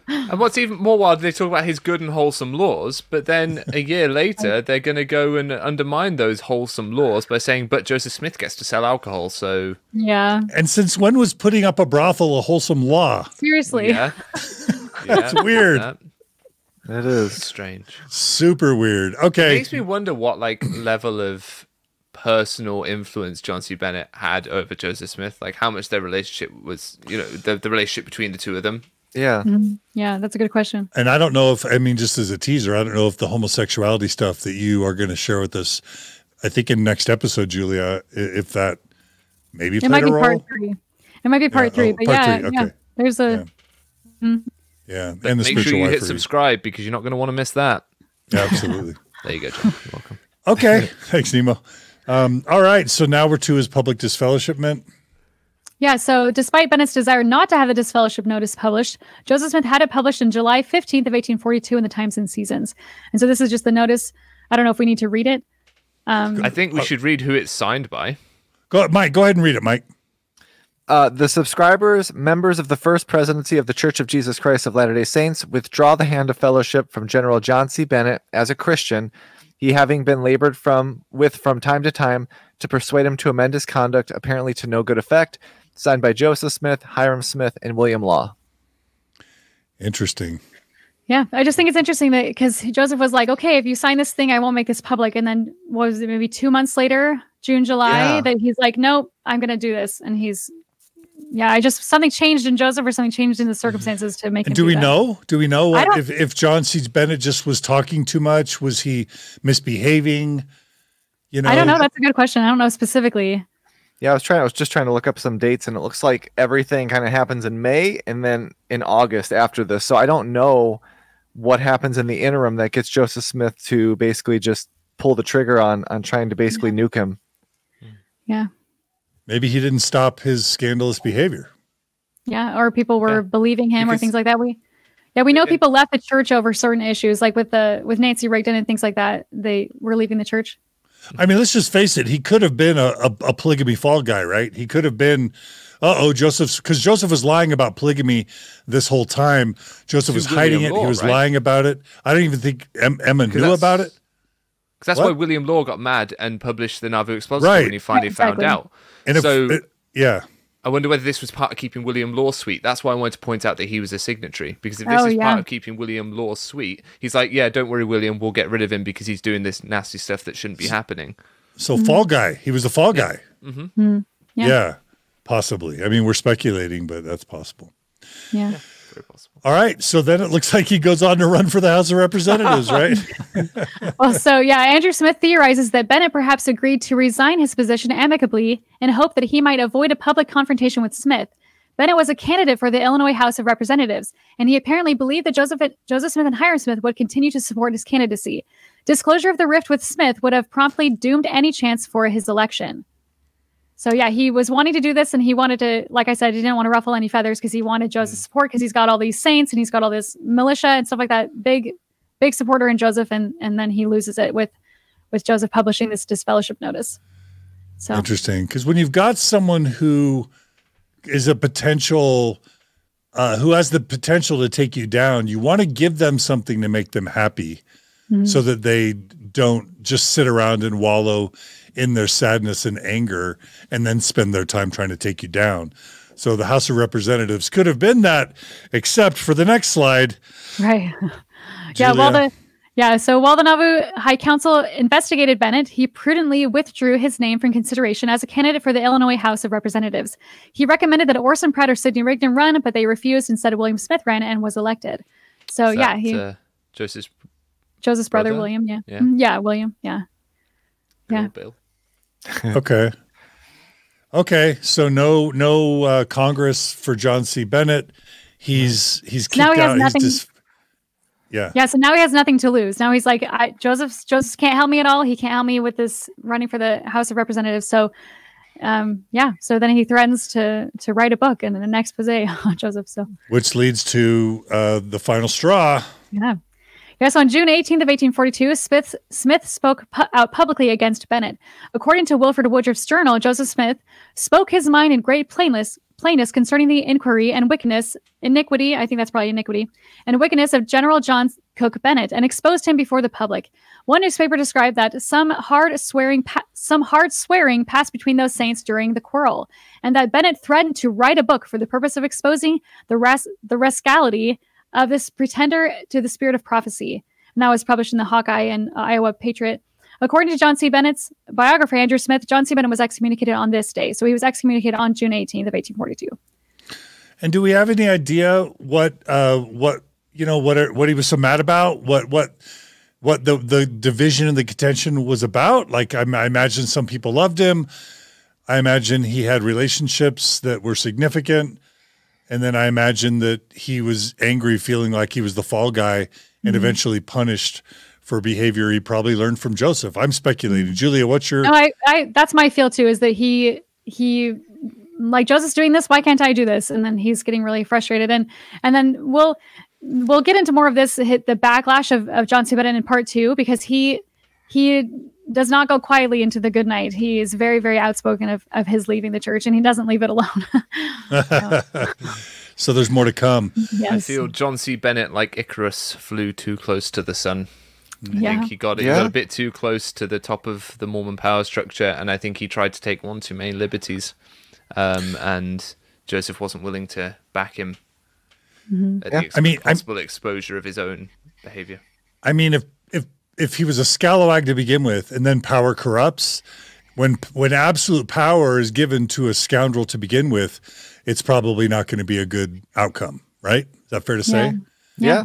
And what's even more wild, they talk about his good and wholesome laws, but then a year later, they're going to go and undermine those wholesome laws by saying, but Joseph Smith gets to sell alcohol, so yeah, And since when was putting up a brothel a wholesome law? seriously. yeah. yeah. It's weird. That- It is. strange. Super weird. Okay. It Okay. makes me wonder what like level of personal influence John C. Bennett had over Joseph Smith, like how much their relationship was, you know, the, the relationship between the two of them. Yeah. Mhm. Yeah, that's a good question. And I don't know if, I mean, just as a teaser, I don't know if the homosexuality stuff that you are going to share with us, I think in next episode, Julia, if that maybe It played might a be role. part three. It might be part oh, three, but part yeah, three, yeah. okay. There's a Yeah. But and the make spiritual sure you hit wifery. subscribe because you're not going to want to miss that. Yeah, absolutely. There you go, John. You're welcome. Okay. Thanks, Nemo. Um, all right. So now we're to his public disfellowshipment. Yeah. So despite Bennett's desire not to have the disfellowship notice published, Joseph Smith had it published in July 15th of 1842 in the Times and Seasons. And so this is just the notice. I don't know if we need to read it. Um, I think we should read who it's signed by. Go, Mike. Go ahead and read it, Mike. Uh, the subscribers, members of the First Presidency of the Church of Jesus Christ of Latter day Saints, withdraw the hand of fellowship from General John C. Bennett as a Christian, he having been labored from with from time to time to persuade him to amend his conduct, apparently to no good effect. Signed by Joseph Smith, Hyrum Smith, and William Law. Interesting. Yeah, I just think it's interesting that because Joseph was like, okay, if you sign this thing, I won't make this public. And then what was it maybe two months later, June, July, Yeah. that he's like, nope, I'm going to do this. And he's, yeah, I just, something changed in Joseph or something changed in the circumstances to make him And do we that. know? Do we know what, if, if John C. Bennett just was talking too much? Was he misbehaving? You know, I don't know. That's a good question. I don't know specifically. Yeah, I was trying. I was just trying to look up some dates, and it looks like everything kind of happens in May and then in August after this. So I don't know what happens in the interim that gets Joseph Smith to basically just pull the trigger on on trying to basically nuke him. Yeah. Maybe he didn't stop his scandalous behavior. Yeah. Or people were Yeah. believing him or things like that. We, yeah, we know It- people left the church over certain issues, like with the, with Nancy Rigdon and things like that. They were leaving the church. I mean, let's just face it. He could have been a, a, a polygamy fall guy, right? He could have been, uh oh, Joseph's, because Joseph was lying about polygamy this whole time. Joseph was hiding William it. he was right? lying about it. I don't even think em- Emma knew about it. Because that's What? why William Law got mad and published the Nauvoo Expositor Right. when he finally Yeah, found out. And if, so it- yeah, I wonder whether this was part of keeping William Law sweet. That's why I wanted to point out that he was a signatory. Because if this Oh, is yeah. part of keeping William Law sweet, he's like, yeah, don't worry, William, we'll get rid of him because he's doing this nasty stuff that shouldn't be happening. so fall guy. He was a fall guy. Mm, Yeah. Yeah. possibly. I mean, we're speculating, but that's possible. Yeah. Very possible. All right. So then it looks like he goes on to run for the House of Representatives, right? well, so yeah, Andrew Smith theorizes that Bennett perhaps agreed to resign his position amicably in hope that he might avoid a public confrontation with Smith. Bennett was a candidate for the Illinois House of Representatives, and he apparently believed that Joseph, Joseph Smith and Hyrum Smith would continue to support his candidacy. Disclosure of the rift with Smith would have promptly doomed any chance for his election. So yeah, he was wanting to do this, and he wanted to, like I said, he didn't want to ruffle any feathers because he wanted Joseph's support because he's got all these saints and he's got all this militia and stuff like that. Big, big supporter in Joseph, and and then he loses it with with Joseph publishing this disfellowship notice. So Interesting. Because when you've got someone who is a potential, uh, who has the potential to take you down, you want to give them something to make them happy Mhm. so that they don't just sit around and wallow in their sadness and anger and then spend their time trying to take you down. So the House of Representatives could have been that, except for the next slide. right, yeah. While the yeah, so while the Nauvoo High Council investigated Bennett, he prudently withdrew his name from consideration as a candidate for the Illinois House of Representatives. He recommended that Orson Pratt or Sidney Rigdon run, but they refused. Instead, William Smith ran and was elected. So Is yeah, that, he uh, Joseph's Joseph's brother, Brother? William. Yeah. Yeah. Mhm, Yeah. William. Yeah. Yeah. Bill. Okay. Okay. So no no uh, Congress for John C. Bennett. He's he's kicked Now he has out. nothing- He's dis- yeah. Yeah. So now he has nothing to lose. Now he's like, I, Joseph. Joseph can't help me at all. He can't help me with this running for the House of Representatives. So, um, yeah. So then he threatens to to write a book and an expose on Joseph. So Which leads to uh, the final straw. Yeah. Yes, on June 18th of 1842, Smith, Smith spoke pu- out publicly against Bennett. According to Wilford Woodruff's journal, Joseph Smith spoke his mind in great plainness, plainness concerning the inquiry and wickedness, iniquity, I think that's probably iniquity, and wickedness of General John Cook Bennett, and exposed him before the public. One newspaper described that some hard swearing, pa- some hard swearing passed between those saints during the quarrel, and that Bennett threatened to write a book for the purpose of exposing the ras- the rascality of this pretender to the spirit of prophecy. And that was published in the Hawkeye and uh, Iowa Patriot. According to John C. Bennett's biographer, Andrew Smith, John C. Bennett was excommunicated on this day. So he was excommunicated on June 18th of 1842. And do we have any idea what uh, what you know what are, what he was so mad about? What what what the the division and the contention was about? Like I, I imagine some people loved him. I imagine he had relationships that were significant, and then I imagine that he was angry, feeling like he was the fall guy, and mm-hmm. eventually punished for behavior he probably learned from Joseph. I'm speculating. Julia, what's your No, I, I, that's my feel too, is that he, he, like Joseph's doing this, why can't I do this? And then he's getting really frustrated. And, and then we'll, we'll get into more of this, hit the backlash of, of John C. In part two, because he, he does not go quietly into the good night. He is very, very outspoken of, of his leaving the church and he doesn't leave it alone. so there's more to come. yes. I feel John C. Bennett, like Icarus, flew too close to the sun. I Yeah. think he got he Yeah. got a bit too close to the top of the Mormon power structure, and I think he tried to take one too many liberties. Um, and Joseph wasn't willing to back him at Yeah. the ex- I mean, I'm- possible exposure of his own behavior. I mean, if if if he was a scalawag to begin with, and then power corrupts, when when absolute power is given to a scoundrel to begin with, it's probably not going to be a good outcome, right? Is that fair to say? Yeah. Yeah.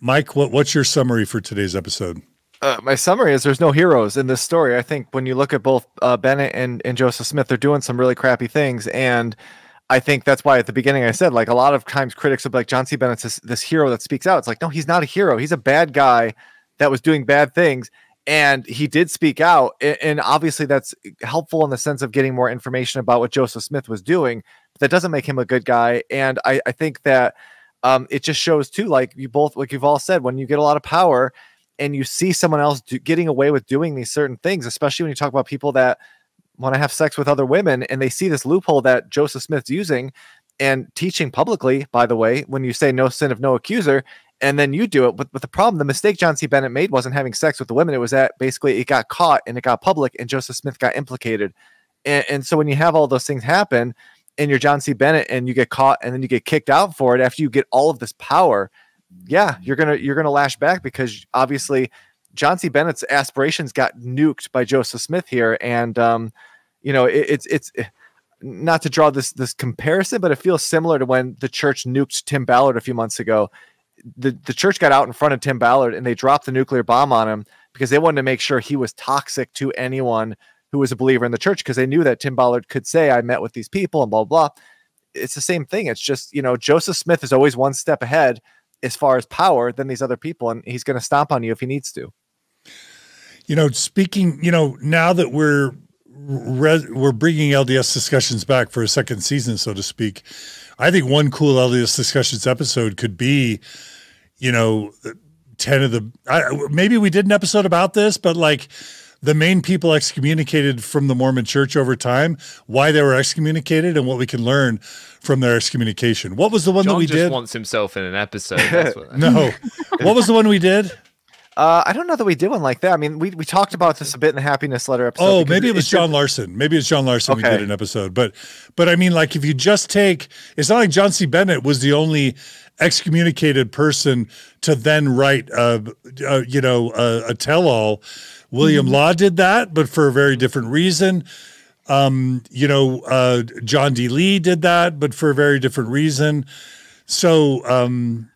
Mike, what what's your summary for today's episode? Uh, my summary is there's no heroes in this story. I think when you look at both uh, Bennett and, and Joseph Smith, they're doing some really crappy things. And I think that's why at the beginning I said, like, a lot of times critics will be like, John C. Bennett's this, this hero that speaks out. It's like, no, he's not a hero. He's a bad guy that was doing bad things. And he did speak out. And obviously that's helpful in the sense of getting more information about what Joseph Smith was doing. But that doesn't make him a good guy. And I, I think that um, it just shows too, like you both, like you've all said, when you get a lot of power, and you see someone else do, getting away with doing these certain things, especially when you talk about people that want to have sex with other women and they see this loophole that Joseph Smith's using and teaching publicly, by the way, when you say no sin of no accuser, and then you do it. But, but the problem, the mistake John C. Bennett made wasn't having sex with the women. It was that basically it got caught and it got public and Joseph Smith got implicated. And, and so when you have all those things happen and you're John C. Bennett and you get caught and then you get kicked out for it after you get all of this power, yeah, you're gonna you're gonna lash back because obviously John C. Bennett's aspirations got nuked by Joseph Smith here, and um, you know it, it's it's eh, not to draw this this comparison, but it feels similar to when the church nuked Tim Ballard a few months ago. The the church got out in front of Tim Ballard and they dropped the nuclear bomb on him because they wanted to make sure he was toxic to anyone who was a believer in the church because they knew that Tim Ballard could say, "I met with these people" and blah blah. blah. It's the same thing. It's just you know Joseph Smith is always one step ahead as far as power than these other people, and he's going to stomp on you if he needs to. You know, speaking, you know, now that we're re- we're bringing LDS discussions back for a second season, so to speak, I think one cool LDS discussions episode could be, you know, ten of the I, maybe we did an episode about this, but like the main people excommunicated from the Mormon Church over time, why they were excommunicated, and what we can learn from their excommunication. What was the one that we just did? wants himself in an episode. That's what no, what was the one we did? Uh, I don't know that we did one like that. I mean, we, we talked about this a bit in the happiness letter episode. Oh, maybe it was John Larsen. Maybe it's John Larsen. We did an episode, but but I mean, like if you just take, it's not like John C. Bennett was the only excommunicated person to then write a, a you know a, a tell-all. William Law did that, but for a very different reason. Um, you know, uh, John D. Lee did that, but for a very different reason. So, um,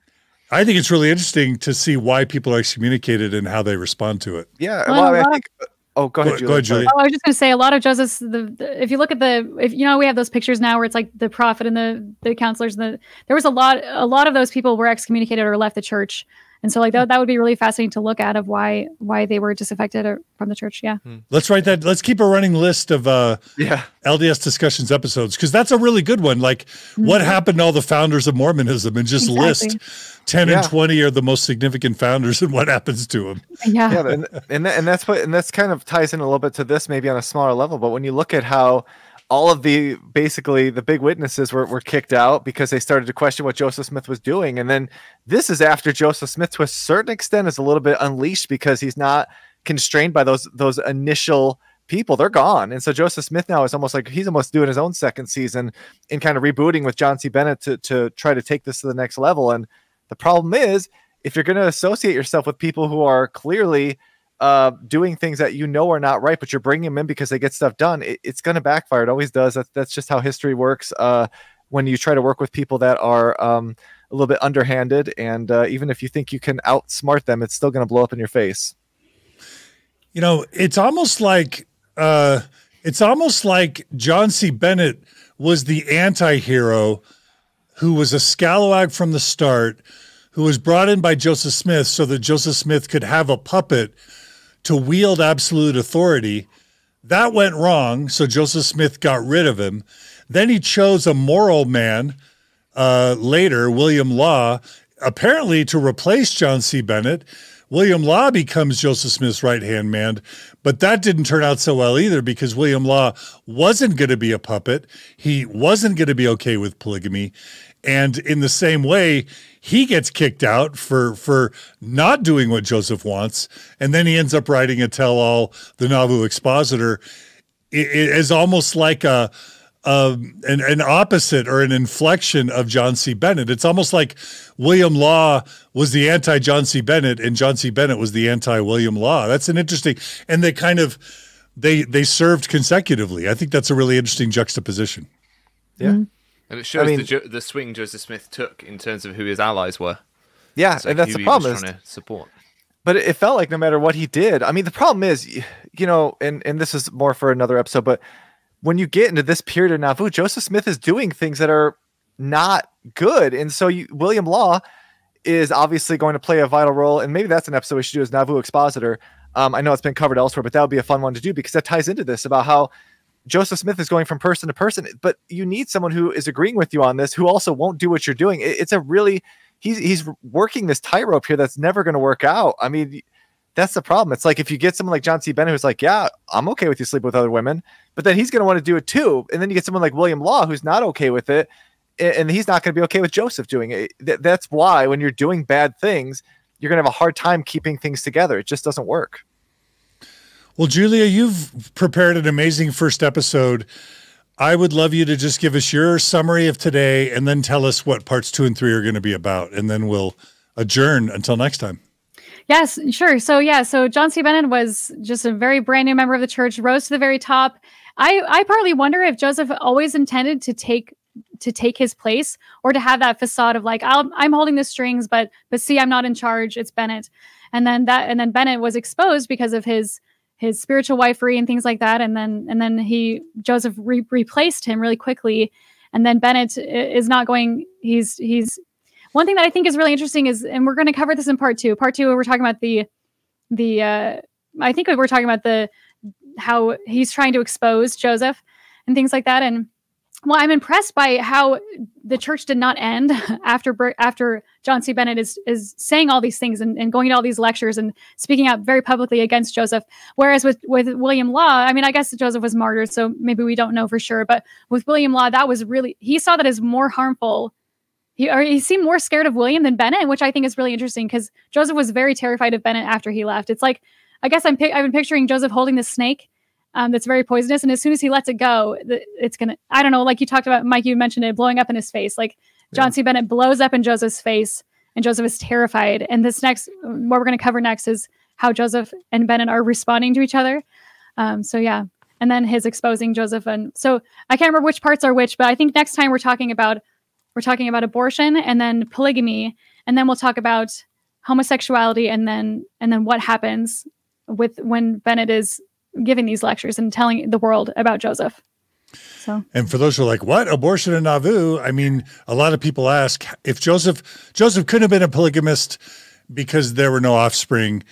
I think it's really interesting to see why people are excommunicated and how they respond to it. Yeah. Well, Well, I mean, a I think, uh, oh, go ahead, Go- go ahead, Julie. Julie. Oh, I was just going to say a lot of Joseph's. The, the if you look at the if you know we have those pictures now where it's like the prophet and the the counselors. And the there was a lot a lot of those people were excommunicated or left the church, and so like that hmm. that would be really fascinating to look at of why why they were disaffected uh, from the church. Yeah. Hmm. Let's write that. Let's keep a running list of uh, Yeah. LDS discussions episodes because that's a really good one. Like, what mm-hmm. happened to all the founders of Mormonism and just Exactly. list 10 Yeah. and 20 are the most significant founders and what happens to them. Yeah. yeah and, and, that, and that's what and that's kind of ties in a little bit to this maybe on a smaller level but when you look at how all of the basically the big witnesses were, were kicked out because they started to question what joseph smith was doing. And then this is after joseph smith to a certain extent is a little bit unleashed because he's not constrained by those those initial people. They're gone. And so joseph smith now is almost like he's almost doing his own second season in kind of rebooting with john c. Bennett to, to try to take this to the next level. And the problem is if you're going to associate yourself with people who are clearly uh, doing things that you know are not right, but you're bringing them in because they get stuff done, it, it's going to backfire. It always does. That's, just how history works. Uh, when you try to work with people that are um, a little bit underhanded, and uh, even if you think you can outsmart them, it's still going to blow up in your face. You know, it's almost like uh, it's almost like John C. Bennett was the anti-hero who was a scalawag from the start, who was brought in by Joseph Smith so that Joseph Smith could have a puppet to wield absolute authority. That went wrong, so Joseph Smith got rid of him. Then he chose a moral man uh, later, William Law, apparently to replace John C. Bennett. William Law becomes Joseph Smith's right hand man, but that didn't turn out so well either because William Law wasn't going to be a puppet. He wasn't going to be okay with polygamy. And in the same way, he gets kicked out for for not doing what Joseph wants, and then he ends up writing a tell-all, the Nauvoo Expositor. It, it is almost like a um, an, an opposite or an inflection of John C. Bennett. It's almost like William Law was the anti John C. Bennett and John C. Bennett was the anti William Law. That's an interesting, and they kind of they they served consecutively. I think that's a really interesting juxtaposition. Yeah. And it shows mean- the, jo- the swing Joseph Smith took in terms of who his allies were. Yeah, like and that's the problem. Is, trying to support. but it felt like no matter what he did i mean the problem is you know and and this is more for another episode but when you get into this period of nauvoo joseph smith is doing things that are not good and so you, william law is obviously going to play a vital role and maybe that's an episode we should do as nauvoo expositor um, i know it's been covered elsewhere but that would be a fun one to do because that ties into this about how Joseph Smith is going from person to person, but you need someone who is agreeing with you on this, who also won't do what you're doing. It- It's a really he's he's working this tightrope here that's never going to work out. I mean, that's the problem. It's like if you get someone like John C. Bennett who's like, yeah, I'm okay with you sleeping with other women, but then he's going to want to do it too, and then you get someone like William Law who's not okay with it, and he's not going to be okay with Joseph doing it. Th- That's why when you're doing bad things, you're going to have a hard time keeping things together. It just doesn't work. Well, Julia, you've prepared an amazing first episode. I would love you to just give us your summary of today and then tell us what parts two and three are going to be about. And then we'll adjourn until next time. Yes, sure. So yeah, so John C. Bennett was just a very brand new member of the church, rose to the very top. I I partly wonder if Joseph always intended to take to take his place or to have that facade of like I'll, I'm holding the strings, but but see, I'm not in charge. It's Bennett, and then that and then Bennett was exposed because of his his spiritual wifery and things like that, and then and then he Joseph re- replaced him really quickly, and then Bennett is not going. He's he's one thing that I think is really interesting is, and we're going to cover this in part two. Part two, we're talking about the, the. Uh, I think we're talking about the how he's trying to expose Joseph and things like that. And well, I'm impressed by how the church did not end after after John C. Bennett is is saying all these things and, and going to all these lectures and speaking out very publicly against Joseph. Whereas with with William Law, I mean, I guess Joseph was martyred, so maybe we don't know for sure. But with William Law, that was really he saw that as more harmful he or he seemed more scared of William than Bennett, which I think is really interesting because Joseph was very terrified of Bennett after he left. It's like I guess I'm I've been picturing Joseph holding the snake um, that's very poisonous, and as soon as he lets it go, it's gonna I don't know, like you talked about, Mike, you mentioned it blowing up in his face. Like John C. Bennett blows up in Joseph's face, and Joseph is terrified. And this next, what we're gonna cover next is how Joseph and Bennett are responding to each other. Um, so yeah, and then his exposing Joseph, and so I can't remember which parts are which, but I think next time we're talking about we're talking about abortion and then polygamy and then we'll talk about homosexuality and then and then what happens with when Bennett is giving these lectures and telling the world about Joseph. So, and for those who are like, "What abortion in Nauvoo?" I mean, a lot of people ask if Joseph Joseph couldn't have been a polygamist because there were no offspring.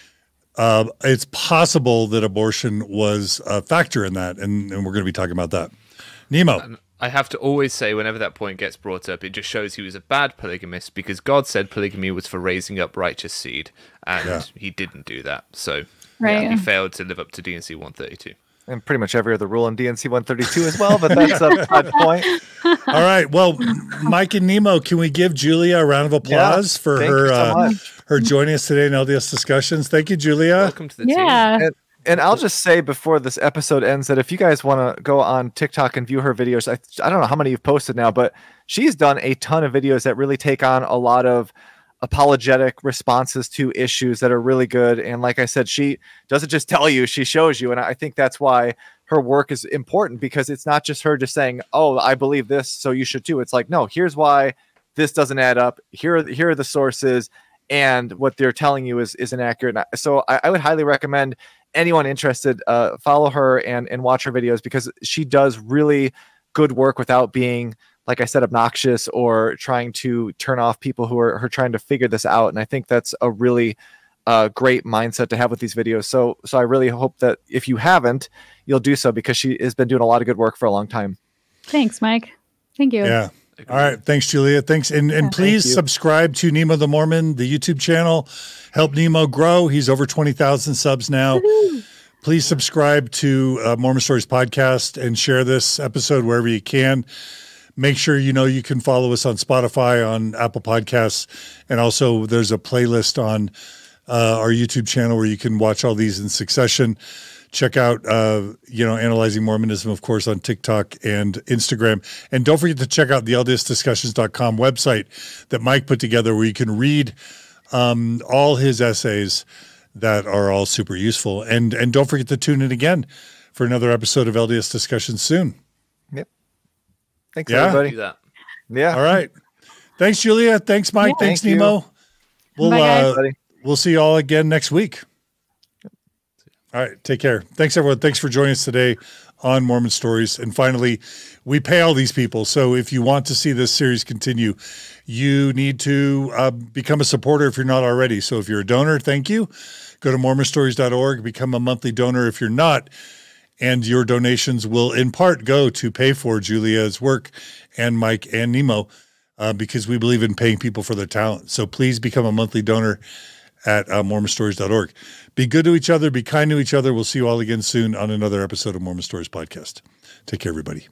Uh, it's possible that abortion was a factor in that, and, and we're going to be talking about that. Nemo. I have to always say, whenever that point gets brought up, it just shows he was a bad polygamist because God said polygamy was for raising up righteous seed, and yeah. he didn't do that. So, right. Yeah, he failed to live up to D&C 132 and pretty much every other rule in D&C 132 as well, but that's a side point. All right. Well, Mike and Nemo, can we give Julia a round of applause yeah, for her so uh, her joining us today in LDS discussions? Thank you, Julia. Welcome to the yeah. team. And, and I'll just say before this episode ends that if you guys want to go on TikTok and view her videos, I, I don't know how many you've posted now, but she's done a ton of videos that really take on a lot of apologetic responses to issues that are really good. And like I said, she doesn't just tell you, she shows you. And I think that's why her work is important because it's not just her just saying, Oh, I believe this, so you should too. It's like, no, here's why this doesn't add up. Here are here are the sources, and what they're telling you is is inaccurate. So I, I would highly recommend anyone interested uh, follow her and and watch her videos because she does really good work without being like I said, obnoxious or trying to turn off people who are, who are trying to figure this out. And I think that's a really uh, great mindset to have with these videos. So, so I really hope that if you haven't, you'll do so because she has been doing a lot of good work for a long time. Thanks, Mike. Thank you. Yeah. All right. Thanks, Julia. Thanks. And, and yeah, please subscribe to Nemo the Mormon, the YouTube channel. Help Nemo grow. He's over 20,000 subs now. Please subscribe to uh, Mormon Stories Podcast and share this episode wherever you can. Make sure you know you can follow us on Spotify, on Apple Podcasts, and also there's a playlist on uh, our YouTube channel where you can watch all these in succession. Check out, uh, you know, analyzing Mormonism, of course, on TikTok and Instagram, and don't forget to check out the LDSDiscussions.com website that Mike put together, where you can read um, all his essays that are all super useful. And and don't forget to tune in again for another episode of LDS Discussions soon. Thanks, yeah? everybody. Yeah. All right. Thanks, Julia. Thanks, Mike. Yeah, Thanks, thank Nemo. You. We'll Bye, uh, we'll see you all again next week. All right. Take care. Thanks, everyone. Thanks for joining us today on Mormon Stories. And finally, we pay all these people. So if you want to see this series continue, you need to uh, become a supporter if you're not already. So if you're a donor, thank you. Go to mormonstories.org, become a monthly donor. If you're not, and your donations will in part go to pay for Julia's work and Mike and Nemo uh, because we believe in paying people for their talent. So please become a monthly donor at uh, mormonstories.org. Be good to each other, be kind to each other. We'll see you all again soon on another episode of Mormon Stories Podcast. Take care, everybody.